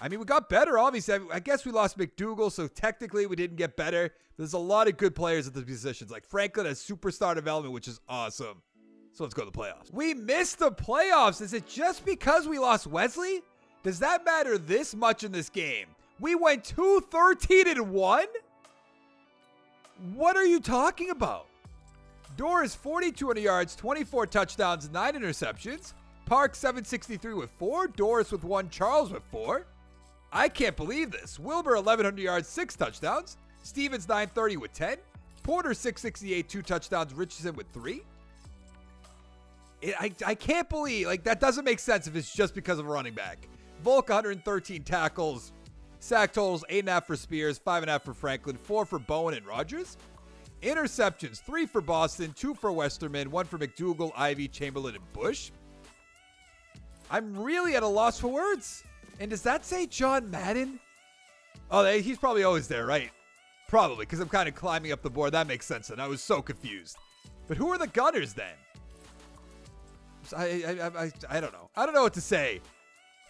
I mean, we got better, obviously. I guess we lost McDougal, so technically we didn't get better. There's a lot of good players at the positions. Like Franklin has superstar development, which is awesome. So let's go to the playoffs. We missed the playoffs. Is it just because we lost Wesley? Does that matter this much in this game? We went 2 13 and 1? What are you talking about? Doris 4,200 yards, 24 touchdowns, 9 interceptions. Park 763 with 4. Doris with 1. Charles with 4. I can't believe this. Wilbur 1,100 yards, 6 touchdowns. Stevens 930 with 10. Porter 668, 2 touchdowns. Richardson with 3. It, I, I can't believe, like, that doesn't make sense if it's just because of a running back. Volk, 113 tackles. Sack totals, 8.5 for Spears, 5.5 for Franklin, 4 for Bowen and Rogers. Interceptions, three for Boston, two for Westerman, one for McDougal, Ivy, Chamberlain, and Bush. I'm really at a loss for words. And does that say John Madden? Oh, he's probably always there, right? Probably, because I'm kind of climbing up the board. That makes sense. And I was so confused. But who are the Gunners then? I, I, I, I don't know. I don't know what to say.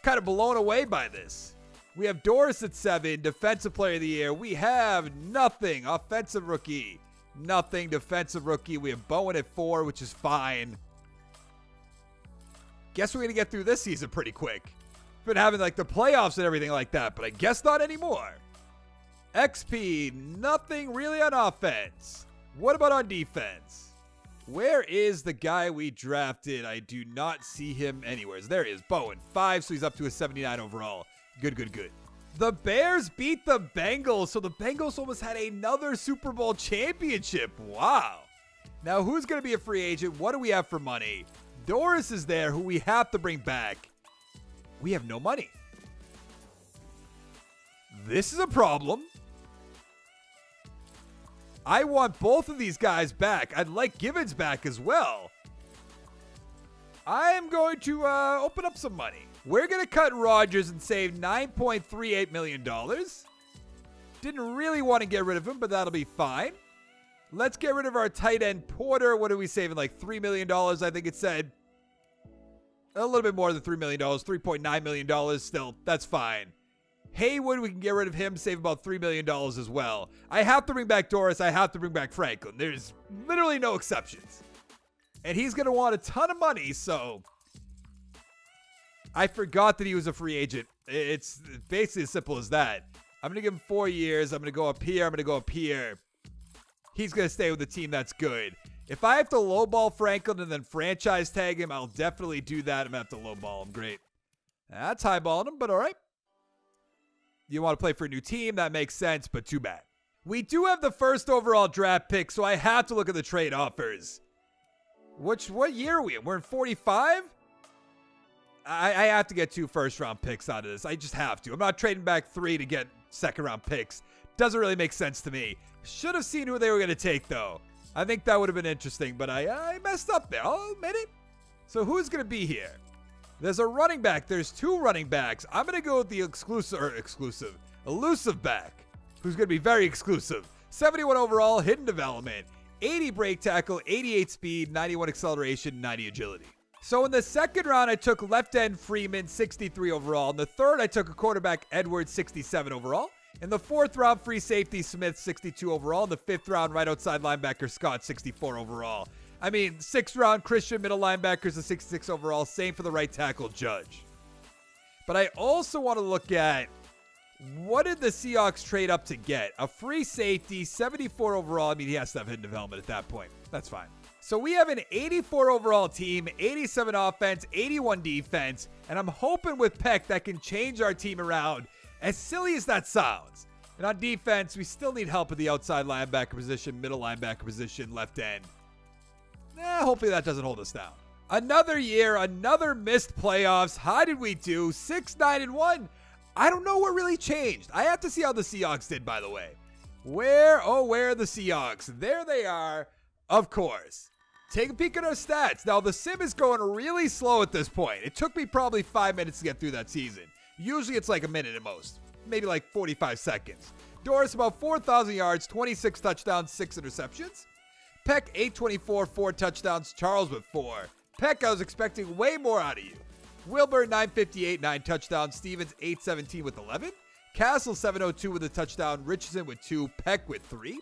Kind of blown away by this. We have Doris at seven, defensive player of the year. We have nothing, offensive rookie. Nothing, defensive rookie. We have Bowen at four, which is fine. Guess we're going to get through this season pretty quick. Been having like the playoffs and everything like that, but I guess not anymore. XP, nothing really on offense. What about on defense? Where is the guy we drafted? I do not see him anywhere. There he is, Bowen. Five, so he's up to a 79 overall. Good, good, good. The Bears beat the Bengals, so the Bengals almost had another Super Bowl championship. Wow. Now, who's going to be a free agent? What do we have for money? Doris is there, who we have to bring back. We have no money. This is a problem. I want both of these guys back. I'd like Gibbons back as well. I am going to uh, open up some money. We're going to cut Rodgers and save $9.38 million. Didn't really want to get rid of him, but that'll be fine. Let's get rid of our tight end Porter. What are we saving? Like $3 million, I think it said. A little bit more than $3 million. $3.9 million still. That's fine. Haywood, we can get rid of him, save about $3 million as well. I have to bring back Doris. I have to bring back Franklin. There's literally no exceptions. And he's going to want a ton of money, so. I forgot that he was a free agent. It's basically as simple as that. I'm going to give him four years. I'm going to go up here. I'm going to go up here. He's going to stay with the team that's good. If I have to lowball Franklin and then franchise tag him, I'll definitely do that. I'm going to have to lowball him. Great. That's highballing him, but all right. You want to play for a new team? That makes sense, but too bad. We do have the first overall draft pick, so I have to look at the trade offers. Which what year are we in? We're in 45? I, I have to get two first round picks out of this. I just have to. I'm not trading back three to get second round picks. Doesn't really make sense to me. Should have seen who they were going to take, though. I think that would have been interesting, but I, I messed up there. I'll admit it. So who's going to be here? There's a running back. There's two running backs. I'm going to go with the exclusive, or exclusive, elusive back, who's going to be very exclusive. 71 overall, hidden development, 80 break tackle, 88 speed, 91 acceleration, 90 agility. So in the second round, I took left end Freeman, 63 overall. In the third, I took a quarterback Edwards, 67 overall. In the fourth round, free safety Smith, 62 overall. In the fifth round, right outside linebacker Scott, 64 overall. I mean, sixth round Christian middle linebackers, a 66 overall. Same for the right tackle Judge. But I also want to look at what did the Seahawks trade up to get? A free safety, 74 overall. I mean, he has to have hidden development at that point. That's fine. So we have an 84 overall team, 87 offense, 81 defense, and I'm hoping with Peck that can change our team around. As silly as that sounds. And on defense, we still need help at the outside linebacker position, middle linebacker position, left end. Eh, hopefully that doesn't hold us down. Another year, another missed playoffs. How did we do? 6 9 and 1. I don't know what really changed. I have to see how the Seahawks did, by the way. Where, oh, where are the Seahawks? There they are, of course. Take a peek at our stats. Now, the sim is going really slow at this point. It took me probably five minutes to get through that season. Usually it's like a minute at most, maybe like 45 seconds. Doris, about 4,000 yards, 26 touchdowns, 6 interceptions. Peck 824, four touchdowns. Charles with four. Peck, I was expecting way more out of you. Wilbur 958, nine touchdowns. Stevens 817 with 11. Castle 702 with a touchdown. Richardson with two. Peck with three.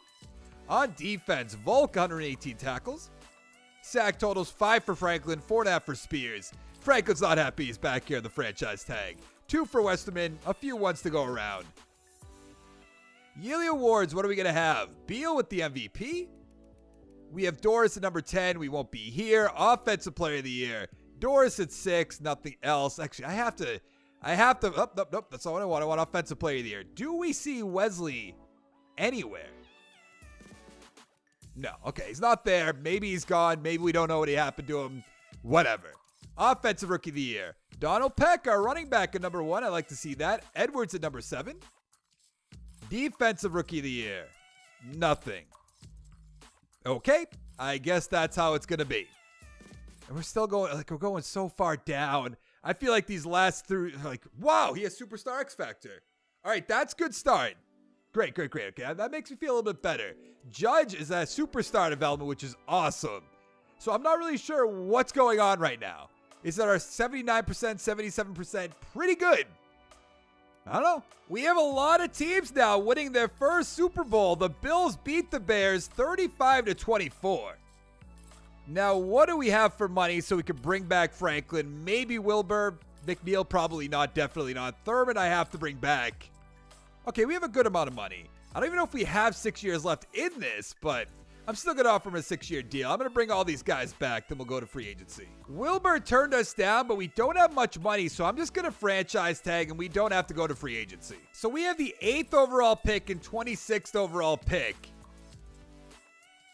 On defense, Volk 118 tackles. Sack totals five for Franklin, four and a half for Spears. Franklin's not happy he's back here in the franchise tag. Two for Westerman, a few ones to go around. Yearly awards, what are we going to have? Beal with the MVP? We have Doris at number 10. We won't be here. Offensive player of the year. Doris at six. Nothing else. Actually, I have to. I have to. Oh, nope, nope. That's all I want. I want offensive player of the year. Do we see Wesley anywhere? No. Okay, he's not there. Maybe he's gone. Maybe we don't know what happened to him. Whatever. Offensive rookie of the year. Donald Peck, our running back at number one. I like to see that. Edwards at number seven. Defensive rookie of the year. Nothing. Okay, I guess that's how it's gonna be. And we're still going like we're going so far down. I feel like these last three like wow, he has superstar X Factor. All right, that's good start. Great, great, great. Okay, that makes me feel a little bit better. Judge is that superstar development, which is awesome. So I'm not really sure what's going on right now. Is that our 79%, 77% pretty good? I don't know. We have a lot of teams now winning their first Super Bowl. The Bills beat the Bears 35 to 24. Now, what do we have for money so we can bring back Franklin? Maybe Wilbur. McNeil, probably not. Definitely not. Thurman, I have to bring back. Okay, we have a good amount of money. I don't even know if we have six years left in this, but I'm still going to offer him a six year deal. I'm going to bring all these guys back, then we'll go to free agency. Wilbur turned us down, but we don't have much money, so I'm just going to franchise tag and we don't have to go to free agency. So we have the eighth overall pick and 26th overall pick.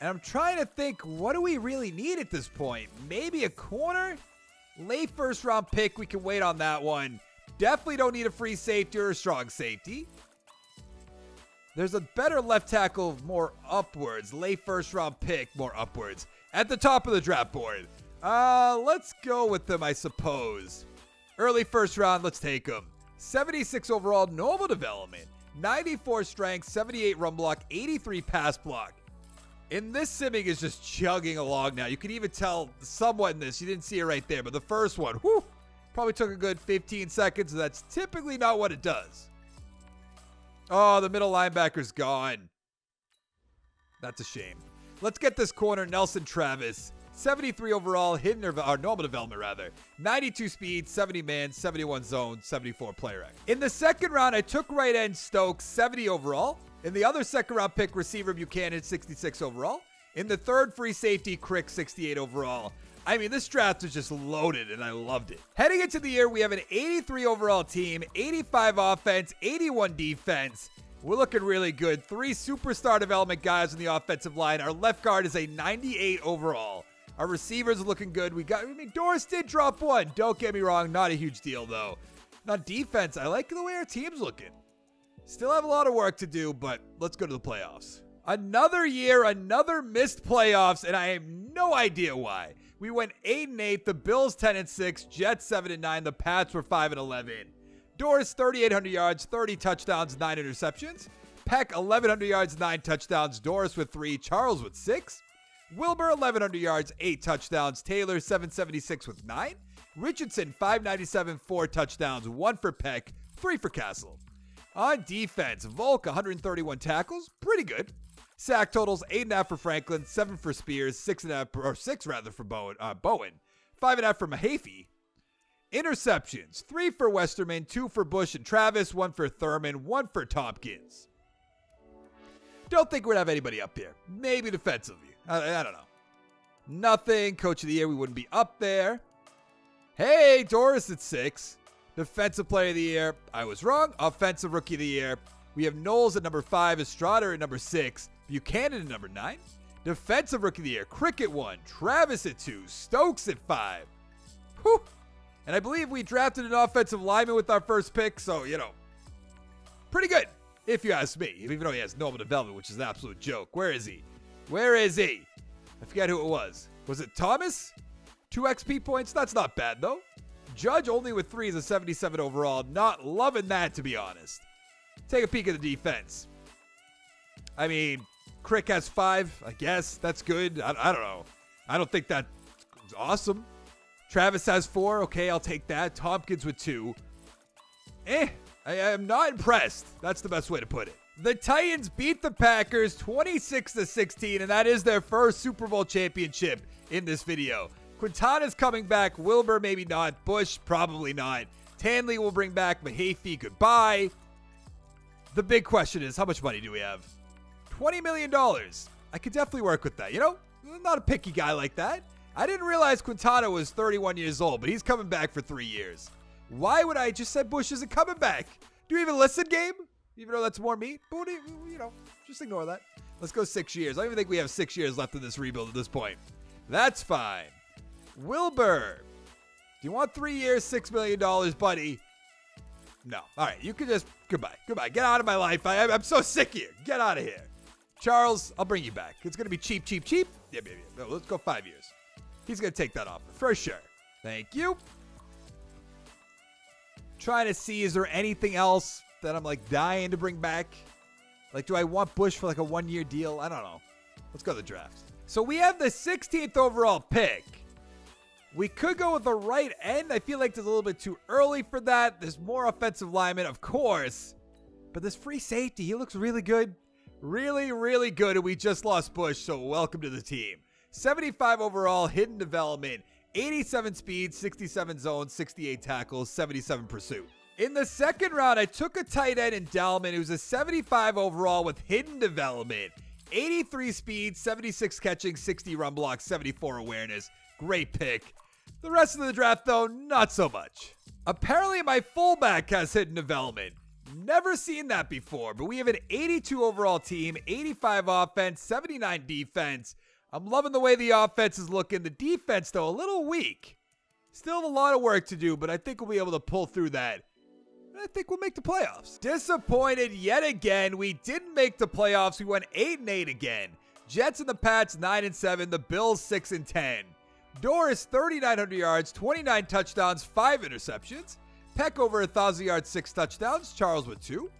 And I'm trying to think, what do we really need at this point? Maybe a corner? Late first round pick, we can wait on that one. Definitely don't need a free safety or a strong safety. There's a better left tackle more upwards. Late first round pick more upwards. At the top of the draft board. Uh, let's go with them, I suppose. Early first round, let's take them. 76 overall normal development. 94 strength, 78 run block, 83 pass block. And this simming is just chugging along now. You can even tell somewhat in this. You didn't see it right there, but the first one, whew, probably took a good 15 seconds. That's typically not what it does. Oh, the middle linebacker's gone. That's a shame. Let's get this corner, Nelson Travis. 73 overall, hidden or, or normal development rather. 92 speed, 70 man, 71 zone, 74 player X. In the second round, I took right end Stokes, 70 overall. In the other second round pick, receiver Buchanan, 66 overall. In the third, free safety, Crick, 68 overall. I mean, this draft was just loaded, and I loved it. Heading into the year, we have an 83 overall team, 85 offense, 81 defense. We're looking really good. Three superstar development guys on the offensive line. Our left guard is a 98 overall. Our receivers are looking good. We got, I mean, Doris did drop one. Don't get me wrong, not a huge deal, though. Not defense, I like the way our team's looking. Still have a lot of work to do, but let's go to the playoffs. Another year, another missed playoffs, and I have no idea why. We went 8 and 8, the Bills 10 and 6, Jets 7 and 9, the Pats were 5 and 11. Doris 3800 yards, 30 touchdowns, 9 interceptions. Peck 1100 yards, 9 touchdowns, Doris with 3, Charles with 6. Wilbur 1100 yards, 8 touchdowns, Taylor 776 with 9. Richardson 597, 4 touchdowns, 1 for Peck, 3 for Castle. On defense, Volk 131 tackles, pretty good. Sack totals eight and a half for Franklin, seven for Spears, six and a half or six rather for Bowen. Uh, Bowen, five and a half for Mahaffey. Interceptions: three for Westerman, two for Bush and Travis, one for Thurman, one for Tompkins. Don't think gonna have anybody up here. Maybe defensively. I, I don't know. Nothing. Coach of the year, we wouldn't be up there. Hey, Doris at six. Defensive player of the year, I was wrong. Offensive rookie of the year, we have Knowles at number five, Estrada at number six, Buchanan at number nine. Defensive Rookie of the Year, Crick at one, Travis at two, Stokes at five. Whew. And I believe we drafted an offensive lineman with our first pick, so, you know, pretty good, if you ask me. Even though he has normal development, which is an absolute joke. Where is he? Where is he? I forget who it was. Was it Thomas? Two XP points? That's not bad, though. Judge only with three is a 77 overall. Not loving that, to be honest. Take a peek at the defense. I mean, Crick has five. I guess that's good. I, I don't know. I don't think that's awesome. Travis has four. Okay, I'll take that. Tompkins with two. Eh, I am not impressed. That's the best way to put it. The Titans beat the Packers 26 to 16, and that is their first Super Bowl championship in this video. Quintana's coming back. Wilbur, maybe not. Bush, probably not. Tanley will bring back Mahaffey. Goodbye. The big question is how much money do we have? $20 million. I could definitely work with that. You know, I'm not a picky guy like that. I didn't realize Quintana was 31 years old, but he's coming back for three years. Why would I just said Bush isn't coming back? Do you even listen, game? Even though that's more me? But you know, just ignore that. Let's go six years. I don't even think we have six years left in this rebuild at this point. That's fine. Wilbur, do you want three years, $6 million, buddy? No. All right, you can just goodbye, goodbye. Get out of my life. I, I'm so sick you. Get out of here. Charles, I'll bring you back. It's going to be cheap, cheap, cheap. Yeah, yeah. No, let's go five years. He's going to take that offer for sure. Thank you. Trying to see, is there anything else that I'm like dying to bring back? Like, do I want Bush for like a one year deal? I don't know. Let's go to the draft. So we have the 16th overall pick. We could go with the right end. I feel like it's a little bit too early for that. There's more offensive linemen, of course. But this free safety, he looks really good. Really, really good. And we just lost Bush, so welcome to the team. 75 overall, hidden development, 87 speed, 67 zone, 68 tackles, 77 pursuit. In the second round, I took a tight end in Dahlman who's a 75 overall with hidden development, 83 speed, 76 catching, 60 run block, 74 awareness. Great pick. The rest of the draft, though, not so much. Apparently, my fullback has hidden development. Never seen that before, but we have an 82 overall team, 85 offense, 79 defense. I'm loving the way the offense is looking. The defense, though, a little weak. Still a lot of work to do, but I think we'll be able to pull through that. I think we'll make the playoffs. Disappointed yet again. We didn't make the playoffs. We went 8 and 8 again. Jets and the Pats 9 and 7, the Bills 6 and 10. Doris 3900 yards, 29 touchdowns, 5 interceptions. Peck over 1,000 yards, 6 touchdowns. Charles with 2.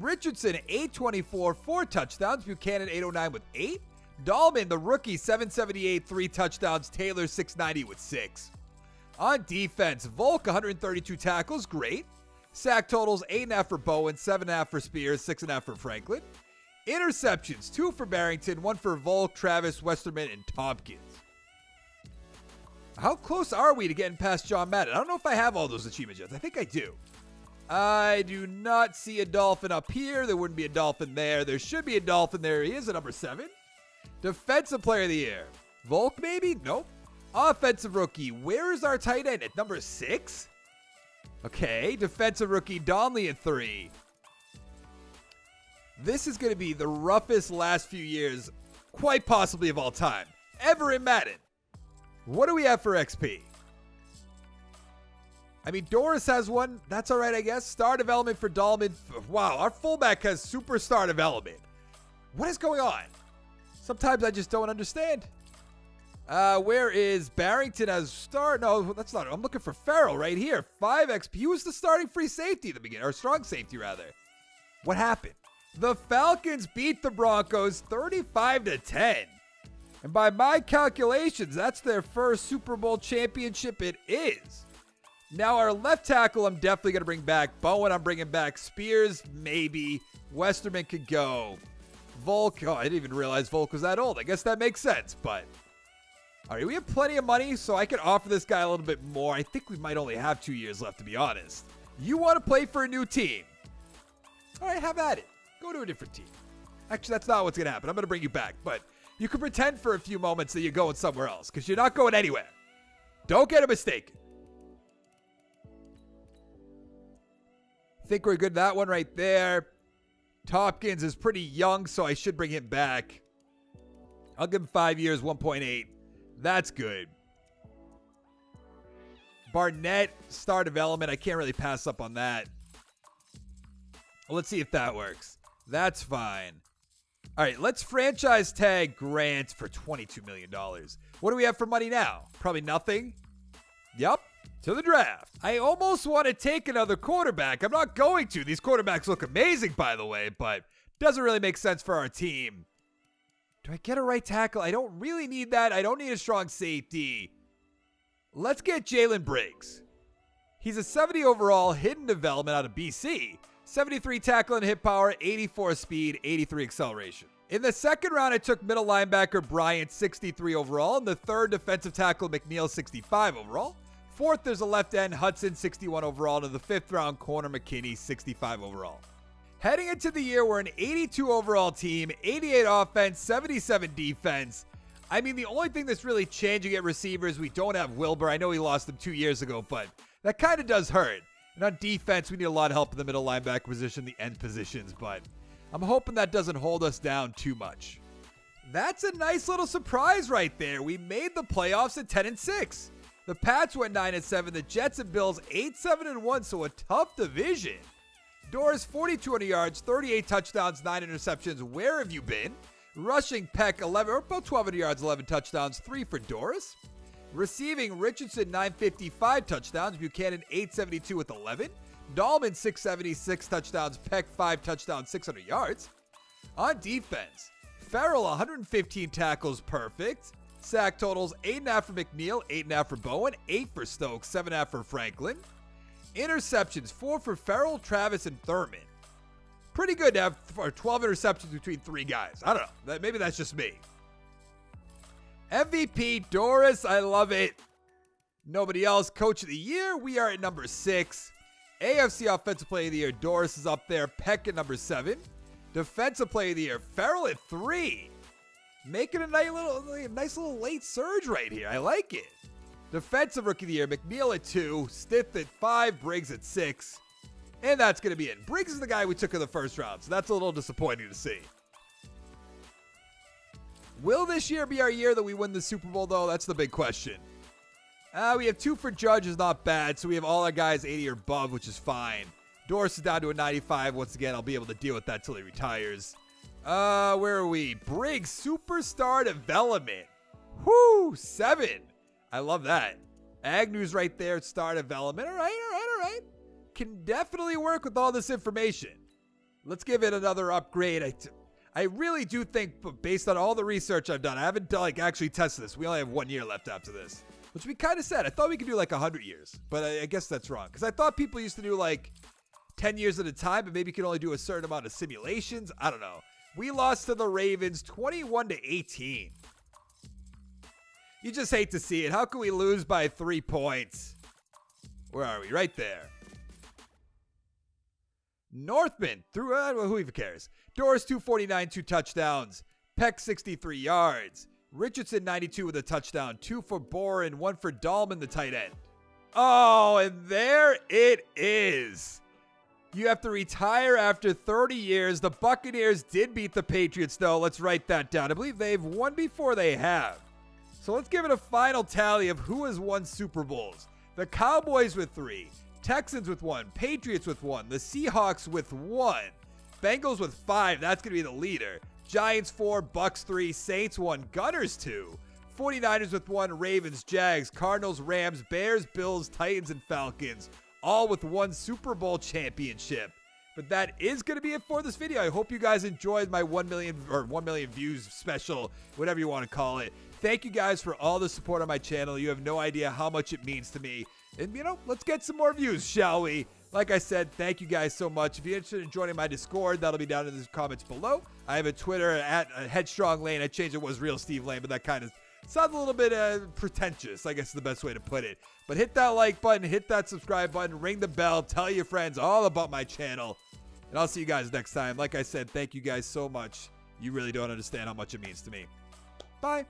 Richardson 824, 4 touchdowns. Buchanan 809 with 8. Dahlman, the rookie, 778, 3 touchdowns. Taylor 690 with 6. On defense, Volk 132 tackles, great. Sack totals 8.5 for Bowen, 7.5 for Spears, 6.5 for Franklin. Interceptions, 2 for Barrington, 1 for Volk, Travis, Westerman, and Tompkins. How close are we to getting past John Madden? I don't know if I have all those achievements yet. I think I do. I do not see a dolphin up here. There wouldn't be a dolphin there. There should be a dolphin there. He is at number seven. Defensive player of the year. Volk, maybe? Nope. Offensive rookie. Where is our tight end? At number six? Okay. Defensive rookie. Donley at three. This is going to be the roughest last few years, quite possibly of all time, ever in Madden. What do we have for XP? I mean, Doris has one. That's all right, I guess. Star development for Dahlman. Wow, our fullback has superstar development. What is going on? Sometimes I just don't understand. Uh, where is Barrington as star? No, that's not. I'm looking for Farrell right here. 5 XP. He was the starting free safety at the beginning, or strong safety, rather. What happened? The Falcons beat the Broncos 35 to 10. And by my calculations, that's their first Super Bowl championship. It is. Now, our left tackle, I'm definitely going to bring back. Bowen, I'm bringing back. Spears, maybe. Westerman could go. Volk, oh, I didn't even realize Volk was that old. I guess that makes sense, but. All right, we have plenty of money, so I could offer this guy a little bit more. I think we might only have two years left, to be honest. You want to play for a new team? All right, have at it. Go to a different team. Actually, that's not what's going to happen. I'm going to bring you back, but you can pretend for a few moments that you're going somewhere else because you're not going anywhere. Don't get it mistaken. Think we're good that one right there. Tompkins is pretty young, so I should bring him back. I'll give him five years, 1.8. That's good. Barnett, star development. I can't really pass up on that. let's see if that works. That's fine. All right, let's franchise tag Grant for $22 million. What do we have for money now? Probably nothing. Yep, to the draft. I almost want to take another quarterback. I'm not going to. These quarterbacks look amazing, by the way, but doesn't really make sense for our team. Do I get a right tackle? I don't really need that. I don't need a strong safety. Let's get Jalen Briggs. He's a 70 overall hidden development out of BC. 73 tackle and hit power, 84 speed, 83 acceleration. In the second round, I took middle linebacker Bryant, 63 overall. In the third, defensive tackle McNeil, 65 overall. Fourth, there's a left end Hudson, 61 overall. And the fifth round, corner McKinney, 65 overall. Heading into the year, we're an 82 overall team, 88 offense, 77 defense. I mean, the only thing that's really changing at receivers, we don't have Wilbur. I know he lost him two years ago, but that kind of does hurt. And on defense, we need a lot of help in the middle linebacker position, the end positions, but I'm hoping that doesn't hold us down too much. That's a nice little surprise right there. We made the playoffs at 10 and 6. The Pats went 9 and 7, the Jets and Bills 8 7 and 1, so a tough division. Doris, 4,200 yards, 38 touchdowns, 9 interceptions. Where have you been? Rushing Peck, 11, or about 1,200 yards, 11 touchdowns, 3 for Doris. Receiving Richardson, 955 touchdowns. Buchanan, 872 with 11. Dahlman, 676 touchdowns. Peck, 5 touchdowns, 600 yards. On defense, Farrell, 115 tackles, perfect. Sack totals, 8.5 for McNeil, 8.5 for Bowen, 8 for Stokes, 7.5 for Franklin. Interceptions, 4 for Farrell, Travis, and Thurman. Pretty good to have 12 interceptions between three guys. I don't know. Maybe that's just me. MVP Doris, I love it. Nobody else. Coach of the year, we are at number six. AFC Offensive Player of the Year, Doris is up there. Peck at number seven. Defensive Player of the Year, Farrell at three. Making a nice little, a nice little late surge right here. I like it. Defensive Rookie of the Year, McNeil at two. Stith at five. Briggs at six. And that's going to be it. Briggs is the guy we took in the first round, so that's a little disappointing to see. Will this year be our year that we win the Super Bowl, though? That's the big question. Uh, we have two for Judge, is not bad. So we have all our guys 80 or above, which is fine. Doris is down to a 95. Once again, I'll be able to deal with that till he retires. Uh, where are we? Briggs, superstar development. Whoo, seven. I love that. Agnew's right there, star development. All right, all right, all right. Can definitely work with all this information. Let's give it another upgrade. I really do think, based on all the research I've done, I haven't like actually tested this. We only have one year left after this, which we kind of said. I thought we could do like 100 years, but I, I guess that's wrong. Because I thought people used to do like 10 years at a time, but maybe you can only do a certain amount of simulations. I don't know. We lost to the Ravens 21 to 18. You just hate to see it. How can we lose by three points? Where are we? Right there. Northman threw uh, who even cares? Doris 249, two touchdowns. Peck 63 yards. Richardson 92 with a touchdown. Two for Boren, one for Dahlman, the tight end. Oh, and there it is. You have to retire after 30 years. The Buccaneers did beat the Patriots, though. Let's write that down. I believe they've won before they have. So let's give it a final tally of who has won Super Bowls. The Cowboys with three, Texans with one, Patriots with one, the Seahawks with one, Bengals with five. That's going to be the leader. Giants four, Bucks three, Saints one, Gunners two, 49ers with one, Ravens, Jags, Cardinals, Rams, Bears, Bills, Titans, and Falcons, all with one Super Bowl championship. But that is going to be it for this video. I hope you guys enjoyed my 1 million or 1 million views special, whatever you want to call it. Thank you guys for all the support on my channel. You have no idea how much it means to me. And, you know, let's get some more views, shall we? Like I said, thank you guys so much. If you're interested in joining my Discord, that'll be down in the comments below. I have a Twitter at uh, Headstrong Lane. I changed it was Real Steve Lane, but that kind of sounds a little bit uh, pretentious, I guess is the best way to put it. But hit that like button, hit that subscribe button, ring the bell, tell your friends all about my channel. And I'll see you guys next time. Like I said, thank you guys so much. You really don't understand how much it means to me. Bye.